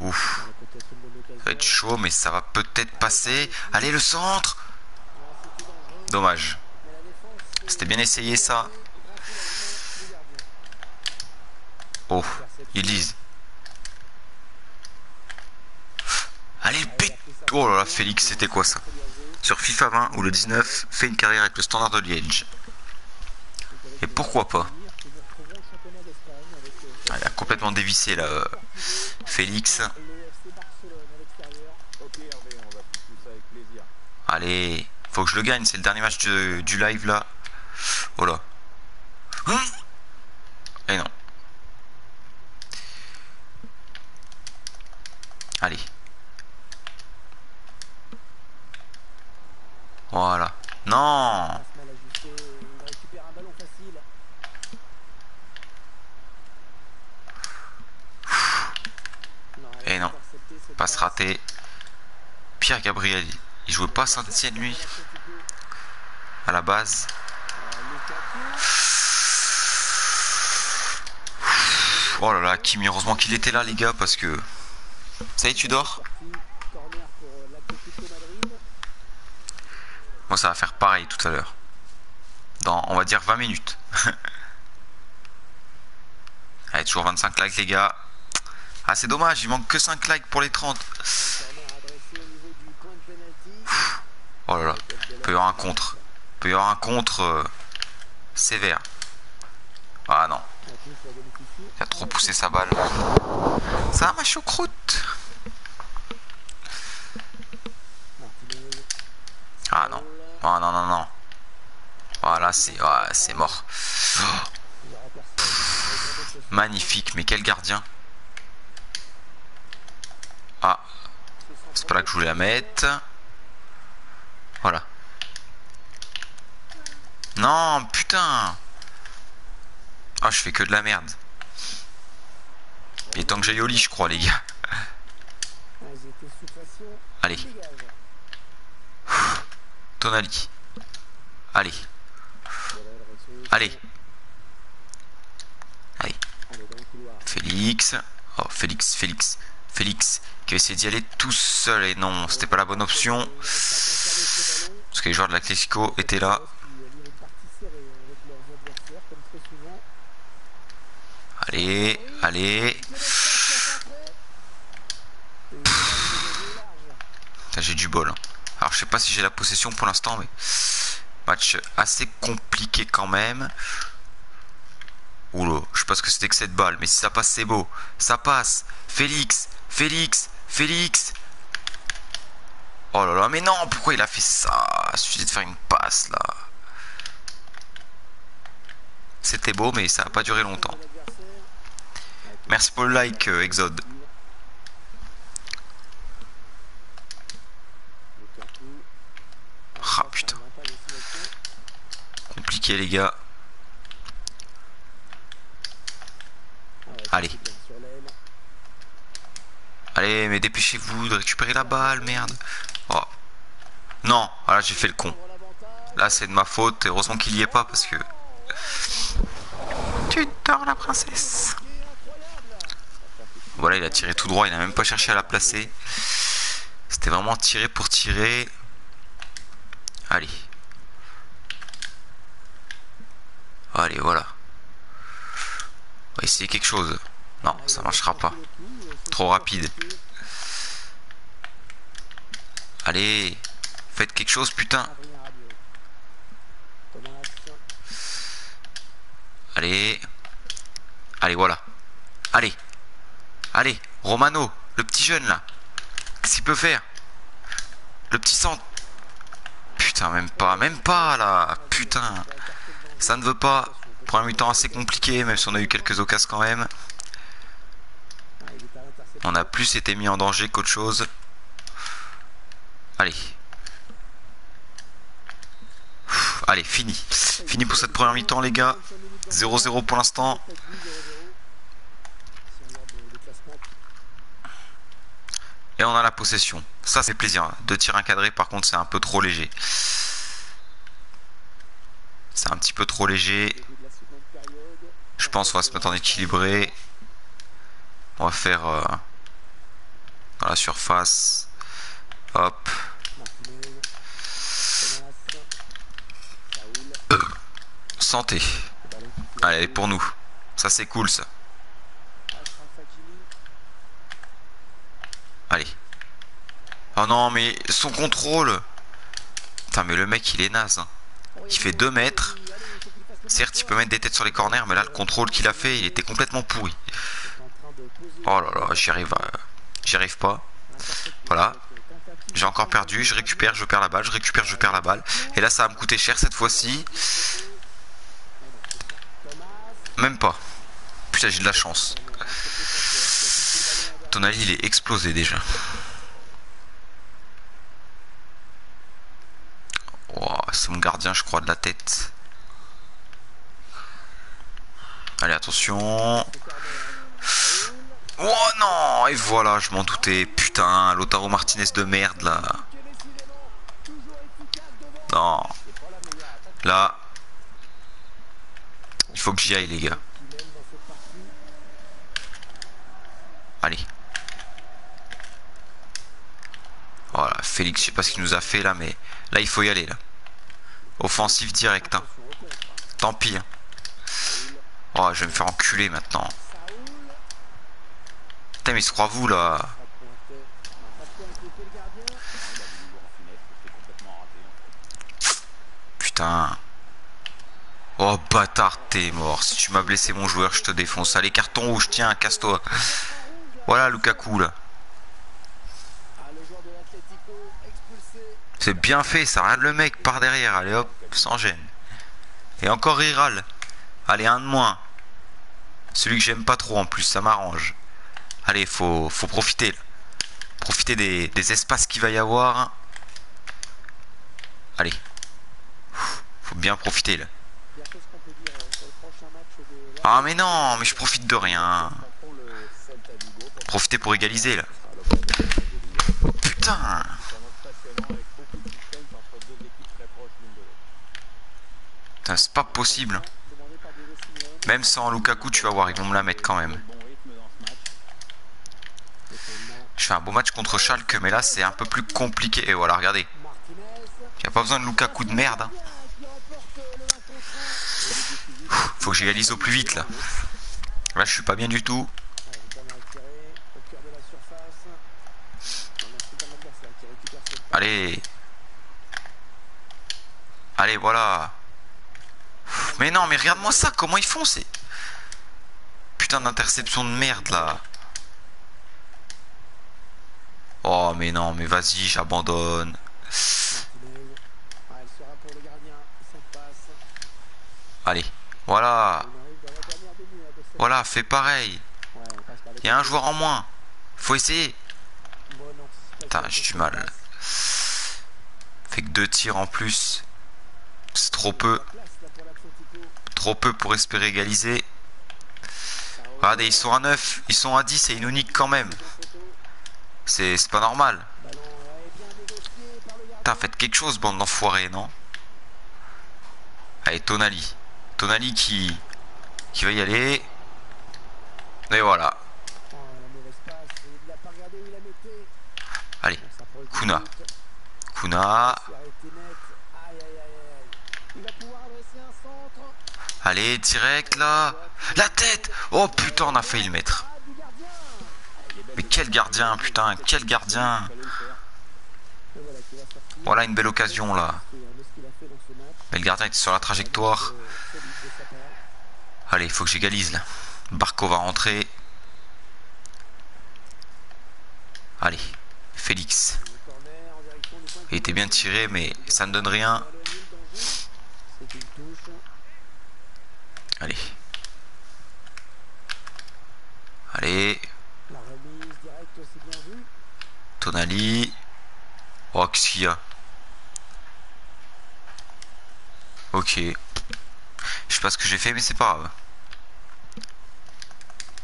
Ouf. Ça va être chaud, mais ça va peut-être passer. Allez, le centre Dommage. C'était bien essayé, ça. Oh, ils disent. Allez, pète Oh là là, Félix, c'était quoi ça? Sur FIFA 20 ou le 19, fait une carrière avec le Standard de Liège. Et pourquoi pas? Ah, Il a complètement dévissé là, Félix. Allez, faut que je le gagne, c'est le dernier match du live là. Oh là. Hein Et non. Allez. Voilà. Non Et eh non. Passe raté. Pierre Gabriel. Il jouait pas Saint-Etienne lui. À la base. Oh là là, Kimi, heureusement qu'il était là les gars parce que... Ça y est, tu dors Moi, ça va faire pareil tout à l'heure. Dans, on va dire, 20 minutes. Allez, toujours 25 likes, les gars. Ah, c'est dommage, il manque que 5 likes pour les 30. Oh là là, il peut y avoir un contre. Il peut y avoir un contre euh, sévère. Ah non. Il a trop poussé sa balle. Ça ma choucroute? Ah non. Oh non, non, non. Voilà, c'est c'est mort. Magnifique, mais quel gardien. Ah, c'est pas là que je voulais la mettre. Voilà. Non, putain. Ah, je fais que de la merde. Et tant que j'aille au lit, je crois, les gars. Allez. Tonali. Allez. Allez. Allez. Félix. Oh, Félix, Félix. Félix qui a essayé d'y aller tout seul. Et non, c'était pas la bonne option. Parce que les joueurs de la Classico étaient là. Allez, allez. J'ai du bol. Hein. Alors je sais pas si j'ai la possession pour l'instant, mais match assez compliqué quand même. Oula, je sais pas ce que c'était que cette balle, mais si ça passe, c'est beau. Ça passe. Félix, Félix, Félix. Oh là là, mais non, pourquoi il a fait ça? Il suffit de faire une passe là. C'était beau, mais ça n'a pas duré longtemps. Merci pour le like, euh, Exode. Ah putain. Compliqué les gars. Allez. Allez, mais dépêchez-vous de récupérer la balle, merde. Oh. Non, voilà, j'ai fait le con. Là, c'est de ma faute. Heureusement qu'il y est pas parce que... Tu dors, la princesse. Voilà, il a tiré tout droit. Il n'a même pas cherché à la placer. C'était vraiment tiré pour tirer. Allez. Allez, voilà. On va essayer quelque chose. Non, ça marchera pas. Trop rapide. Allez. Faites quelque chose, putain. Allez. Allez, voilà. Allez. Allez. Romano. Le petit jeune, là. Qu'est-ce qu'il peut faire? Le petit centre. Putain, même pas. Même pas, là. Putain. Ça ne veut pas. Pour un temps assez compliqué, même si on a eu quelques occasions quand même. On a plus été mis en danger qu'autre chose. Allez. allez, fini. Fini pour cette première mi-temps, les gars. 0-0 pour l'instant. Et on a la possession. Ça, c'est plaisir. Deux tirs encadrés, par contre, c'est un peu trop léger. C'est un petit peu trop léger. Je pense qu'on va se mettre en équilibré. On va faire euh, dans la surface. Hop. santé. Allez, pour nous. Ça, c'est cool, ça. Allez. Oh non, mais son contrôle. Putain, mais le mec, il est naze. Hein. Il fait 2 mètres. Certes, il peut mettre des têtes sur les corners, mais là, le contrôle qu'il a fait, il était complètement pourri. Oh là là, j'y arrive, euh, j'y arrive pas. Voilà. J'ai encore perdu, je récupère, je perds la balle, je récupère, je perds la balle. Et là, ça va me coûter cher cette fois-ci. Même pas. Putain, j'ai de la chance. Tonali, il est explosé déjà. Oh, c'est mon gardien, je crois, de la tête. Allez, attention. Oh non Et voilà, je m'en doutais. Putain, Lotaro Martinez de merde, là. Non. Là. Il faut que j'y aille, les gars. Allez. Voilà, Félix, je sais pas ce qu'il nous a fait, là, mais... Là, il faut y aller, là. Offensif direct, hein. Tant pis, hein. Oh, je vais me faire enculer maintenant. Putain, mais se croit vous là? Putain. Oh bâtard, t'es mort. Si tu m'as blessé mon joueur, je te défonce. Allez, carton rouge, tiens, casse-toi. Voilà Lukaku là. C'est bien fait, ça regarde le mec par derrière. Allez hop, sans gêne. Et encore râle. Allez, un de moins. Celui que j'aime pas trop en plus, ça m'arrange. Allez, faut, faut profiter. Profiter des, espaces qu'il va y avoir. Allez. Faut bien profiter là. Ah mais non, mais je profite de rien. Profiter pour égaliser là. Putain. Putain, c'est pas possible. Même sans Lukaku, tu vas voir, ils vont me la mettre quand même. Je fais un beau match contre Schalke, mais là c'est un peu plus compliqué. Et voilà, regardez. Il a pas besoin de Lukaku de merde. Hein. Faut que j'égalise au plus vite là. Là, je suis pas bien du tout. Allez. Allez, voilà. Mais non, mais regarde-moi ça, comment ils font c'est Putain d'interception de merde là. Oh mais non, mais vas-y, j'abandonne. Allez, voilà. Voilà, fais pareil. Il y a un joueur en moins. Faut essayer. Putain, j'ai du mal. Fait que deux tirs en plus. C'est trop peu. Trop peu pour espérer égaliser. Regardez, ils sont à 9. Ils sont à 10 et ils nous niquent quand même. C'est pas normal. Putain, faites quelque chose, bande d'enfoirés, non? Allez, Tonali. Tonali qui, qui va y aller. Et voilà. Allez, Kuna. Kuna. Allez, direct là. La tête Oh putain, on a failli le mettre. Mais quel gardien, putain, quel gardien Voilà une belle occasion là. Mais le gardien était sur la trajectoire. Allez, il faut que j'égalise là. Barco va rentrer. Allez, Félix. Il était bien tiré, mais ça ne donne rien. Allez. Allez. Tonali. Oh, qu'est-ce qu'il y a Ok. Je sais pas ce que j'ai fait, mais c'est pas grave.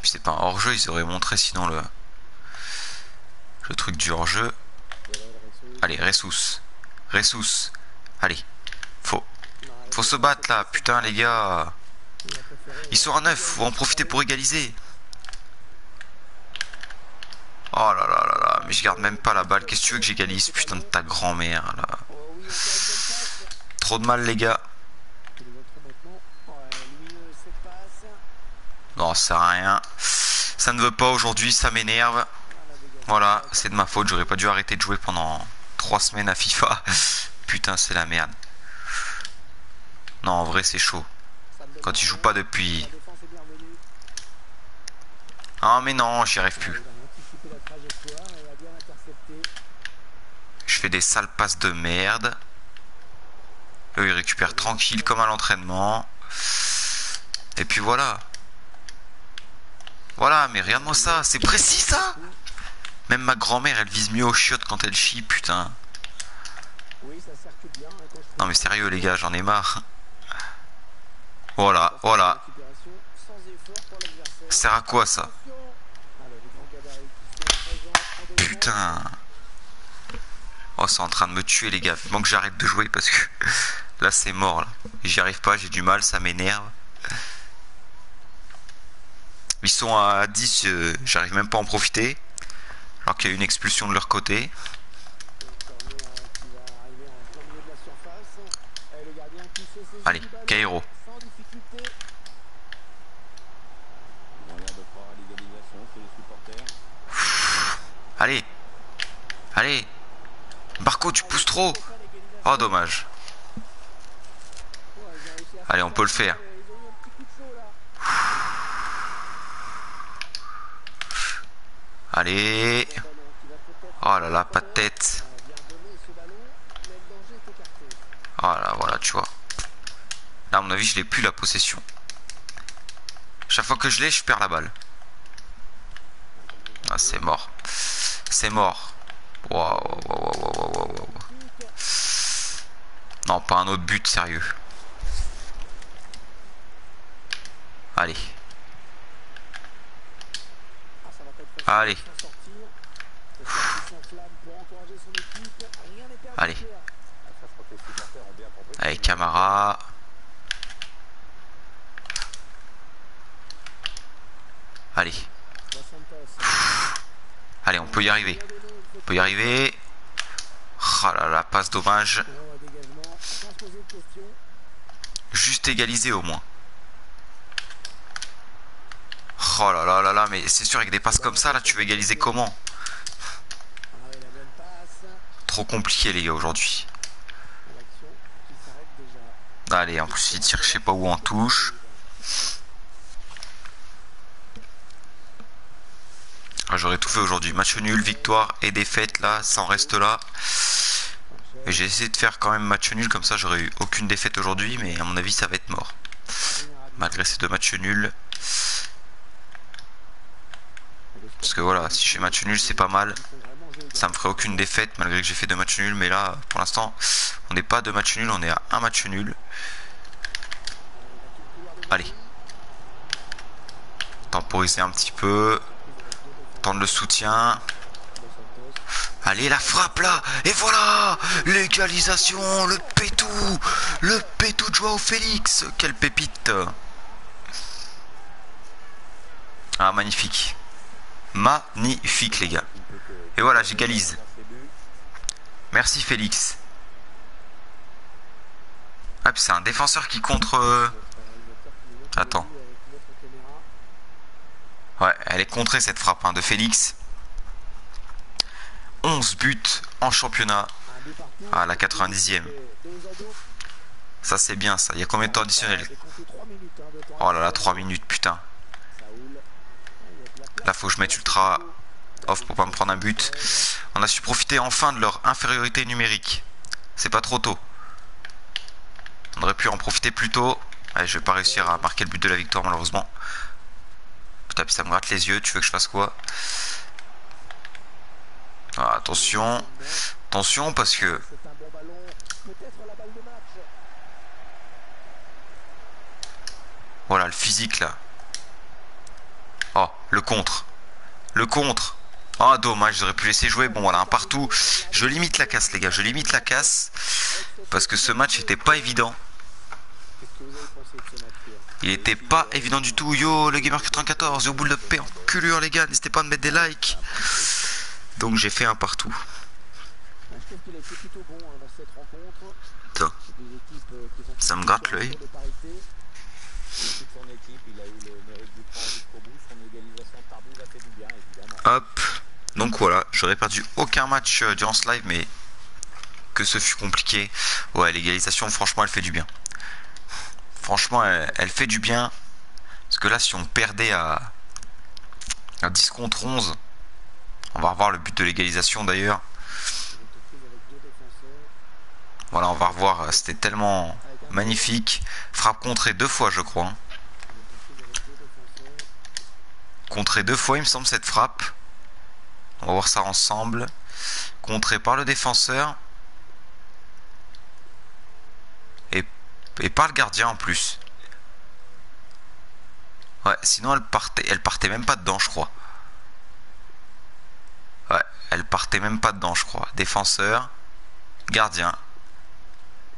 C'est pas un hors-jeu, ils auraient montré sinon le, le truc du hors-jeu. Allez, Ressus. Ressus. Allez. Faut. Faut se battre là, putain les gars. Ils sont à 9, faut en profiter pour égaliser. Oh là là là là, mais je garde même pas la balle. Qu'est-ce que tu veux que j'égalise, putain de ta grand-mère là? Trop de mal les gars. Non, ça rien. Ça ne veut pas aujourd'hui, ça m'énerve. Voilà, c'est de ma faute. J'aurais pas dû arrêter de jouer pendant 3 semaines à FIFA. Putain, c'est la merde. Non, en vrai, c'est chaud. Quand il joue pas depuis... Ah, mais non, j'y arrive plus. Je fais des sales passes de merde. Eux, ils récupèrent tranquille comme à l'entraînement. Et puis voilà. Voilà, mais regarde-moi ça, c'est précis ça Même ma grand-mère, elle vise mieux aux chiottes quand elle chie, putain. Non mais sérieux les gars, j'en ai marre. Voilà, voilà. Sert à quoi ça Putain. Oh, c'est en train de me tuer les gars. Il que j'arrête de jouer parce que là c'est mort. J'y arrive pas, j'ai du mal, ça m'énerve. Ils sont à 10, euh, j'arrive même pas à en profiter. Alors qu'il y a une expulsion de leur côté. Allez, Cairo. Allez. Allez. Barco, tu pousses trop. Oh, dommage. Allez, on peut le faire. Allez. Oh là là, pas de tête. Oh là, voilà, tu vois. Là, à mon avis, je l'ai plus la possession. Chaque fois que je l'ai, je perds la balle. Ah, c'est mort. C'est mort. Non, pas un autre but, sérieux. Allez. Allez. Allez. Allez. Allez. Allez, on peut y arriver. On peut y arriver. Oh là là, passe dommage. Juste égaliser au moins. Oh là là là là, mais c'est sûr, avec des passes comme ça, là, tu veux égaliser comment? Trop compliqué, les gars, aujourd'hui. Allez, en plus, il tire je sais pas où en touche. Ah, j'aurais tout fait aujourd'hui. Match nul, victoire et défaite, là, ça en reste là. Et j'ai essayé de faire quand même match nul, comme ça j'aurais eu aucune défaite aujourd'hui, mais à mon avis ça va être mort. Malgré ces deux matchs nuls. Parce que voilà, si je fais match nul, c'est pas mal. Ça me ferait aucune défaite malgré que j'ai fait deux matchs nuls. Mais là, pour l'instant, on n'est pas à deux matchs nuls, on est à un match nul. Allez. Temporiser un petit peu. Tendre le soutien. Allez, la frappe là Et voilà L'égalisation Le pétou Le pétou de Joao Félix Quelle pépite Ah, magnifique. Magnifique, les gars. Et voilà, j'égalise. Merci, Félix. Ah, c'est un défenseur qui contre... Euh, attends. Ouais, elle est contrée cette frappe hein, de Félix. 11 buts en championnat à la 90e. Ça c'est bien ça. Il y a combien de temps additionnel? Oh là là, 3 minutes, putain. Là faut que je mette ultra off pour pas me prendre un but. On a su profiter enfin de leur infériorité numérique. C'est pas trop tôt. On aurait pu en profiter plus tôt. Allez, je vais pas réussir à marquer le but de la victoire malheureusement. Putain, puis ça me gratte les yeux. Tu veux que je fasse quoi? Ah, attention. Attention parce que... Voilà le physique là. Oh, le contre. Le contre. Oh, dommage, j'aurais pu laisser jouer. Bon, voilà, un partout. Je limite la casse, les gars. Je limite la casse. Parce que ce match était pas évident. Il était pas évident du tout. Yo, le Gamer94, yo, boule de paix en culure, les gars. N'hésitez pas à me mettre des likes. Donc j'ai fait un partout. Ça me gratte l'œil. Hop. Donc voilà, j'aurais perdu aucun match euh, durant ce live, mais que ce fut compliqué. Ouais, l'égalisation, franchement, elle fait du bien. Franchement, elle, fait du bien. Parce que là, si on perdait à, à 10 contre 11, on va revoir le but de l'égalisation d'ailleurs. Voilà, on va revoir. C'était tellement magnifique. Frappe contrée deux fois, je crois. Contrée deux fois, il me semble, cette frappe. On va voir ça ensemble. Contrée par le défenseur. Et par le gardien en plus. Ouais, sinon elle partait, elle partait même pas dedans, je crois. Ouais, elle partait même pas dedans, je crois. Défenseur, gardien.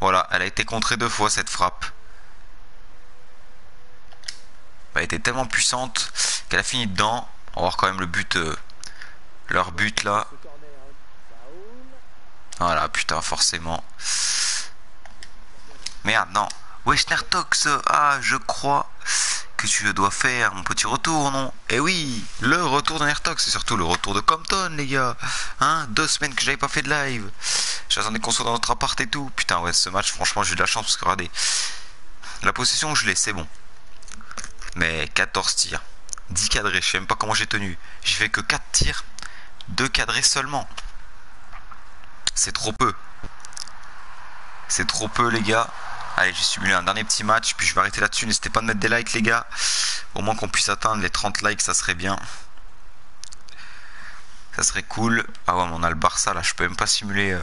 Voilà, elle a été contrée deux fois cette frappe. Elle était tellement puissante qu'elle a fini dedans. On va voir quand même le but, euh, leur but là. Voilà, putain, forcément. Merde, non. Tox, ah, je crois que tu dois faire mon petit retour, non? Eh oui, le retour d'un AirTalk, c'est surtout le retour de Compton, les gars. Hein Deux semaines que j'avais pas fait de live. J'attendais qu'on soit dans notre appart et tout. Putain, ouais, ce match, franchement, j'ai eu de la chance parce que regardez, la possession, je l'ai, c'est bon. Mais 14 tirs, 10 cadrés, je sais même pas comment j'ai tenu. J'ai fait que 4 tirs, 2 cadrés seulement. C'est trop peu. C'est trop peu, les gars. Allez, j'ai simulé un dernier petit match, puis je vais arrêter là-dessus. N'hésitez pas à mettre des likes, les gars. Au moins qu'on puisse atteindre les 30 likes, ça serait bien. Ça serait cool. Ah ouais, mais on a le Barça là, je peux même pas simuler. Euh.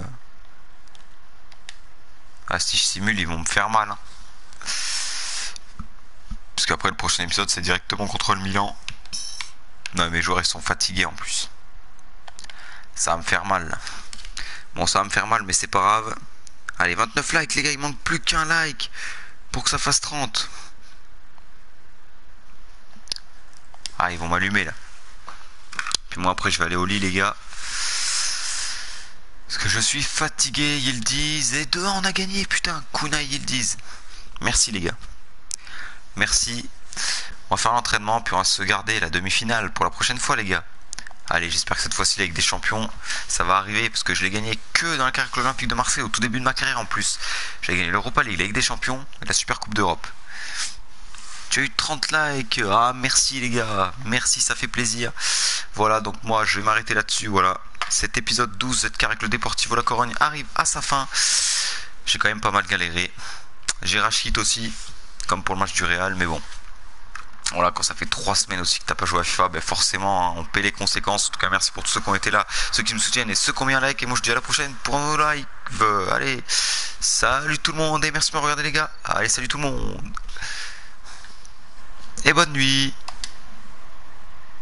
Ah, si je simule, ils vont me faire mal. Hein. Parce qu'après, le prochain épisode, c'est directement contre le Milan. Non, mes joueurs, ils sont fatigués en plus. Ça va me faire mal. Bon, ça va me faire mal, mais c'est pas grave. Allez, 29 likes, les gars, il manque plus qu'un like pour que ça fasse 30. Ah, ils vont m'allumer là. Puis moi, après, je vais aller au lit, les gars. Parce que je suis fatigué, ils disent. Et deux, on a gagné, putain. Kunai, ils disent. Merci, les gars. Merci. On va faire l'entraînement, puis on va se garder la demi-finale pour la prochaine fois, les gars. Allez, j'espère que cette fois-ci, avec des champions, ça va arriver parce que je l'ai gagné que dans la carrière olympique de Marseille au tout début de ma carrière en plus. J'ai gagné l'Europa League, la des Champions la Super Coupe d'Europe. Tu as eu 30 likes. Ah, merci les gars. Merci, ça fait plaisir. Voilà, donc moi, je vais m'arrêter là-dessus. Voilà. Cet épisode 12 de avec le Deportivo La Corogne arrive à sa fin. J'ai quand même pas mal galéré. J'ai Rachid aussi, comme pour le match du Real, mais bon. Voilà, quand ça fait trois semaines aussi que t'as pas joué à FIFA, ben forcément, hein, on paie les conséquences. En tout cas, merci pour tous ceux qui ont été là, ceux qui me soutiennent et ceux qui ont mis un like. Et moi, je dis à la prochaine pour un like. Allez, salut tout le monde et merci de me regarder, les gars. Allez, salut tout le monde. Et bonne nuit.